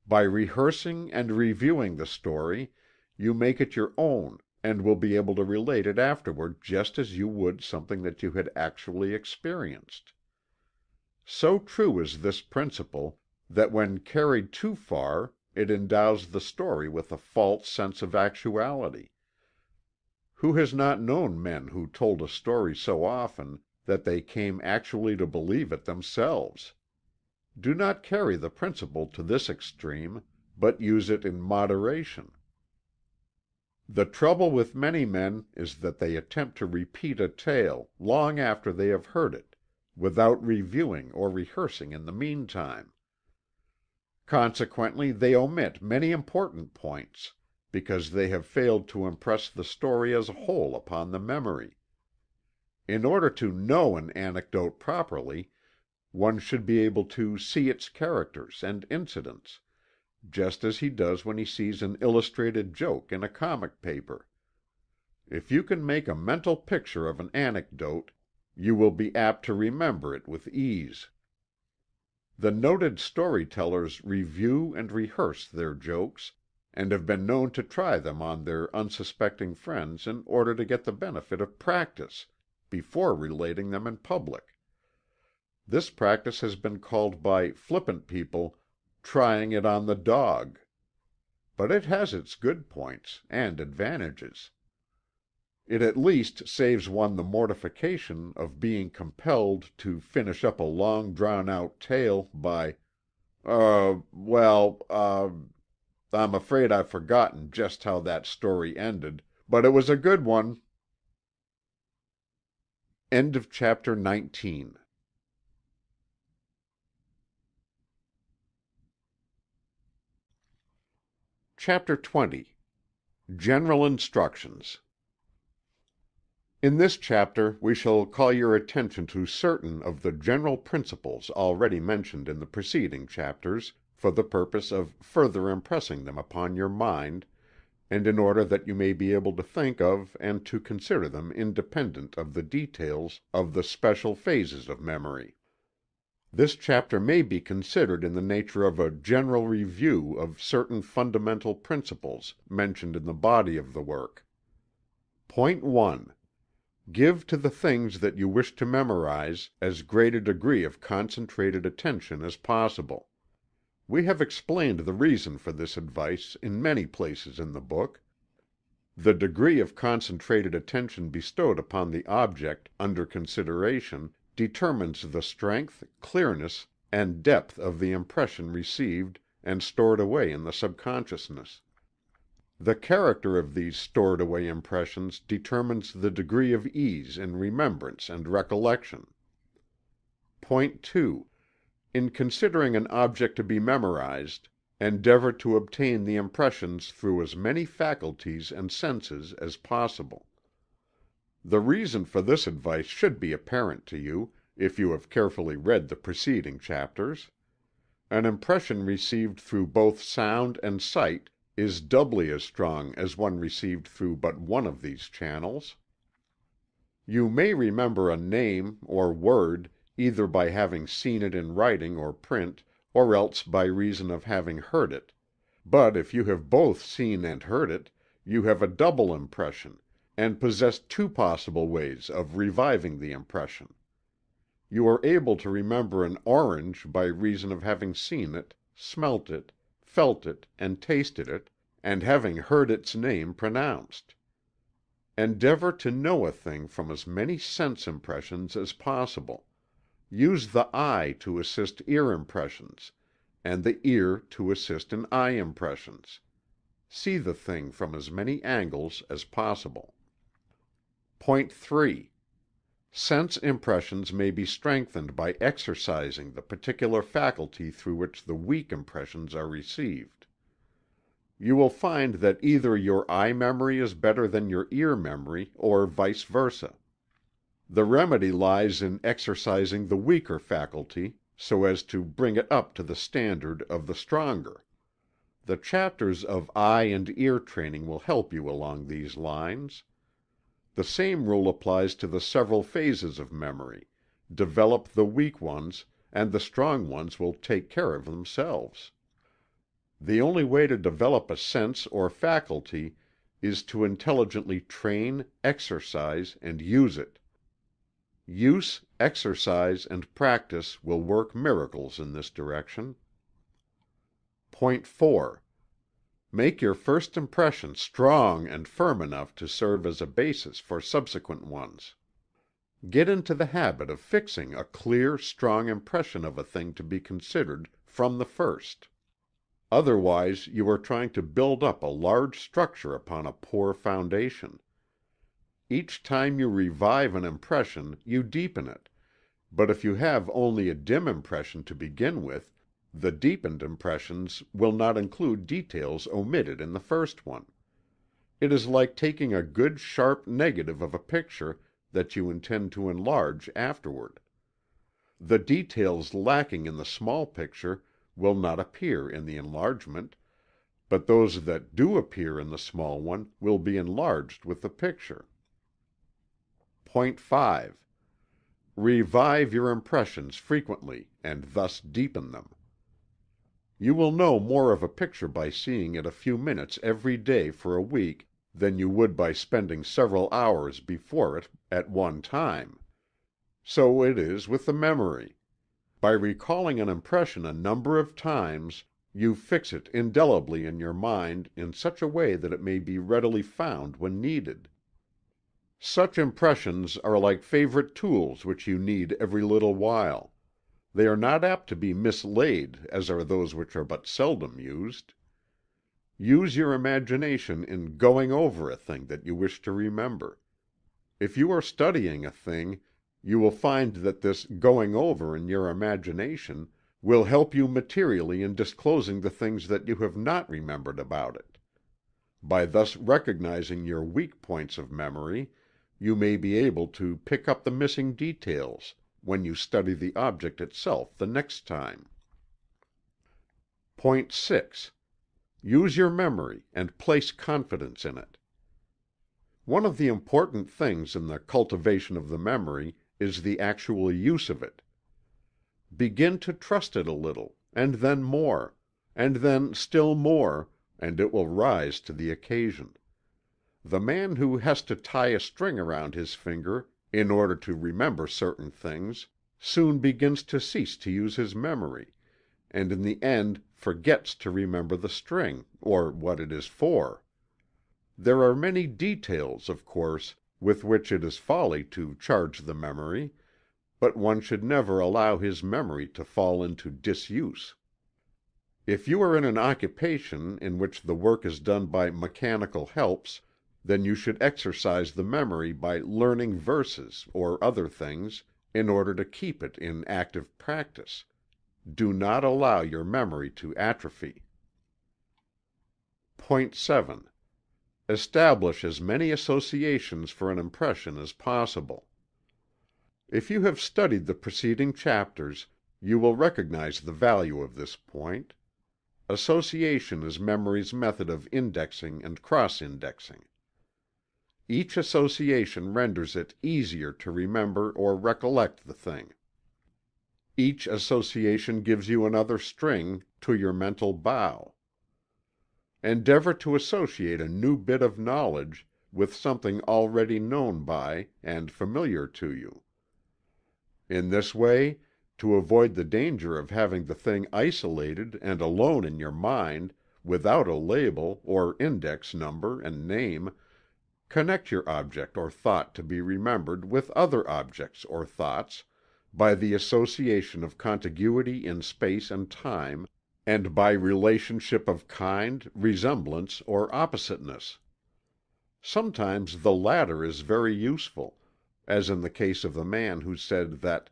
By rehearsing and reviewing the story, you make it your own and will be able to relate it afterward just as you would something that you had actually experienced. So true is this principle that when carried too far it endows the story with a false sense of actuality. Who has not known men who told a story so often that they came actually to believe it themselves? Do not carry the principle to this extreme, but use it in moderation. The trouble with many men is that they attempt to repeat a tale, long after they have heard it, without reviewing or rehearsing in the meantime. Consequently they omit many important points, because they have failed to impress the story as a whole upon the memory. In order to know an anecdote properly, one should be able to see its characters and incidents, just as he does when he sees an illustrated joke in a comic paper. If you can make a mental picture of an anecdote you will be apt to remember it with ease. The noted story tellers review and rehearse their jokes, and have been known to try them on their unsuspecting friends in order to get the benefit of practice before relating them in public. This practice has been called by flippant people "trying it on the dog." But it has its good points, and advantages. It at least saves one the mortification of being compelled to finish up a long drawn out tale by "Er well uh I'm afraid I've forgotten just how that story ended, but it was a good one." End of chapter 19 CHAPTER XX General Instructions in this chapter we shall call your attention to certain of the general principles already mentioned in the preceding chapters, for the purpose of further impressing them upon your mind, and in order that you may be able to think of and to consider them independent of the details of the special phases of memory. This chapter may be considered in the nature of a general review of certain fundamental principles mentioned in the body of the work. Point 1. Give to the things that you wish to memorize as great a degree of concentrated attention as possible. We have explained the reason for this advice in many places in the book. The degree of concentrated attention bestowed upon the object under consideration determines the strength, clearness and depth of the impression received and stored away in the subconsciousness. The character of these stored away impressions determines the degree of ease in remembrance and recollection. Point 2. In considering an object to be memorized, endeavor to obtain the impressions through as many faculties and senses as possible. The reason for this advice should be apparent to you, if you have carefully read the preceding chapters. An impression received through both sound and sight is doubly as strong as one received through but one of these channels. You may remember a name, or word, either by having seen it in writing or print, or else by reason of having heard it; but if you have both seen and heard it, you have a double impression, and possess two possible ways of reviving the impression. You are able to remember an orange by reason of having seen it, smelt it felt it and tasted it, and having heard its name pronounced. Endeavor to know a thing from as many sense impressions as possible. Use the eye to assist ear impressions, and the ear to assist in eye impressions. See the thing from as many angles as possible. Point 3. Sense impressions may be strengthened by exercising the particular faculty through which the weak impressions are received. You will find that either your eye memory is better than your ear memory, or vice versa. The remedy lies in exercising the weaker faculty so as to bring it up to the standard of the stronger. The chapters of eye and ear training will help you along these lines. The same rule applies to the several phases of memory develop the weak ones, and the strong ones will take care of themselves. The only way to develop a sense or faculty is to intelligently train, exercise and use it. Use, exercise and practice will work miracles in this direction. Point 4. Make your first impression strong and firm enough to serve as a basis for subsequent ones. Get into the habit of fixing a clear, strong impression of a thing to be considered, from the first. Otherwise you are trying to build up a large structure upon a poor foundation. Each time you revive an impression you deepen it, but if you have only a dim impression to begin with, the deepened impressions will not include details omitted in the first one. It is like taking a good sharp negative of a picture that you intend to enlarge afterward. The details lacking in the small picture will not appear in the enlargement, but those that do appear in the small one will be enlarged with the picture. Point 5. Revive your impressions frequently, and thus deepen them. You will know more of a picture by seeing it a few minutes every day for a week than you would by spending several hours before it at one time. So it is with the memory. By recalling an impression a number of times, you fix it indelibly in your mind in such a way that it may be readily found when needed. Such impressions are like favorite tools which you need every little while. They are not apt to be mislaid as are those which are but seldom used. Use your imagination in going over a thing that you wish to remember. If you are studying a thing, you will find that this going over in your imagination will help you materially in disclosing the things that you have not remembered about it. By thus recognizing your weak points of memory you may be able to pick up the missing details when you study the object itself the next time. Point 6. Use your memory and place confidence in it. One of the important things in the cultivation of the memory is the actual use of it. Begin to trust it a little, and then more, and then still more, and it will rise to the occasion. The man who has to tie a string around his finger in order to remember certain things, soon begins to cease to use his memory, and in the end forgets to remember the string, or what it is for. There are many details, of course, with which it is folly to charge the memory, but one should never allow his memory to fall into disuse. If you are in an occupation in which the work is done by mechanical helps, then you should exercise the memory by learning verses or other things, in order to keep it in active practice. Do not allow your memory to atrophy. Point 7. Establish as many associations for an impression as possible. If you have studied the preceding chapters, you will recognize the value of this point. Association is memory's method of indexing and cross indexing. Each association renders it easier to remember or recollect the thing. Each association gives you another string to your mental bow. Endeavor to associate a new bit of knowledge with something already known by and familiar to you. In this way, to avoid the danger of having the thing isolated and alone in your mind, without a label, or index number and name, Connect your object or thought to be remembered with other objects or thoughts, by the association of contiguity in space and time, and by relationship of kind, resemblance, or oppositeness. Sometimes the latter is very useful, as in the case of the man who said that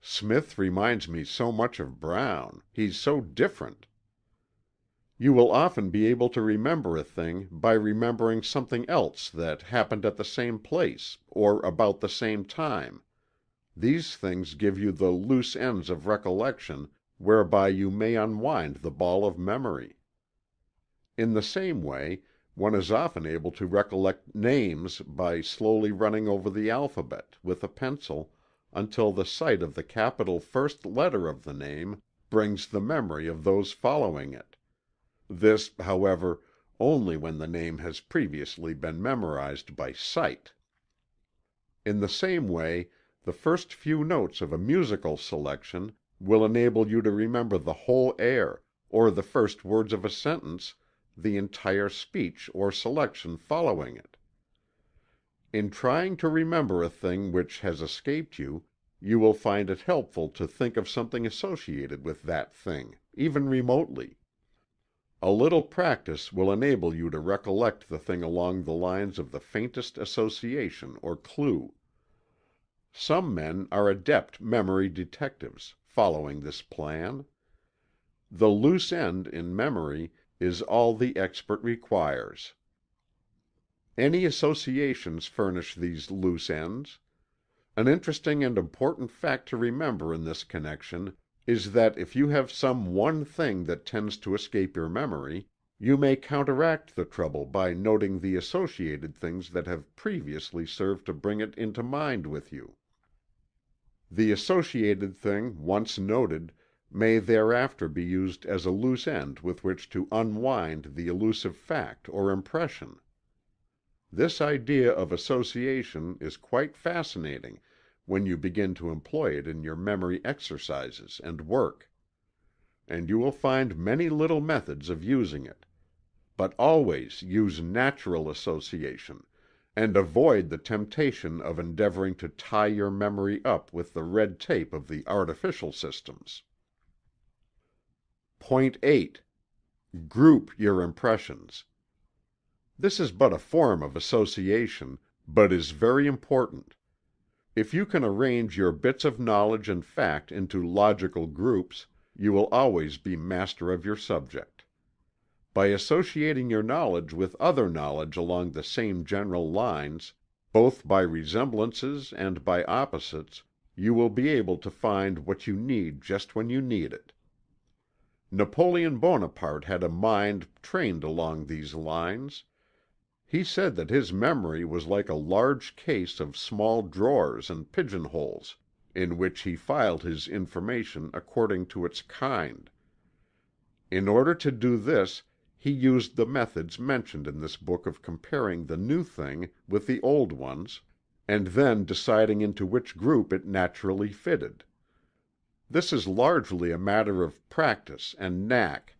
"Smith reminds me so much of Brown he's so different." You will often be able to remember a thing by remembering something else that happened at the same place, or about the same time. These things give you the loose ends of recollection whereby you may unwind the ball of memory. In the same way, one is often able to recollect names by slowly running over the alphabet, with a pencil, until the sight of the capital first letter of the name brings the memory of those following it. This, however, only when the name has previously been memorized by sight. In the same way the first few notes of a musical selection will enable you to remember the whole air, or the first words of a sentence, the entire speech or selection following it. In trying to remember a thing which has escaped you, you will find it helpful to think of something associated with that thing, even remotely. A little practice will enable you to recollect the thing along the lines of the faintest association or clue. Some men are adept memory detectives, following this plan. The loose end in memory is all the expert requires. Any associations furnish these loose ends. An interesting and important fact to remember in this connection is that if you have some one thing that tends to escape your memory, you may counteract the trouble by noting the associated things that have previously served to bring it into mind with you. The associated thing once noted may thereafter be used as a loose end with which to unwind the elusive fact or impression. This idea of association is quite fascinating when you begin to employ it in your memory exercises and work. And you will find many little methods of using it. But always use natural association, and avoid the temptation of endeavoring to tie your memory up with the red tape of the artificial systems. Point 8. Group your impressions. This is but a form of association, but is very important. If you can arrange your bits of knowledge and fact into logical groups, you will always be master of your subject. By associating your knowledge with other knowledge along the same general lines, both by resemblances and by opposites, you will be able to find what you need just when you need it. Napoleon Bonaparte had a mind trained along these lines. He said that his memory was like a large case of small drawers and pigeon holes, in which he filed his information according to its kind. In order to do this he used the methods mentioned in this book of comparing the new thing with the old ones, and then deciding into which group it naturally fitted. This is largely a matter of practice and knack,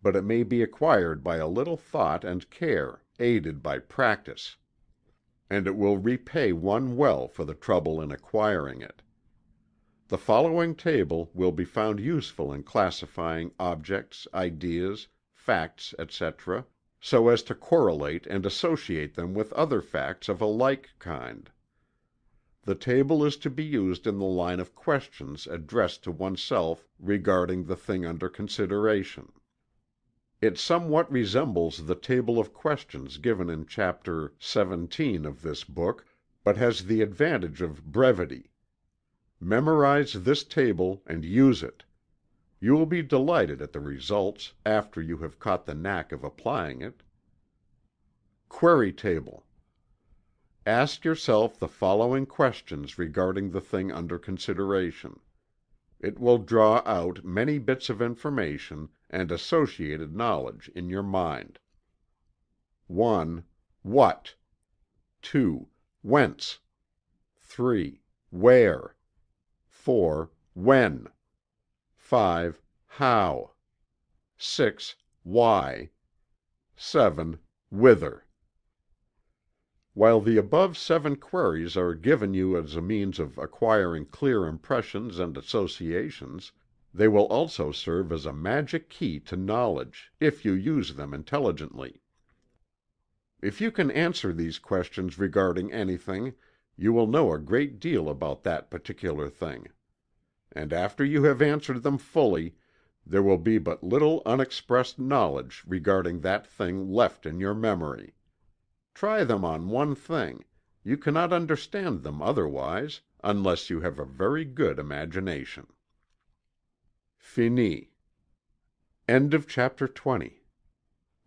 but it may be acquired by a little thought and care aided by practice. And it will repay one well for the trouble in acquiring it. The following table will be found useful in classifying objects, ideas, facts, etc., so as to correlate and associate them with other facts of a like kind. The table is to be used in the line of questions addressed to oneself regarding the thing under consideration. It somewhat resembles the table of questions given in chapter XVII of this book, but has the advantage of brevity. Memorize this table and use it. You will be delighted at the results, after you have caught the knack of applying it. Query Table Ask yourself the following questions regarding the thing under consideration. It will draw out many bits of information and associated knowledge in your mind. 1. What? 2. Whence? 3. Where? 4. When? 5. How? 6. Why? 7. Whither? While the above seven queries are given you as a means of acquiring clear impressions and associations, they will also serve as a magic key to knowledge, if you use them intelligently. If you can answer these questions regarding anything, you will know a great deal about that particular thing. And after you have answered them fully, there will be but little unexpressed knowledge regarding that thing left in your memory. Try them on one thing you cannot understand them otherwise, unless you have a very good imagination. Finis End of chapter 20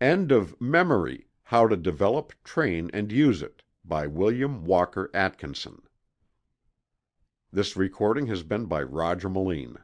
End of Memory How to Develop, Train and Use It by William Walker Atkinson. This recording has been by Roger Melin